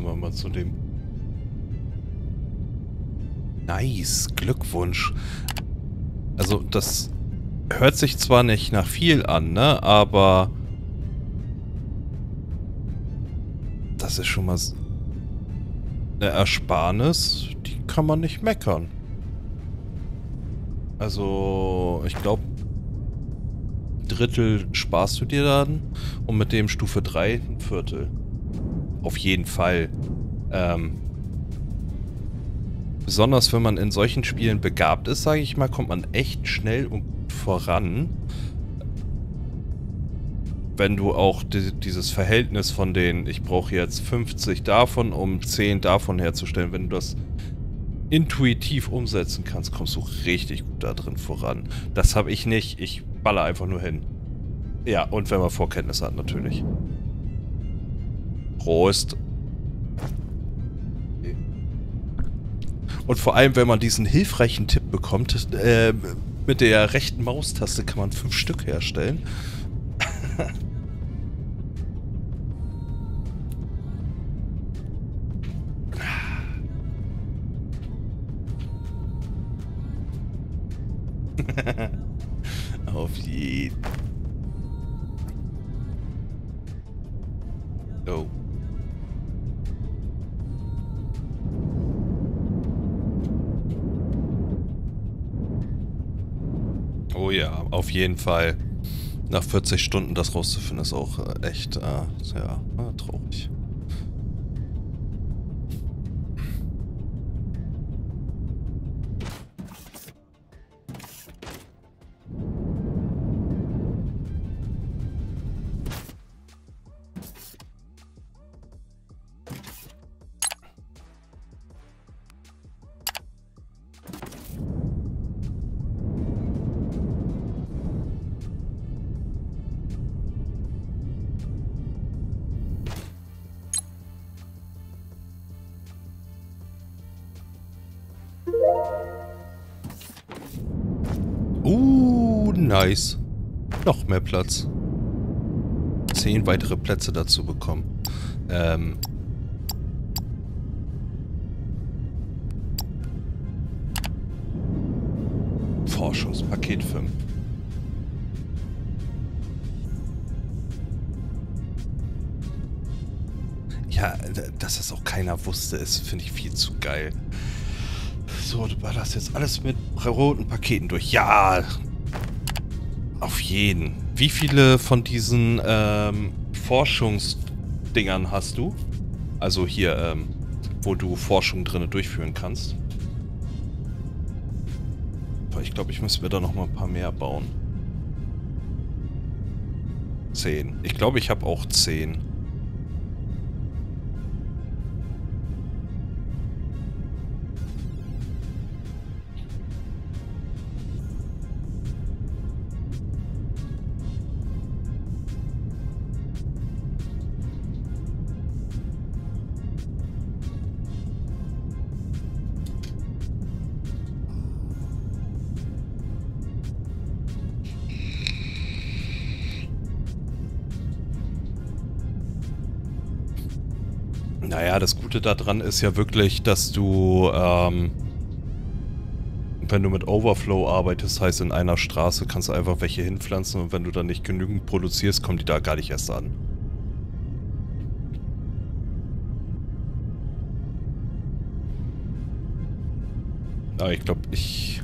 Müssen wir mal zu dem. Nice, Glückwunsch. Also das hört sich zwar nicht nach viel an, ne? Aber das ist schon mal eine Ersparnis, die kann man nicht meckern. Also, ich glaube, Drittel sparst du dir dann und mit dem Stufe 3 ein Viertel. Auf jeden Fall. Ähm, besonders wenn man in solchen Spielen begabt ist, sage ich mal, kommt man echt schnell und gut voran. Wenn du auch die, dieses Verhältnis von den, ich brauche jetzt 50 davon, um 10 davon herzustellen, wenn du das intuitiv umsetzen kannst, kommst du richtig gut da drin voran. Das habe ich nicht. Ich baller einfach nur hin. Ja, und wenn man Vorkenntnisse hat, natürlich. Prost. Und vor allem, wenn man diesen hilfreichen Tipp bekommt, äh, mit der rechten Maustaste kann man fünf Stück herstellen. Auf jeden. Oh. Oh ja, auf jeden Fall. Nach 40 Stunden das rauszufinden, ist auch äh, echt, äh, ja, äh, traurig. Mehr Platz. Zehn weitere Plätze dazu bekommen. Ähm. Forschungspaket 5. Ja, dass das auch keiner wusste, ist, finde ich viel zu geil. So, du ballerst jetzt alles mit roten Paketen durch. Ja! Jeden. Wie viele von diesen ähm, Forschungsdingern hast du? Also hier, ähm, wo du Forschung drinne durchführen kannst. Ich glaube, ich müsste mir da noch mal ein paar mehr bauen. Zehn. Ich glaube, ich habe auch zehn. Gute daran ist ja wirklich, dass du, ähm, wenn du mit Overflow arbeitest, heißt in einer Straße kannst du einfach welche hinpflanzen und wenn du dann nicht genügend produzierst, kommen die da gar nicht erst an. Aber ich glaube, ich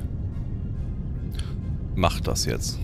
mach das jetzt.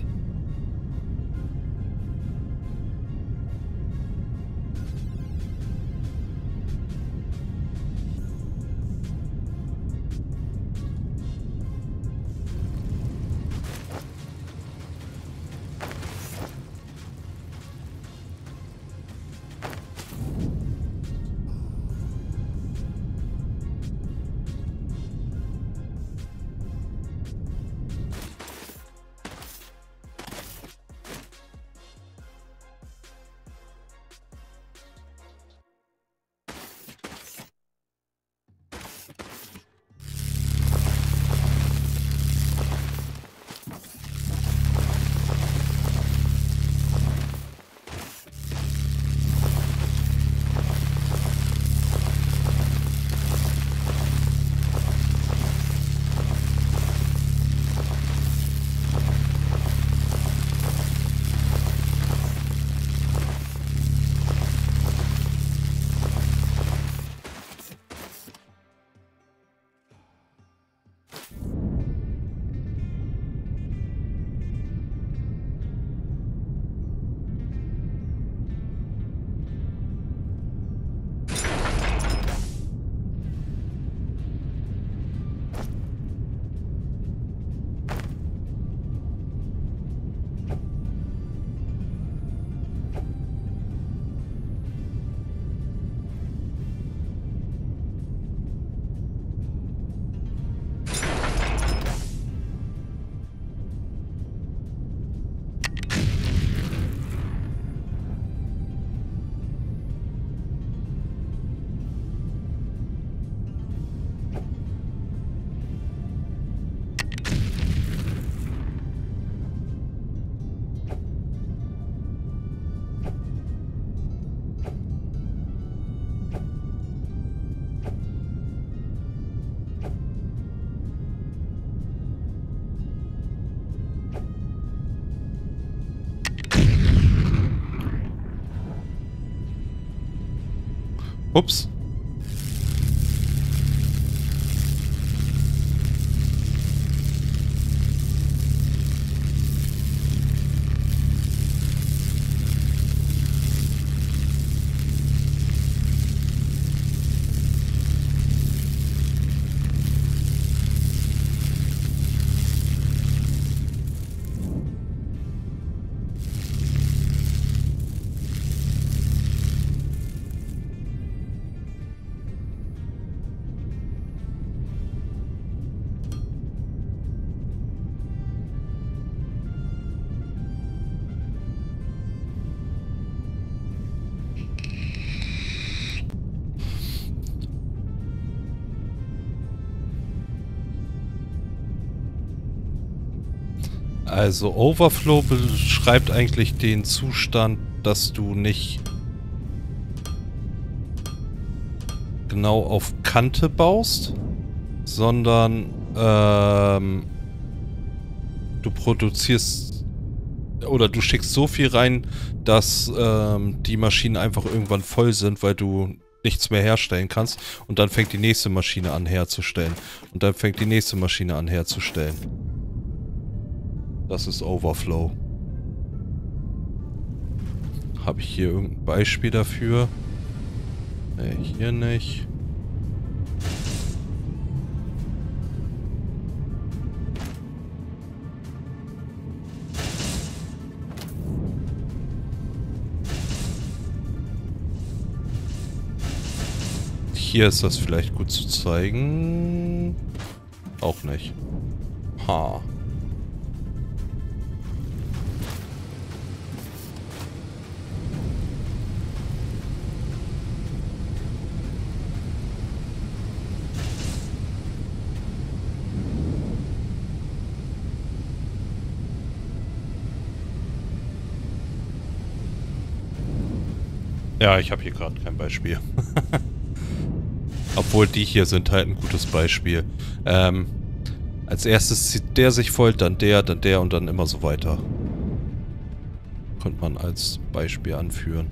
Ups. Also Overflow beschreibt eigentlich den Zustand, dass du nicht genau auf Kante baust, sondern ähm, du produzierst oder du schickst so viel rein, dass ähm, die Maschinen einfach irgendwann voll sind, weil du nichts mehr herstellen kannst und dann fängt die nächste Maschine an herzustellen und dann fängt die nächste Maschine an herzustellen. Das ist Overflow. Habe ich hier irgendein Beispiel dafür? Ne, hier nicht. Hier ist das vielleicht gut zu zeigen. Auch nicht. Ha. Ja, ich habe hier gerade kein Beispiel. Obwohl die hier sind halt ein gutes Beispiel. Ähm, als erstes zieht der sich voll, dann der, dann der und dann immer so weiter. Könnte man als Beispiel anführen.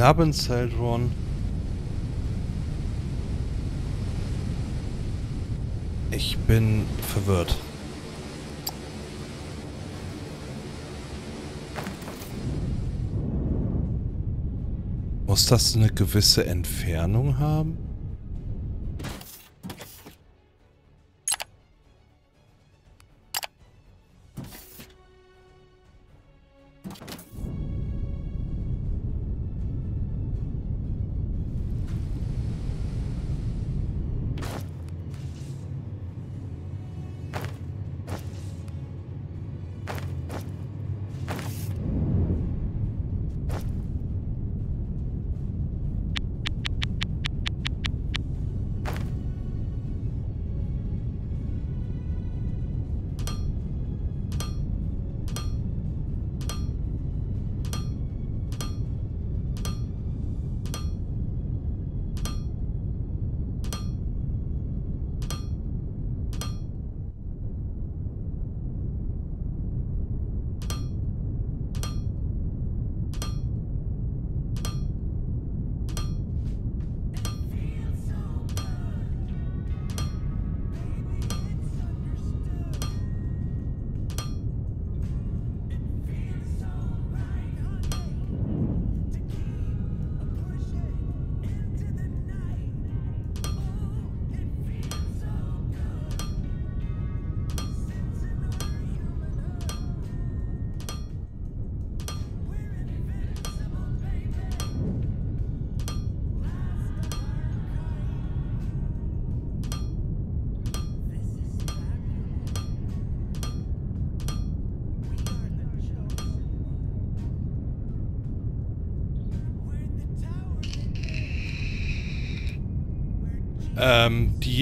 Knabbenzeldron. Ich bin verwirrt. Muss das eine gewisse Entfernung haben?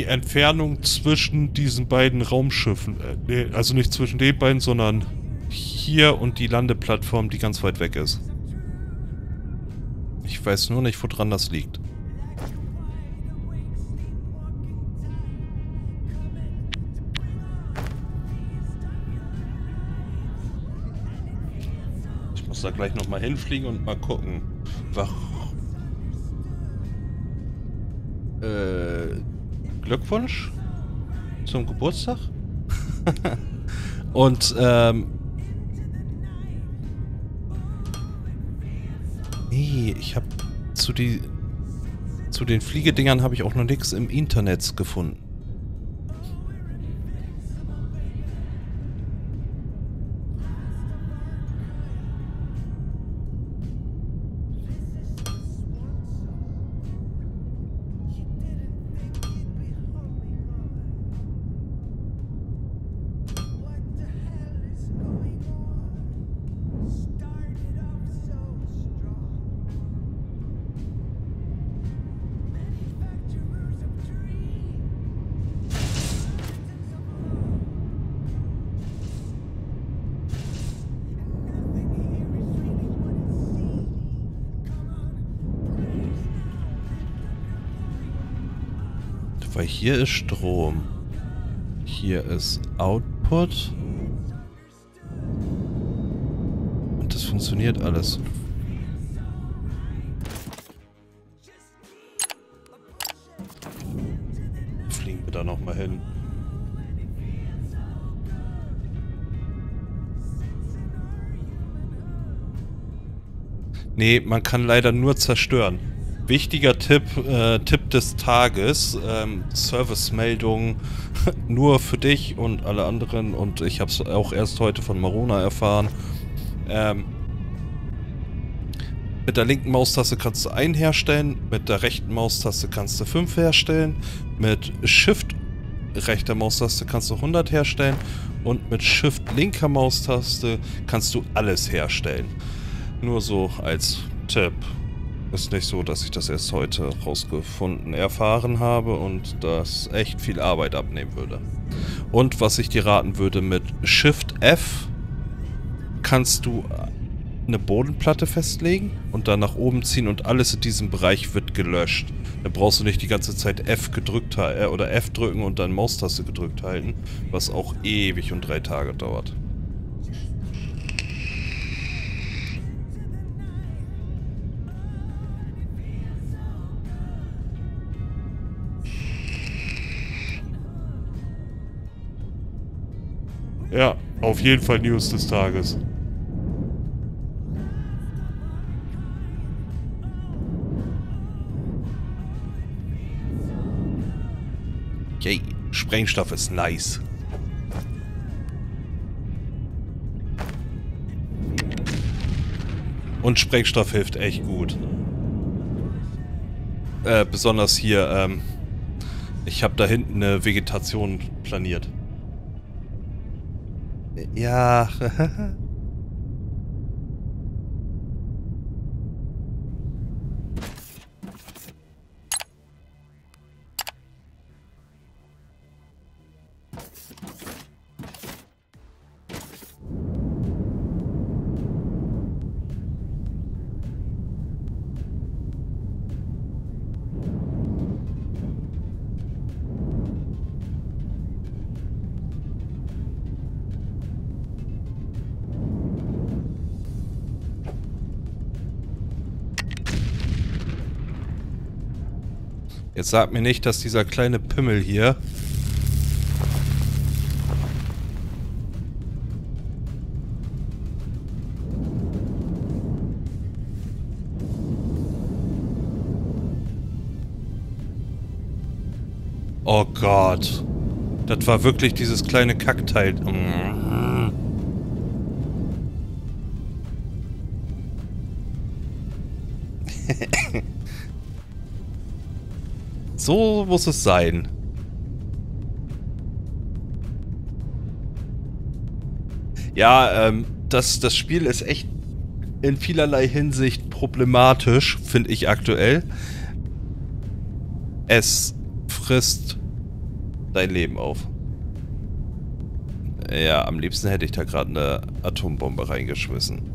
Entfernung zwischen diesen beiden Raumschiffen, äh, also nicht zwischen den beiden, sondern hier und die Landeplattform, die ganz weit weg ist. Ich weiß nur nicht, woran das liegt. Ich muss da gleich nochmal hinfliegen und mal gucken, warum Äh, Glückwunsch zum Geburtstag. Und, ähm... Nee, ich habe zu die... Zu den Fliegedingern habe ich auch noch nichts im Internet gefunden. Hier ist Strom. Hier ist Output. Und das funktioniert alles. Fliegen wir da nochmal hin. Nee, man kann leider nur zerstören. Wichtiger Tipp, äh, Tipp des Tages, ähm, Servicemeldung nur für dich und alle anderen und ich habe es auch erst heute von Marona erfahren. Ähm, mit der linken Maustaste kannst du einen herstellen, mit der rechten Maustaste kannst du fünf herstellen, mit Shift rechter Maustaste kannst du 100 herstellen und mit Shift linker Maustaste kannst du alles herstellen. Nur so als Tipp. Ist nicht so, dass ich das erst heute rausgefunden, erfahren habe und das echt viel Arbeit abnehmen würde. Und was ich dir raten würde, mit Shift F kannst du eine Bodenplatte festlegen und dann nach oben ziehen und alles in diesem Bereich wird gelöscht. Da brauchst du nicht die ganze Zeit F gedrückt äh, oder F drücken und dann Maustaste gedrückt halten, was auch ewig und drei Tage dauert. Auf jeden Fall News des Tages. Yay, Sprengstoff ist nice. Und Sprengstoff hilft echt gut. Äh, besonders hier, ähm, ich habe da hinten eine Vegetation planiert. Ja. Jetzt sag mir nicht, dass dieser kleine Pimmel hier... Oh Gott. Das war wirklich dieses kleine Kackteil. So muss es sein. Ja, ähm, das, das Spiel ist echt in vielerlei Hinsicht problematisch, finde ich aktuell. Es frisst dein Leben auf. Ja, am liebsten hätte ich da gerade eine Atombombe reingeschmissen.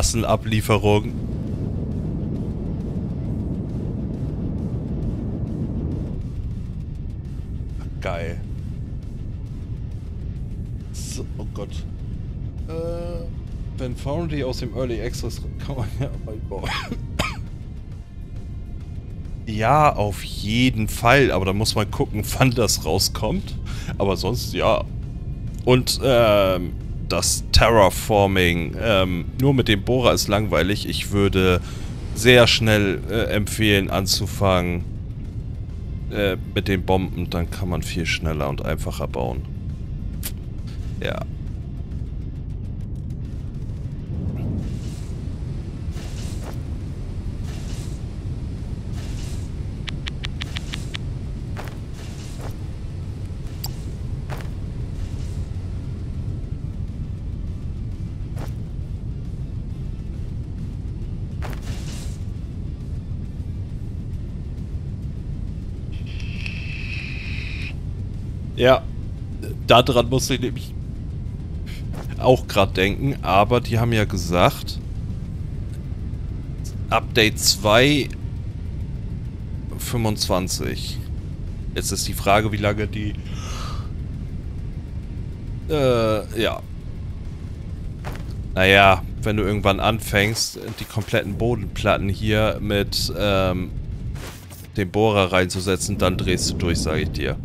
Massenablieferung. Geil. So, oh Gott. Äh, wenn Foundry aus dem Early Access kann man ja einbauen. ja, auf jeden Fall, aber da muss man gucken, wann das rauskommt. Aber sonst ja. Und ähm, das Terraforming ähm, nur mit dem Bohrer ist langweilig. Ich würde sehr schnell äh, empfehlen anzufangen äh, mit den Bomben. Dann kann man viel schneller und einfacher bauen. Daran musste ich nämlich auch gerade denken, aber die haben ja gesagt, Update 2 25. Jetzt ist die Frage, wie lange die Äh, ja. Naja, wenn du irgendwann anfängst, die kompletten Bodenplatten hier mit ähm, dem Bohrer reinzusetzen, dann drehst du durch, sage ich dir.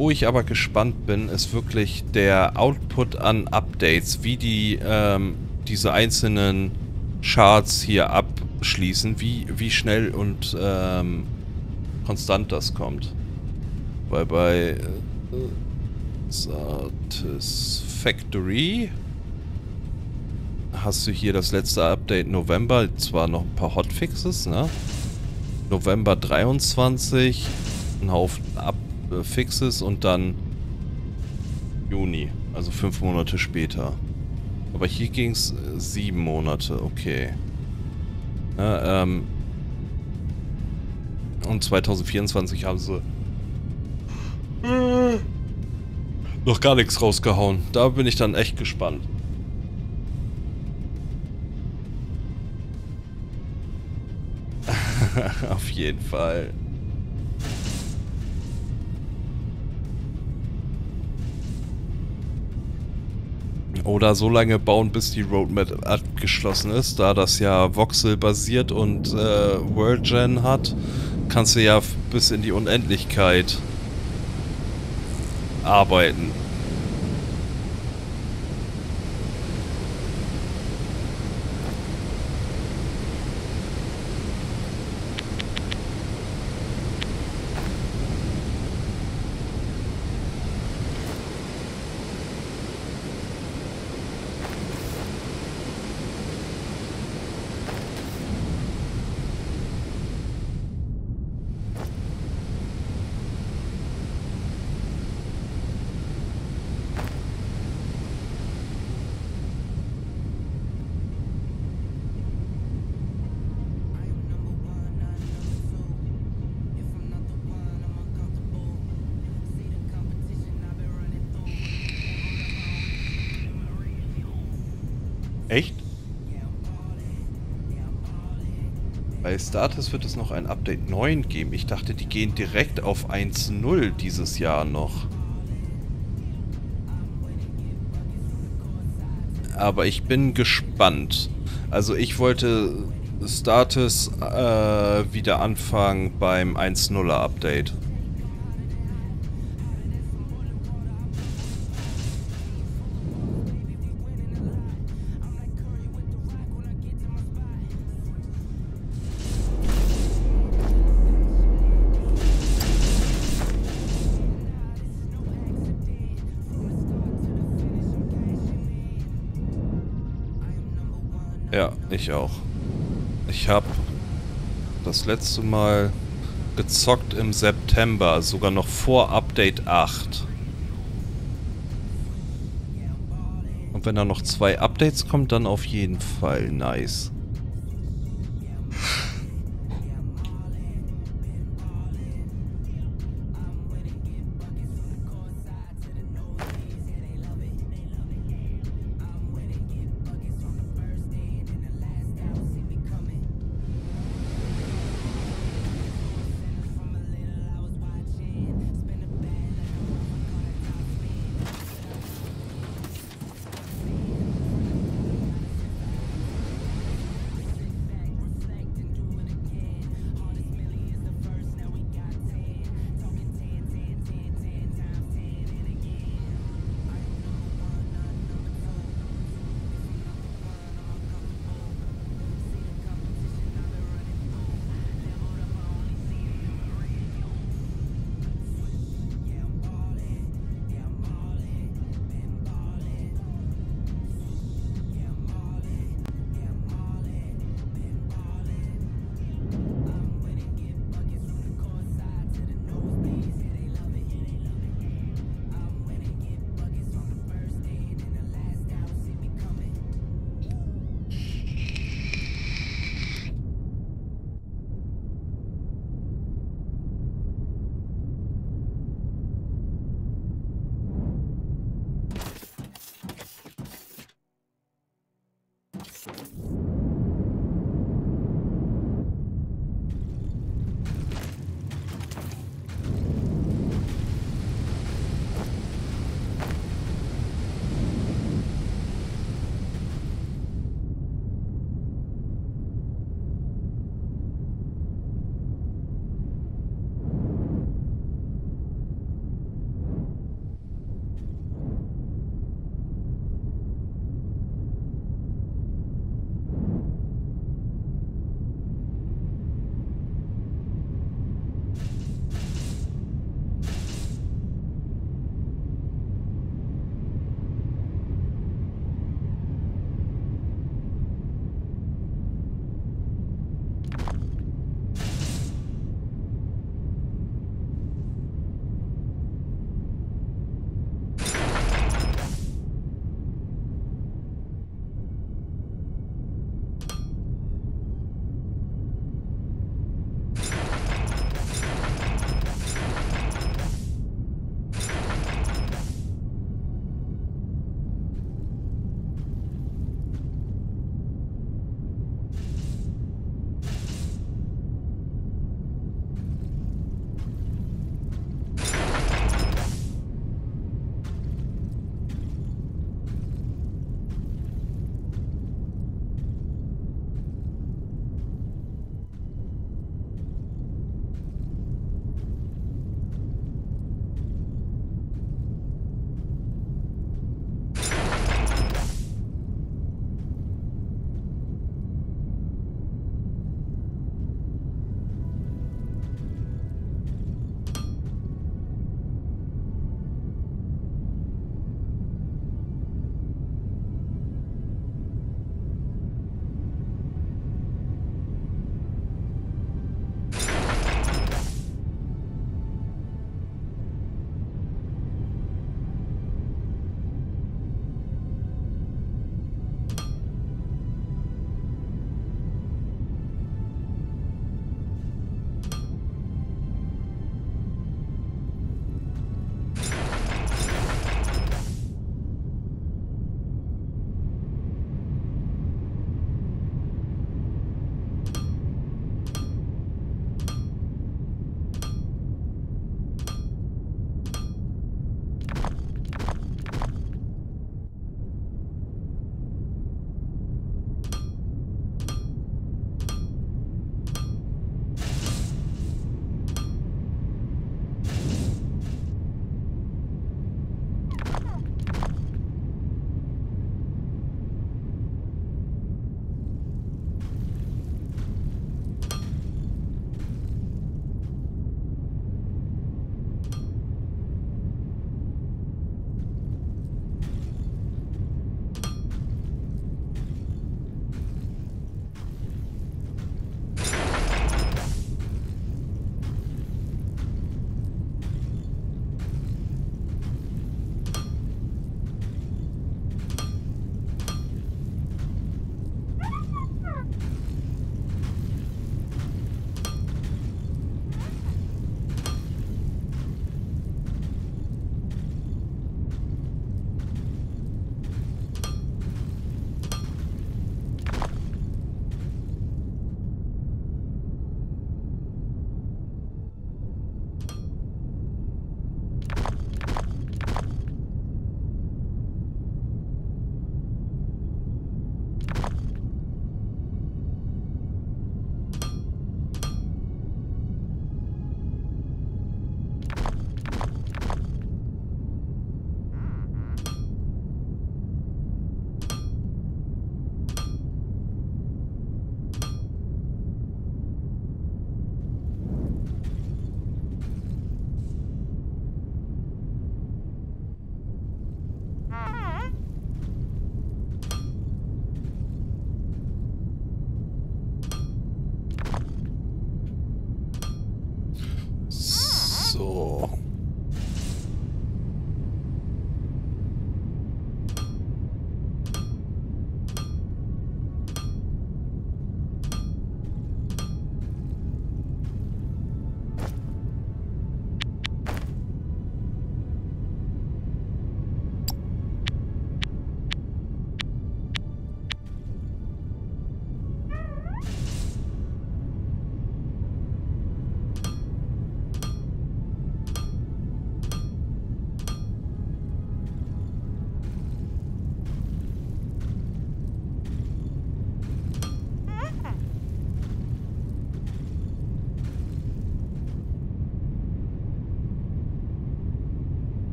Wo ich aber gespannt bin, ist wirklich der Output an Updates, wie die ähm, diese einzelnen Charts hier abschließen, wie, wie schnell und ähm, konstant das kommt. Weil bei äh, Satisfactory hast du hier das letzte Update November, zwar noch ein paar Hotfixes, ne? November 23, ein Haufen Up äh, Fixes und dann Juni, also fünf Monate später. Aber hier ging es äh, sieben Monate, okay. Ja, ähm und 2024 haben sie äh, noch gar nichts rausgehauen. Da bin ich dann echt gespannt. Auf jeden Fall. Oder so lange bauen, bis die Roadmap abgeschlossen ist, da das ja Voxel basiert und äh, WorldGen hat, kannst du ja bis in die Unendlichkeit arbeiten. Status wird es noch ein Update 9 geben. Ich dachte, die gehen direkt auf 1.0 dieses Jahr noch. Aber ich bin gespannt. Also ich wollte Status äh, wieder anfangen beim 1.0er Update. Ich auch. Ich habe das letzte Mal gezockt im September, sogar noch vor Update 8. Und wenn da noch zwei Updates kommen, dann auf jeden Fall nice.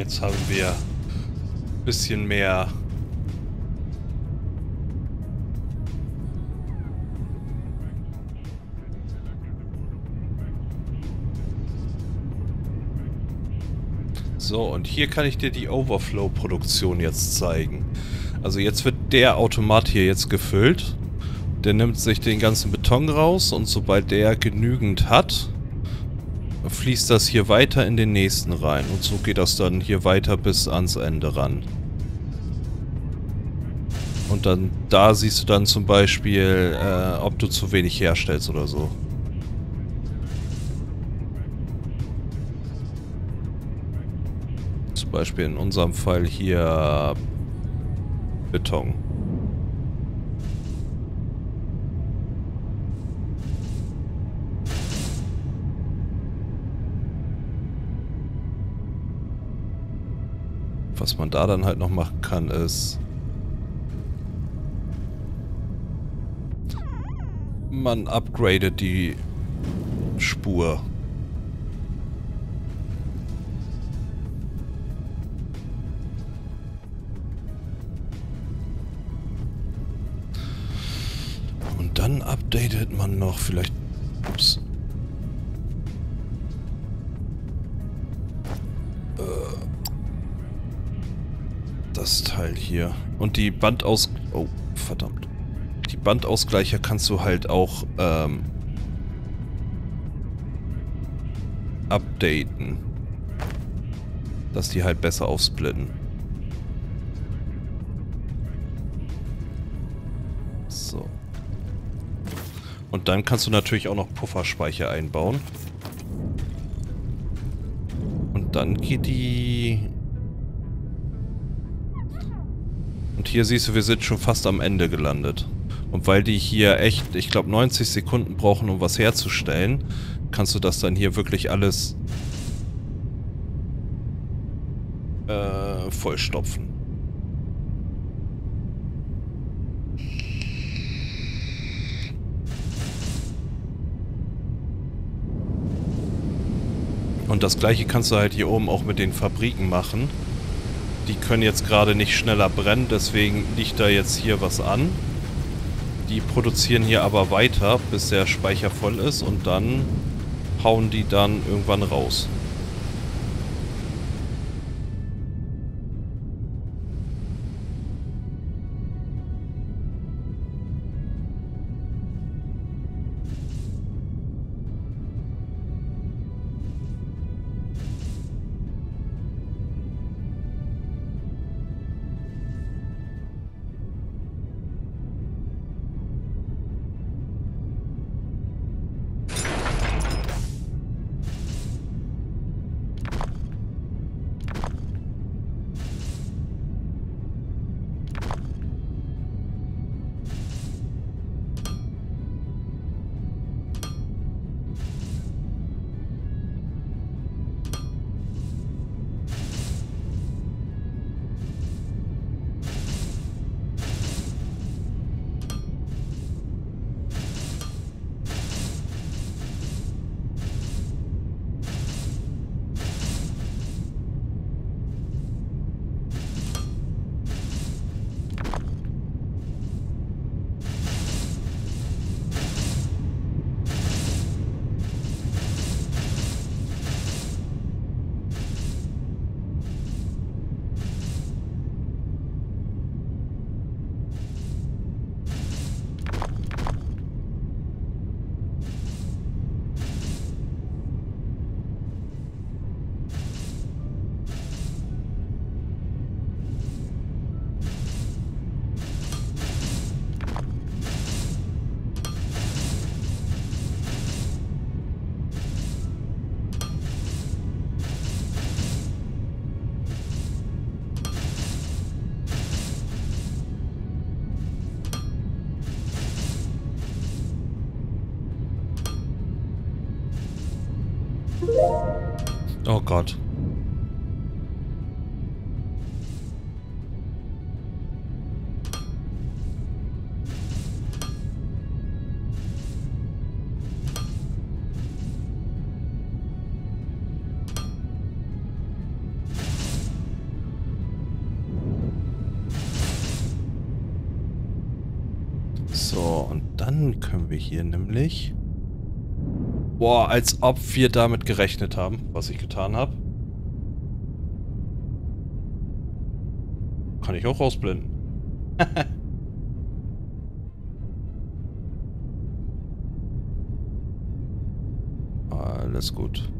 Jetzt haben wir ein bisschen mehr So, und hier kann ich dir die Overflow-Produktion jetzt zeigen. Also jetzt wird der Automat hier jetzt gefüllt. Der nimmt sich den ganzen Beton raus und sobald der genügend hat, fließt das hier weiter in den nächsten rein. Und so geht das dann hier weiter bis ans Ende ran. Und dann da siehst du dann zum Beispiel, äh, ob du zu wenig herstellst oder so. Zum Beispiel in unserem Fall hier Beton. Man da dann halt noch machen kann, ist... Man upgradet die Spur. Und dann updatet man noch vielleicht... hier. Und die Bandaus... Oh, verdammt. Die Bandausgleicher kannst du halt auch ähm, updaten. Dass die halt besser aufsplitten. So. Und dann kannst du natürlich auch noch Pufferspeicher einbauen. Und dann geht die hier siehst du, wir sind schon fast am Ende gelandet. Und weil die hier echt, ich glaube 90 Sekunden brauchen, um was herzustellen, kannst du das dann hier wirklich alles äh, vollstopfen. Und das gleiche kannst du halt hier oben auch mit den Fabriken machen die können jetzt gerade nicht schneller brennen, deswegen liegt da jetzt hier was an. Die produzieren hier aber weiter, bis der Speicher voll ist und dann hauen die dann irgendwann raus. Gott. So, und dann können wir hier nämlich... Boah, als ob wir damit gerechnet haben, was ich getan habe. Kann ich auch ausblenden. Alles gut.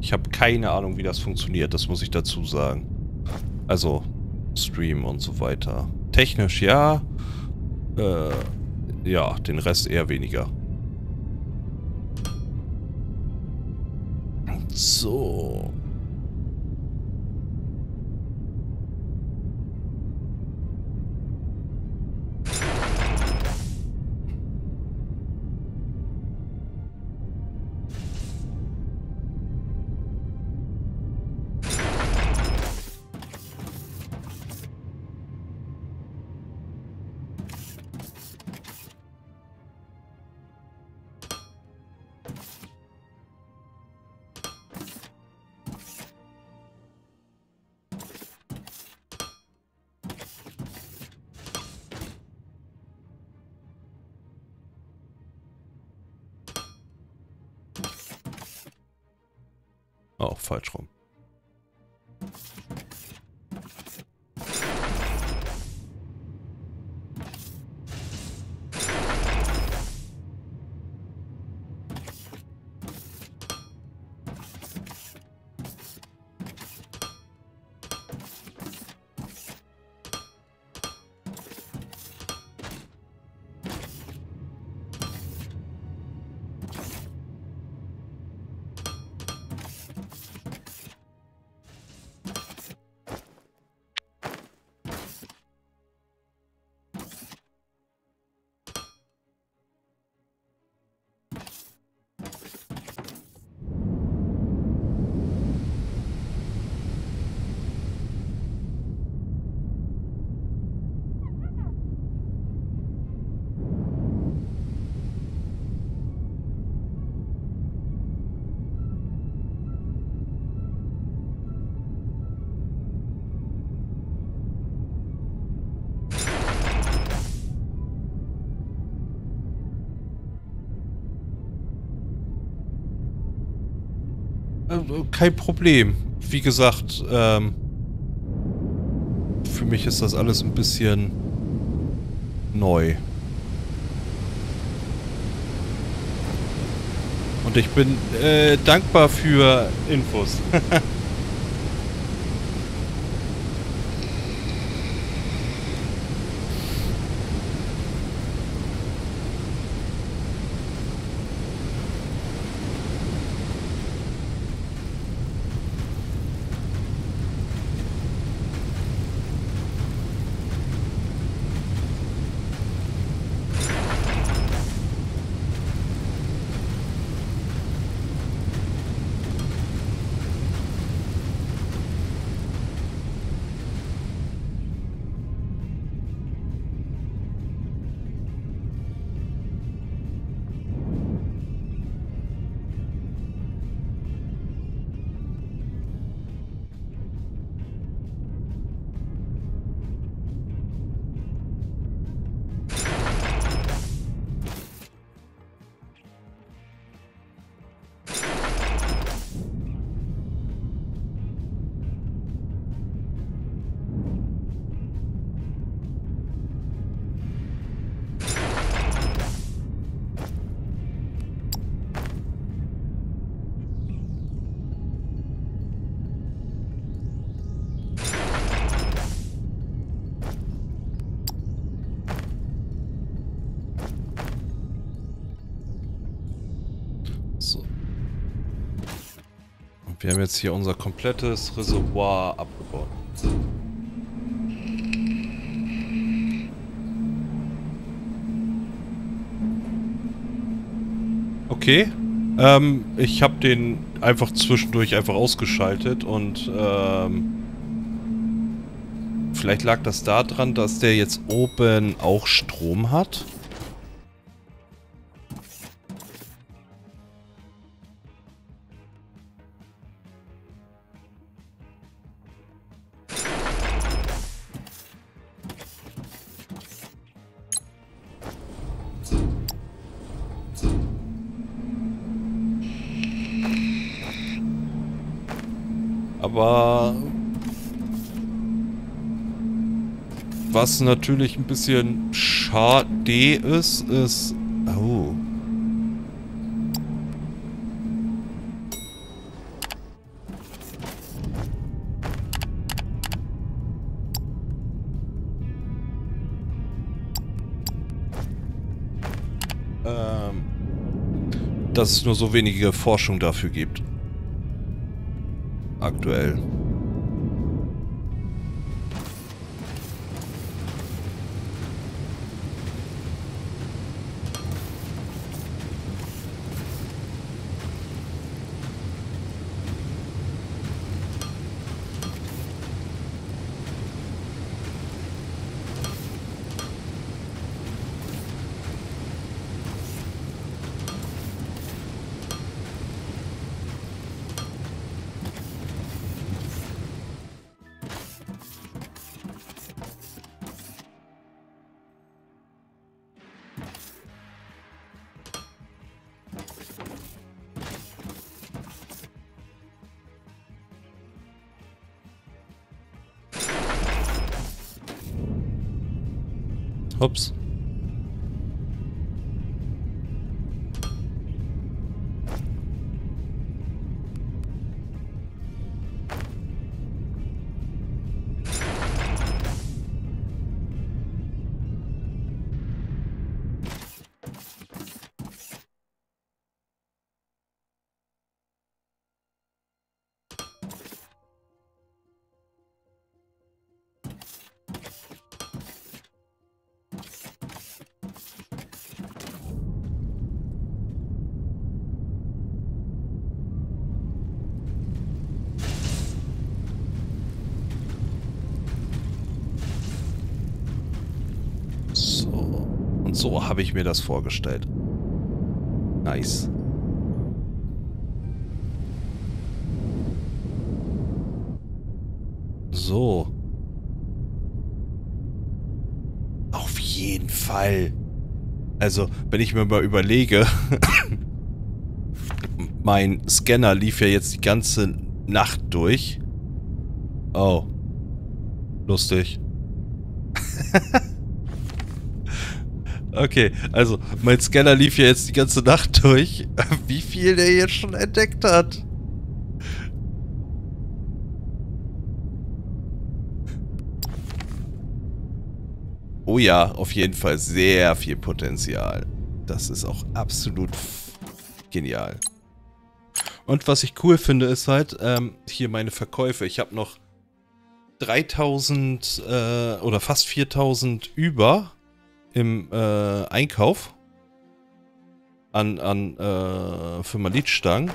Ich habe keine Ahnung, wie das funktioniert, das muss ich dazu sagen. Also, Stream und so weiter. Technisch ja, äh, ja, den Rest eher weniger. So. Oh, falsch rum. Kein Problem. Wie gesagt, ähm, für mich ist das alles ein bisschen neu. Und ich bin äh, dankbar für Infos. jetzt hier unser komplettes Reservoir abgebaut. Okay. Ähm, ich habe den einfach zwischendurch einfach ausgeschaltet und ähm, vielleicht lag das daran, dass der jetzt oben auch Strom hat. Was natürlich ein bisschen schade ist, ist... Oh. Ähm, dass es nur so wenige Forschung dafür gibt aktuell. So habe ich mir das vorgestellt. Nice. So. Auf jeden Fall. Also, wenn ich mir mal überlege, mein Scanner lief ja jetzt die ganze Nacht durch. Oh. Lustig. Okay, also mein Scanner lief ja jetzt die ganze Nacht durch. Wie viel der jetzt schon entdeckt hat. Oh ja, auf jeden Fall sehr viel Potenzial. Das ist auch absolut genial. Und was ich cool finde, ist halt, ähm, hier meine Verkäufe. Ich habe noch 3000 äh, oder fast 4000 über im äh, Einkauf an, an äh, Liedstangen.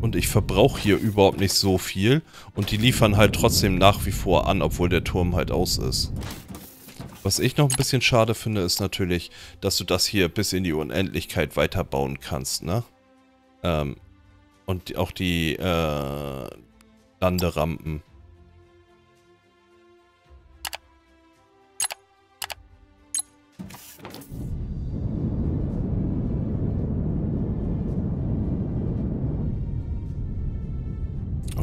Und ich verbrauche hier überhaupt nicht so viel. Und die liefern halt trotzdem nach wie vor an, obwohl der Turm halt aus ist. Was ich noch ein bisschen schade finde, ist natürlich, dass du das hier bis in die Unendlichkeit weiterbauen kannst, ne? Ähm, und auch die äh, Landerampen.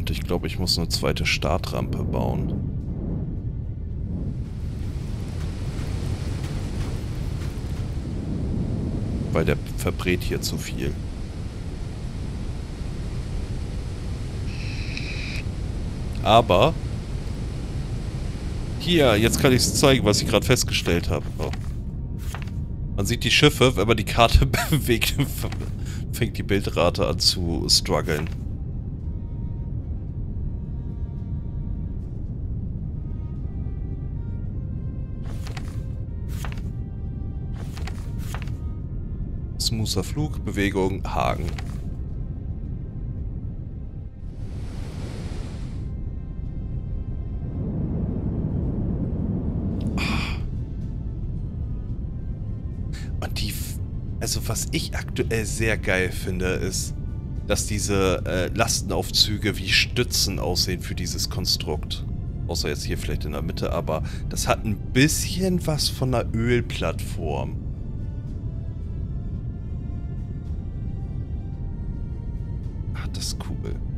Und ich glaube, ich muss eine zweite Startrampe bauen. Weil der verbrät hier zu viel. Aber hier, jetzt kann ich es zeigen, was ich gerade festgestellt habe. Oh. Man sieht die Schiffe, wenn man die Karte bewegt, fängt die Bildrate an zu strugglen. Smoother Flug, Bewegung, Haken. Und die, also was ich aktuell sehr geil finde, ist, dass diese äh, Lastenaufzüge wie Stützen aussehen für dieses Konstrukt. Außer jetzt hier vielleicht in der Mitte, aber das hat ein bisschen was von einer Ölplattform. Das cool.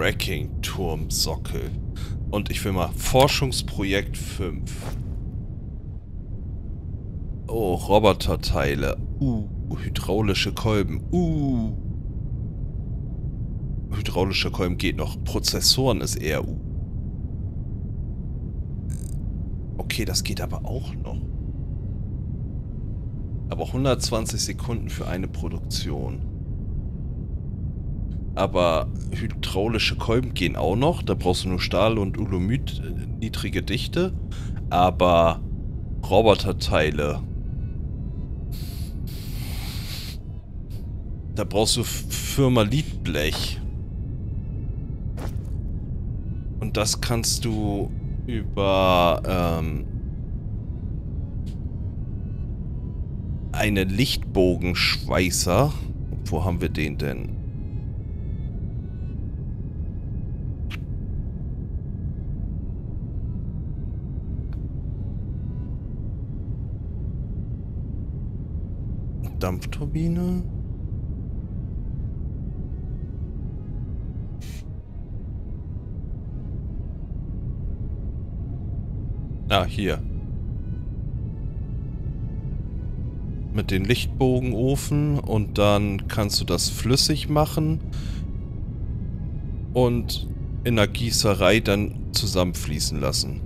Fracking-Turmsockel. Und ich will mal Forschungsprojekt 5. Oh, Roboterteile. Uh, hydraulische Kolben. Uh. Hydraulische Kolben geht noch. Prozessoren ist eher U. Okay, das geht aber auch noch. Aber 120 Sekunden für eine Produktion. Aber hydraulische Kolben gehen auch noch. Da brauchst du nur Stahl und Ulomit, äh, niedrige Dichte. Aber Roboterteile. Da brauchst du Firmalitblech. Und das kannst du über ähm, einen Lichtbogenschweißer. Wo haben wir den denn? Dampfturbine. Ah, hier. Mit den Lichtbogenofen und dann kannst du das flüssig machen und in der Gießerei dann zusammenfließen lassen.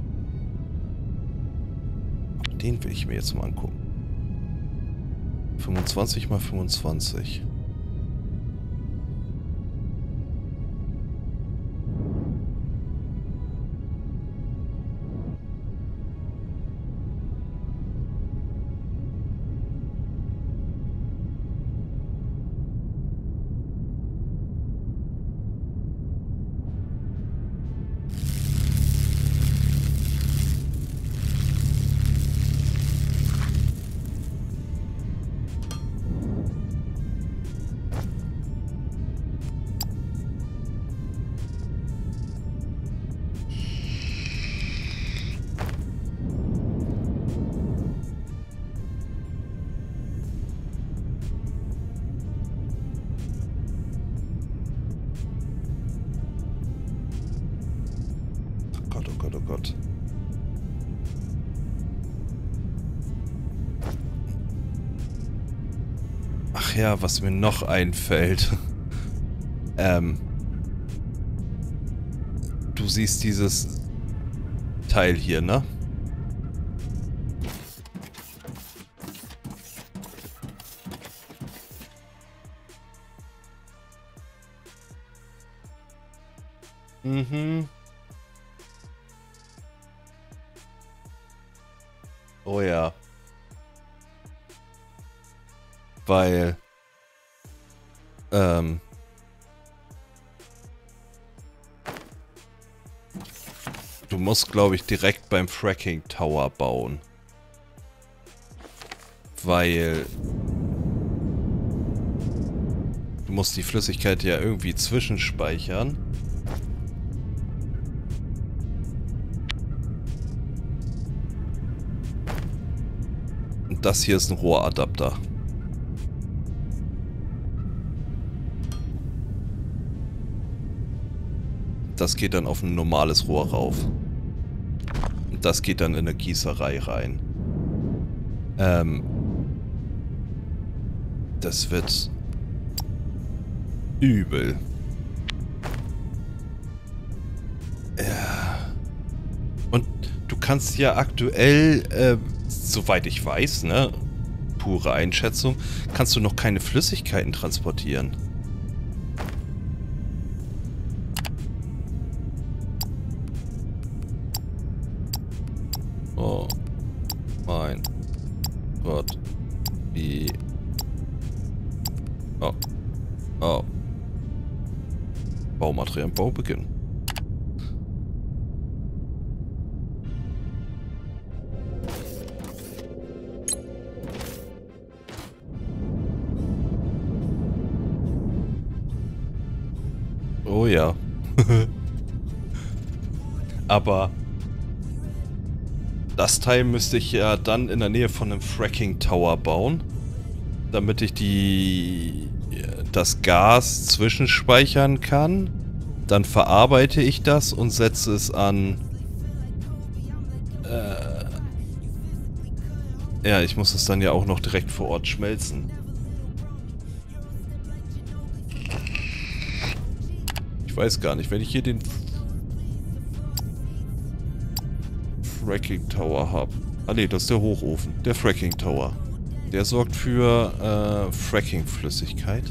Den will ich mir jetzt mal angucken. 25 mal 25. Ja, was mir noch einfällt. ähm. Du siehst dieses Teil hier, ne? Mhm. Oh ja. Weil. Ähm. Du musst, glaube ich, direkt beim Fracking Tower bauen. Weil. Du musst die Flüssigkeit ja irgendwie zwischenspeichern. Und das hier ist ein Rohradapter. Das geht dann auf ein normales Rohr rauf. Und das geht dann in eine Gießerei rein. Ähm, Das wird übel. Ja. Und du kannst ja aktuell, äh, soweit ich weiß, ne, pure Einschätzung, kannst du noch keine Flüssigkeiten transportieren. Beginnen. Oh ja. Aber das Teil müsste ich ja dann in der Nähe von einem Fracking Tower bauen, damit ich die das Gas zwischenspeichern kann. Dann verarbeite ich das und setze es an... Äh, ja, ich muss es dann ja auch noch direkt vor Ort schmelzen. Ich weiß gar nicht, wenn ich hier den Fracking Tower habe. Ah ne, das ist der Hochofen. Der Fracking Tower. Der sorgt für äh, Fracking-Flüssigkeit.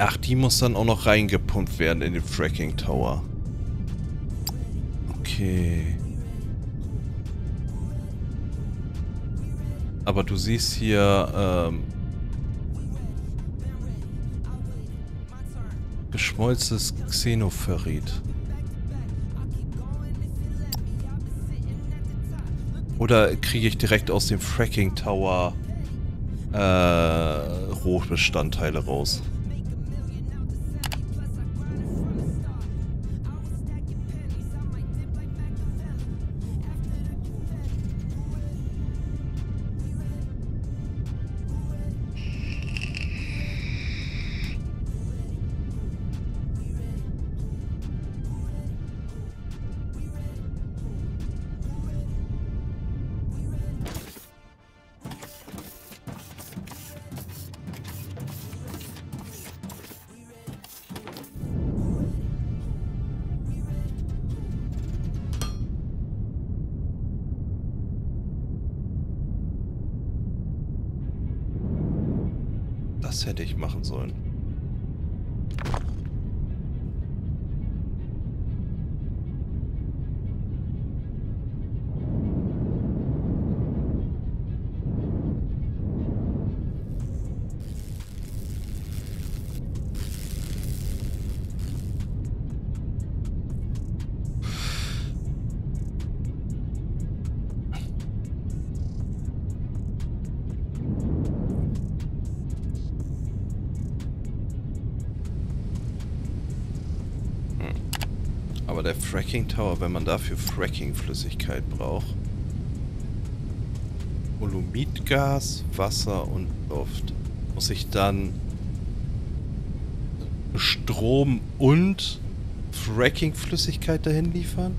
Ach, die muss dann auch noch reingepumpt werden in den Fracking Tower. Okay. Aber du siehst hier, ähm, geschmolzenes Xenoferrit. Oder kriege ich direkt aus dem Fracking Tower äh, Rohbestandteile raus? Hätte ich machen sollen. Fracking Tower, wenn man dafür Fracking-Flüssigkeit braucht. Volumidgas, Wasser und Luft. Muss ich dann Strom und Fracking-Flüssigkeit dahin liefern?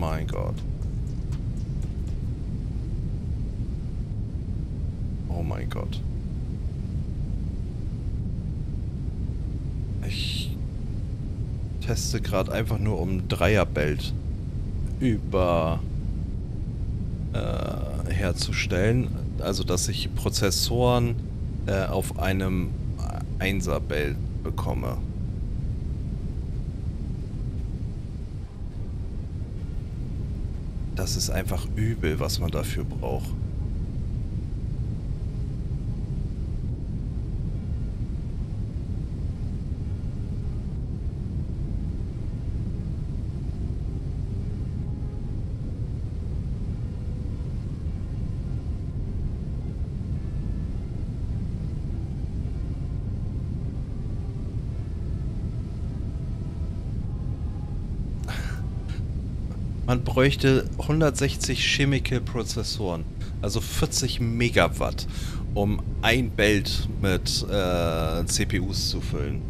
mein Gott. Oh mein Gott. Teste gerade einfach nur um Dreierbelt über äh, herzustellen. Also dass ich Prozessoren äh, auf einem Einser-Belt bekomme. Das ist einfach übel, was man dafür braucht. Man bräuchte 160 Chemical Prozessoren, also 40 Megawatt, um ein Belt mit äh, CPUs zu füllen.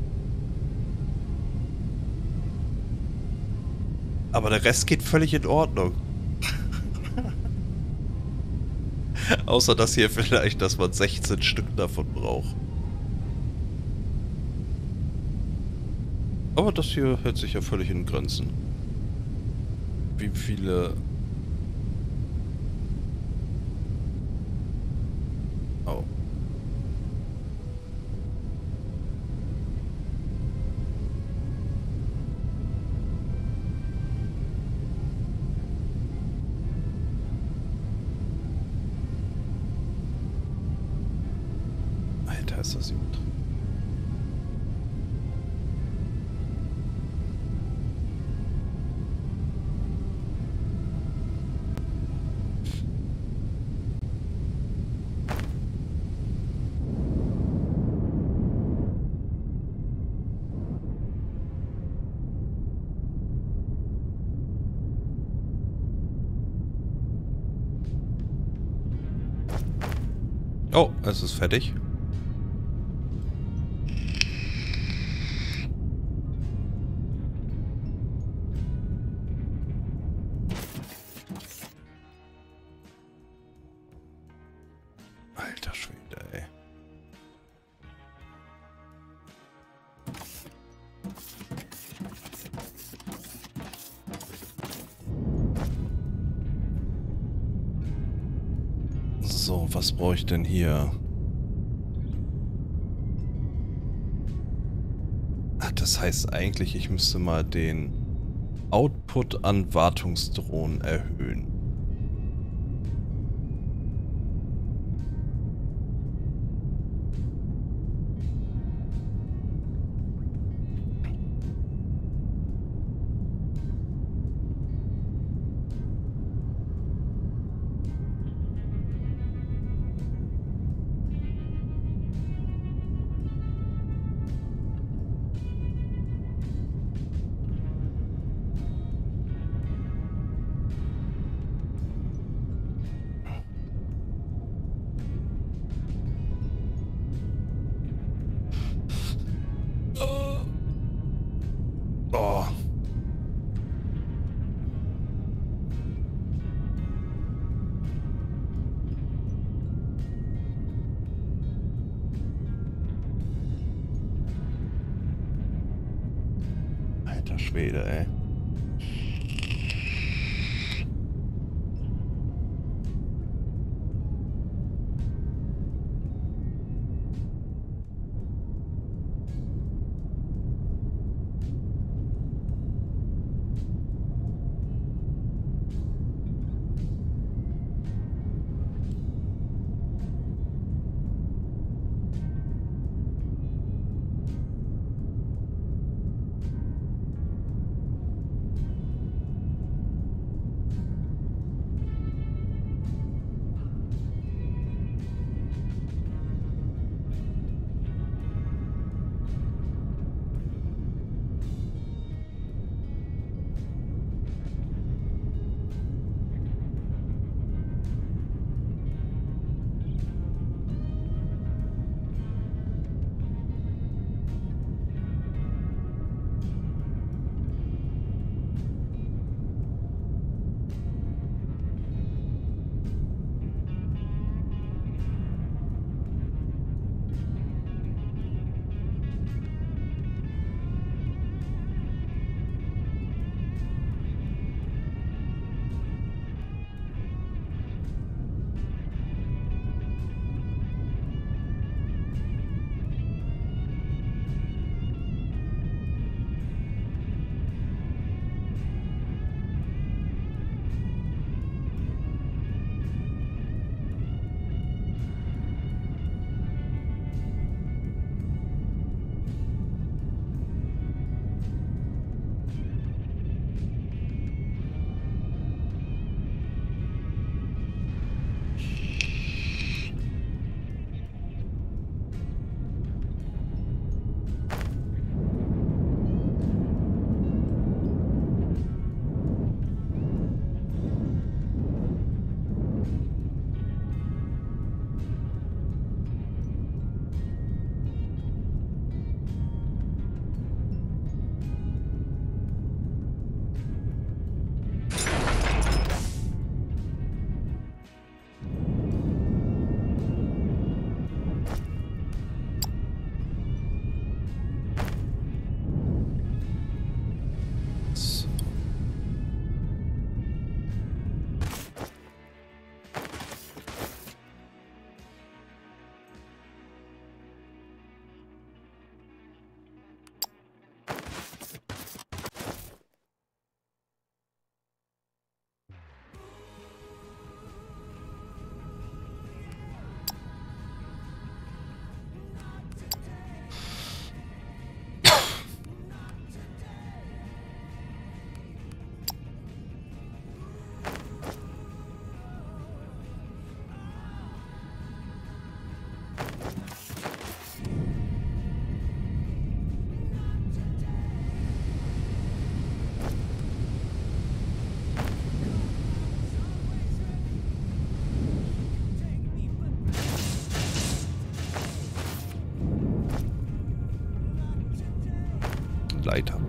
Aber der Rest geht völlig in Ordnung. Außer das hier vielleicht, dass man 16 Stück davon braucht. Aber das hier hält sich ja völlig in Grenzen wie viele... fertig. Alter Schwede, ey. So, was brauche ich denn hier? Heißt eigentlich, ich müsste mal den Output an Wartungsdrohnen erhöhen.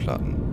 Leiterplatten.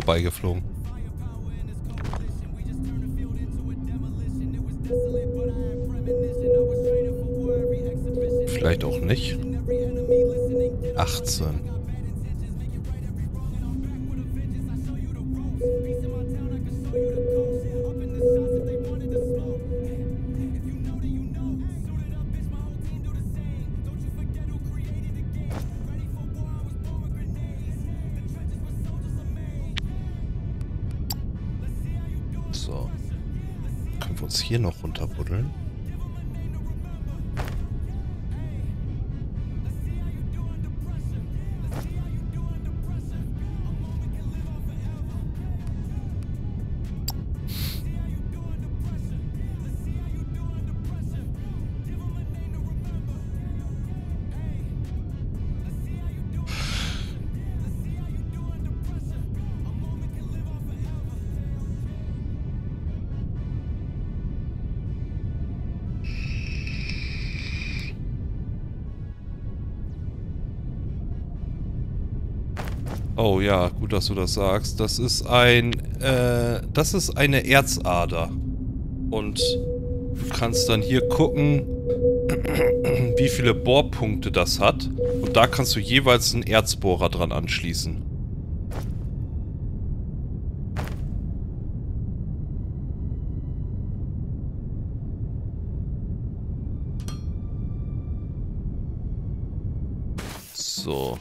Vorbeigeflogen. Vielleicht auch nicht. 18. uns hier noch runterbuddeln? Gut, dass du das sagst. Das ist ein, äh, das ist eine Erzader. Und du kannst dann hier gucken, wie viele Bohrpunkte das hat. Und da kannst du jeweils einen Erzbohrer dran anschließen. So.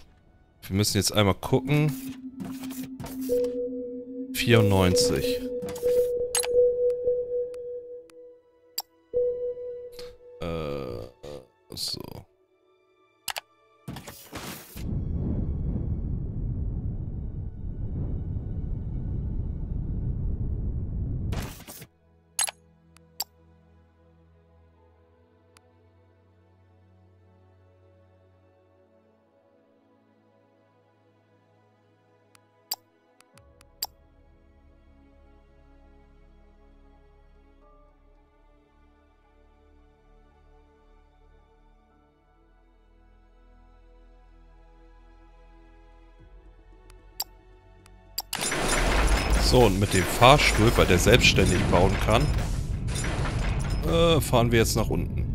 Wir müssen jetzt einmal gucken. 94. mit dem Fahrstuhl, weil der selbstständig bauen kann, äh, fahren wir jetzt nach unten.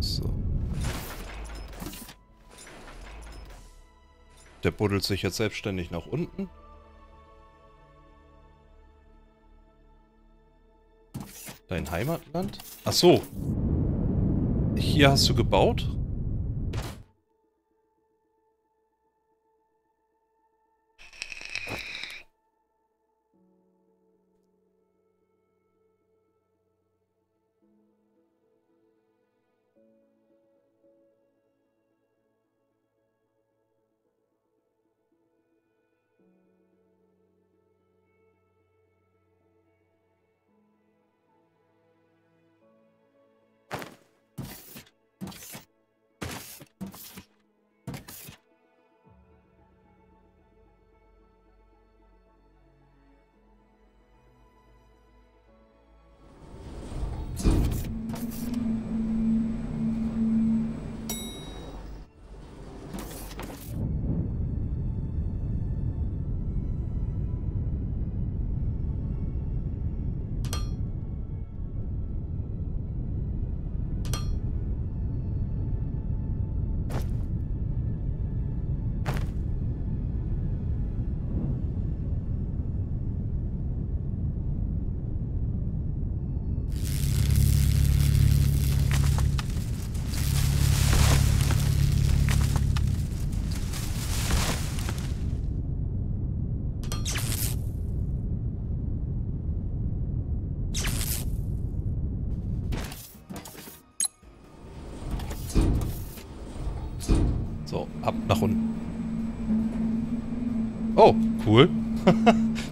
So. Der buddelt sich jetzt selbstständig nach unten. Dein Heimatland? Ach so. Hier hast du gebaut?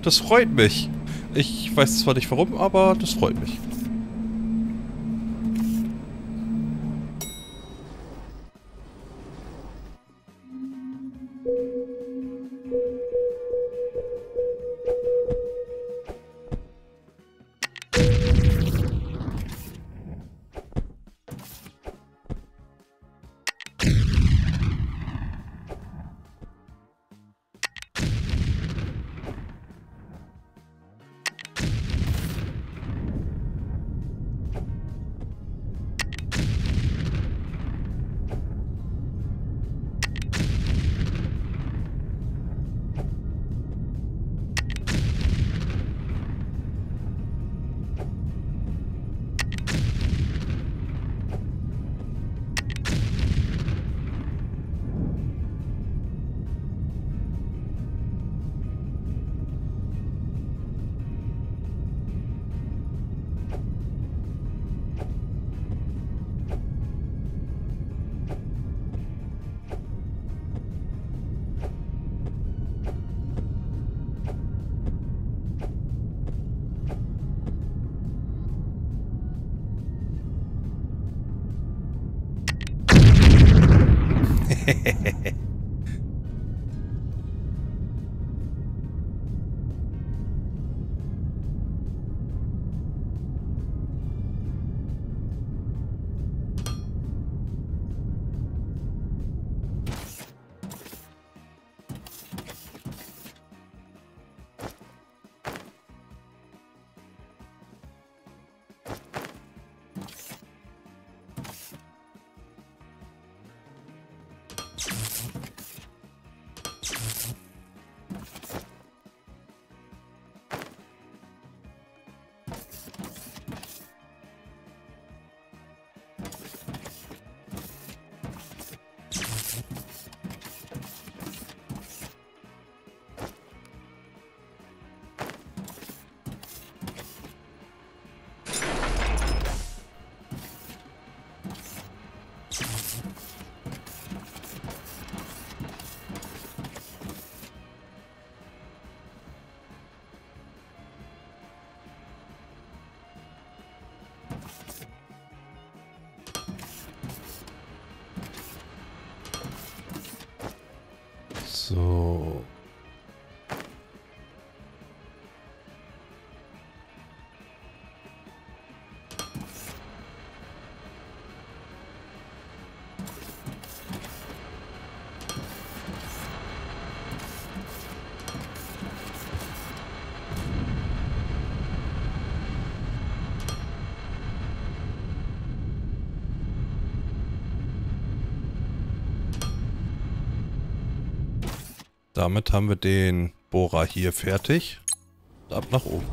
Das freut mich. Ich weiß zwar nicht warum, aber das freut mich. So. Damit haben wir den Bohrer hier fertig. Ab nach oben.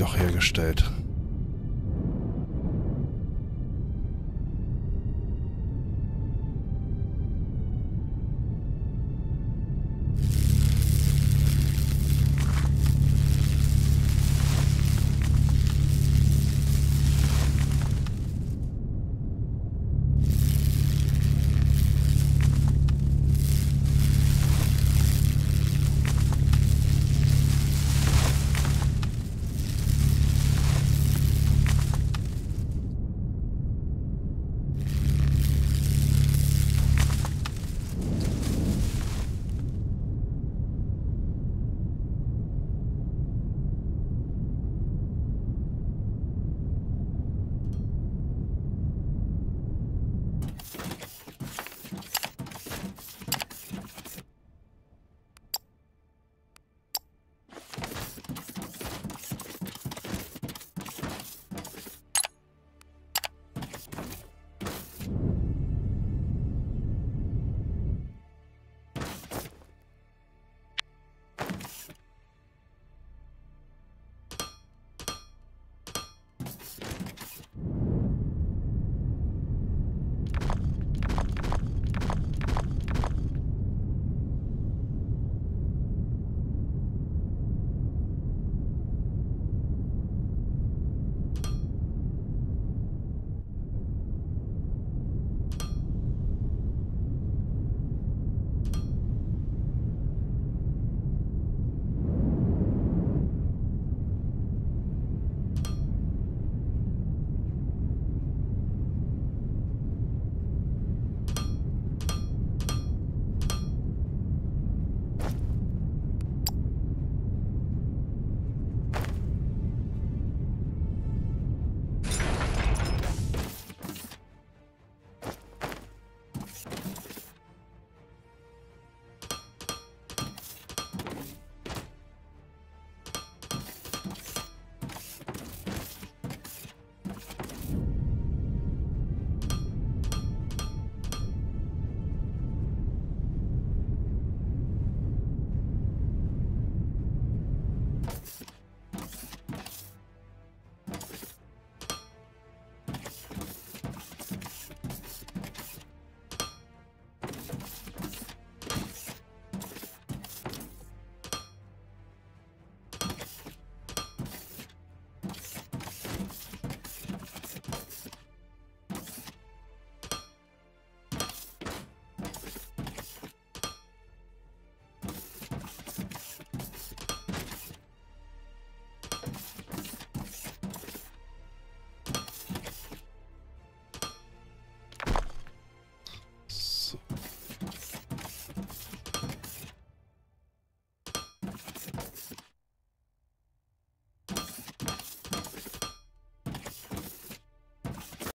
Doch hergestellt.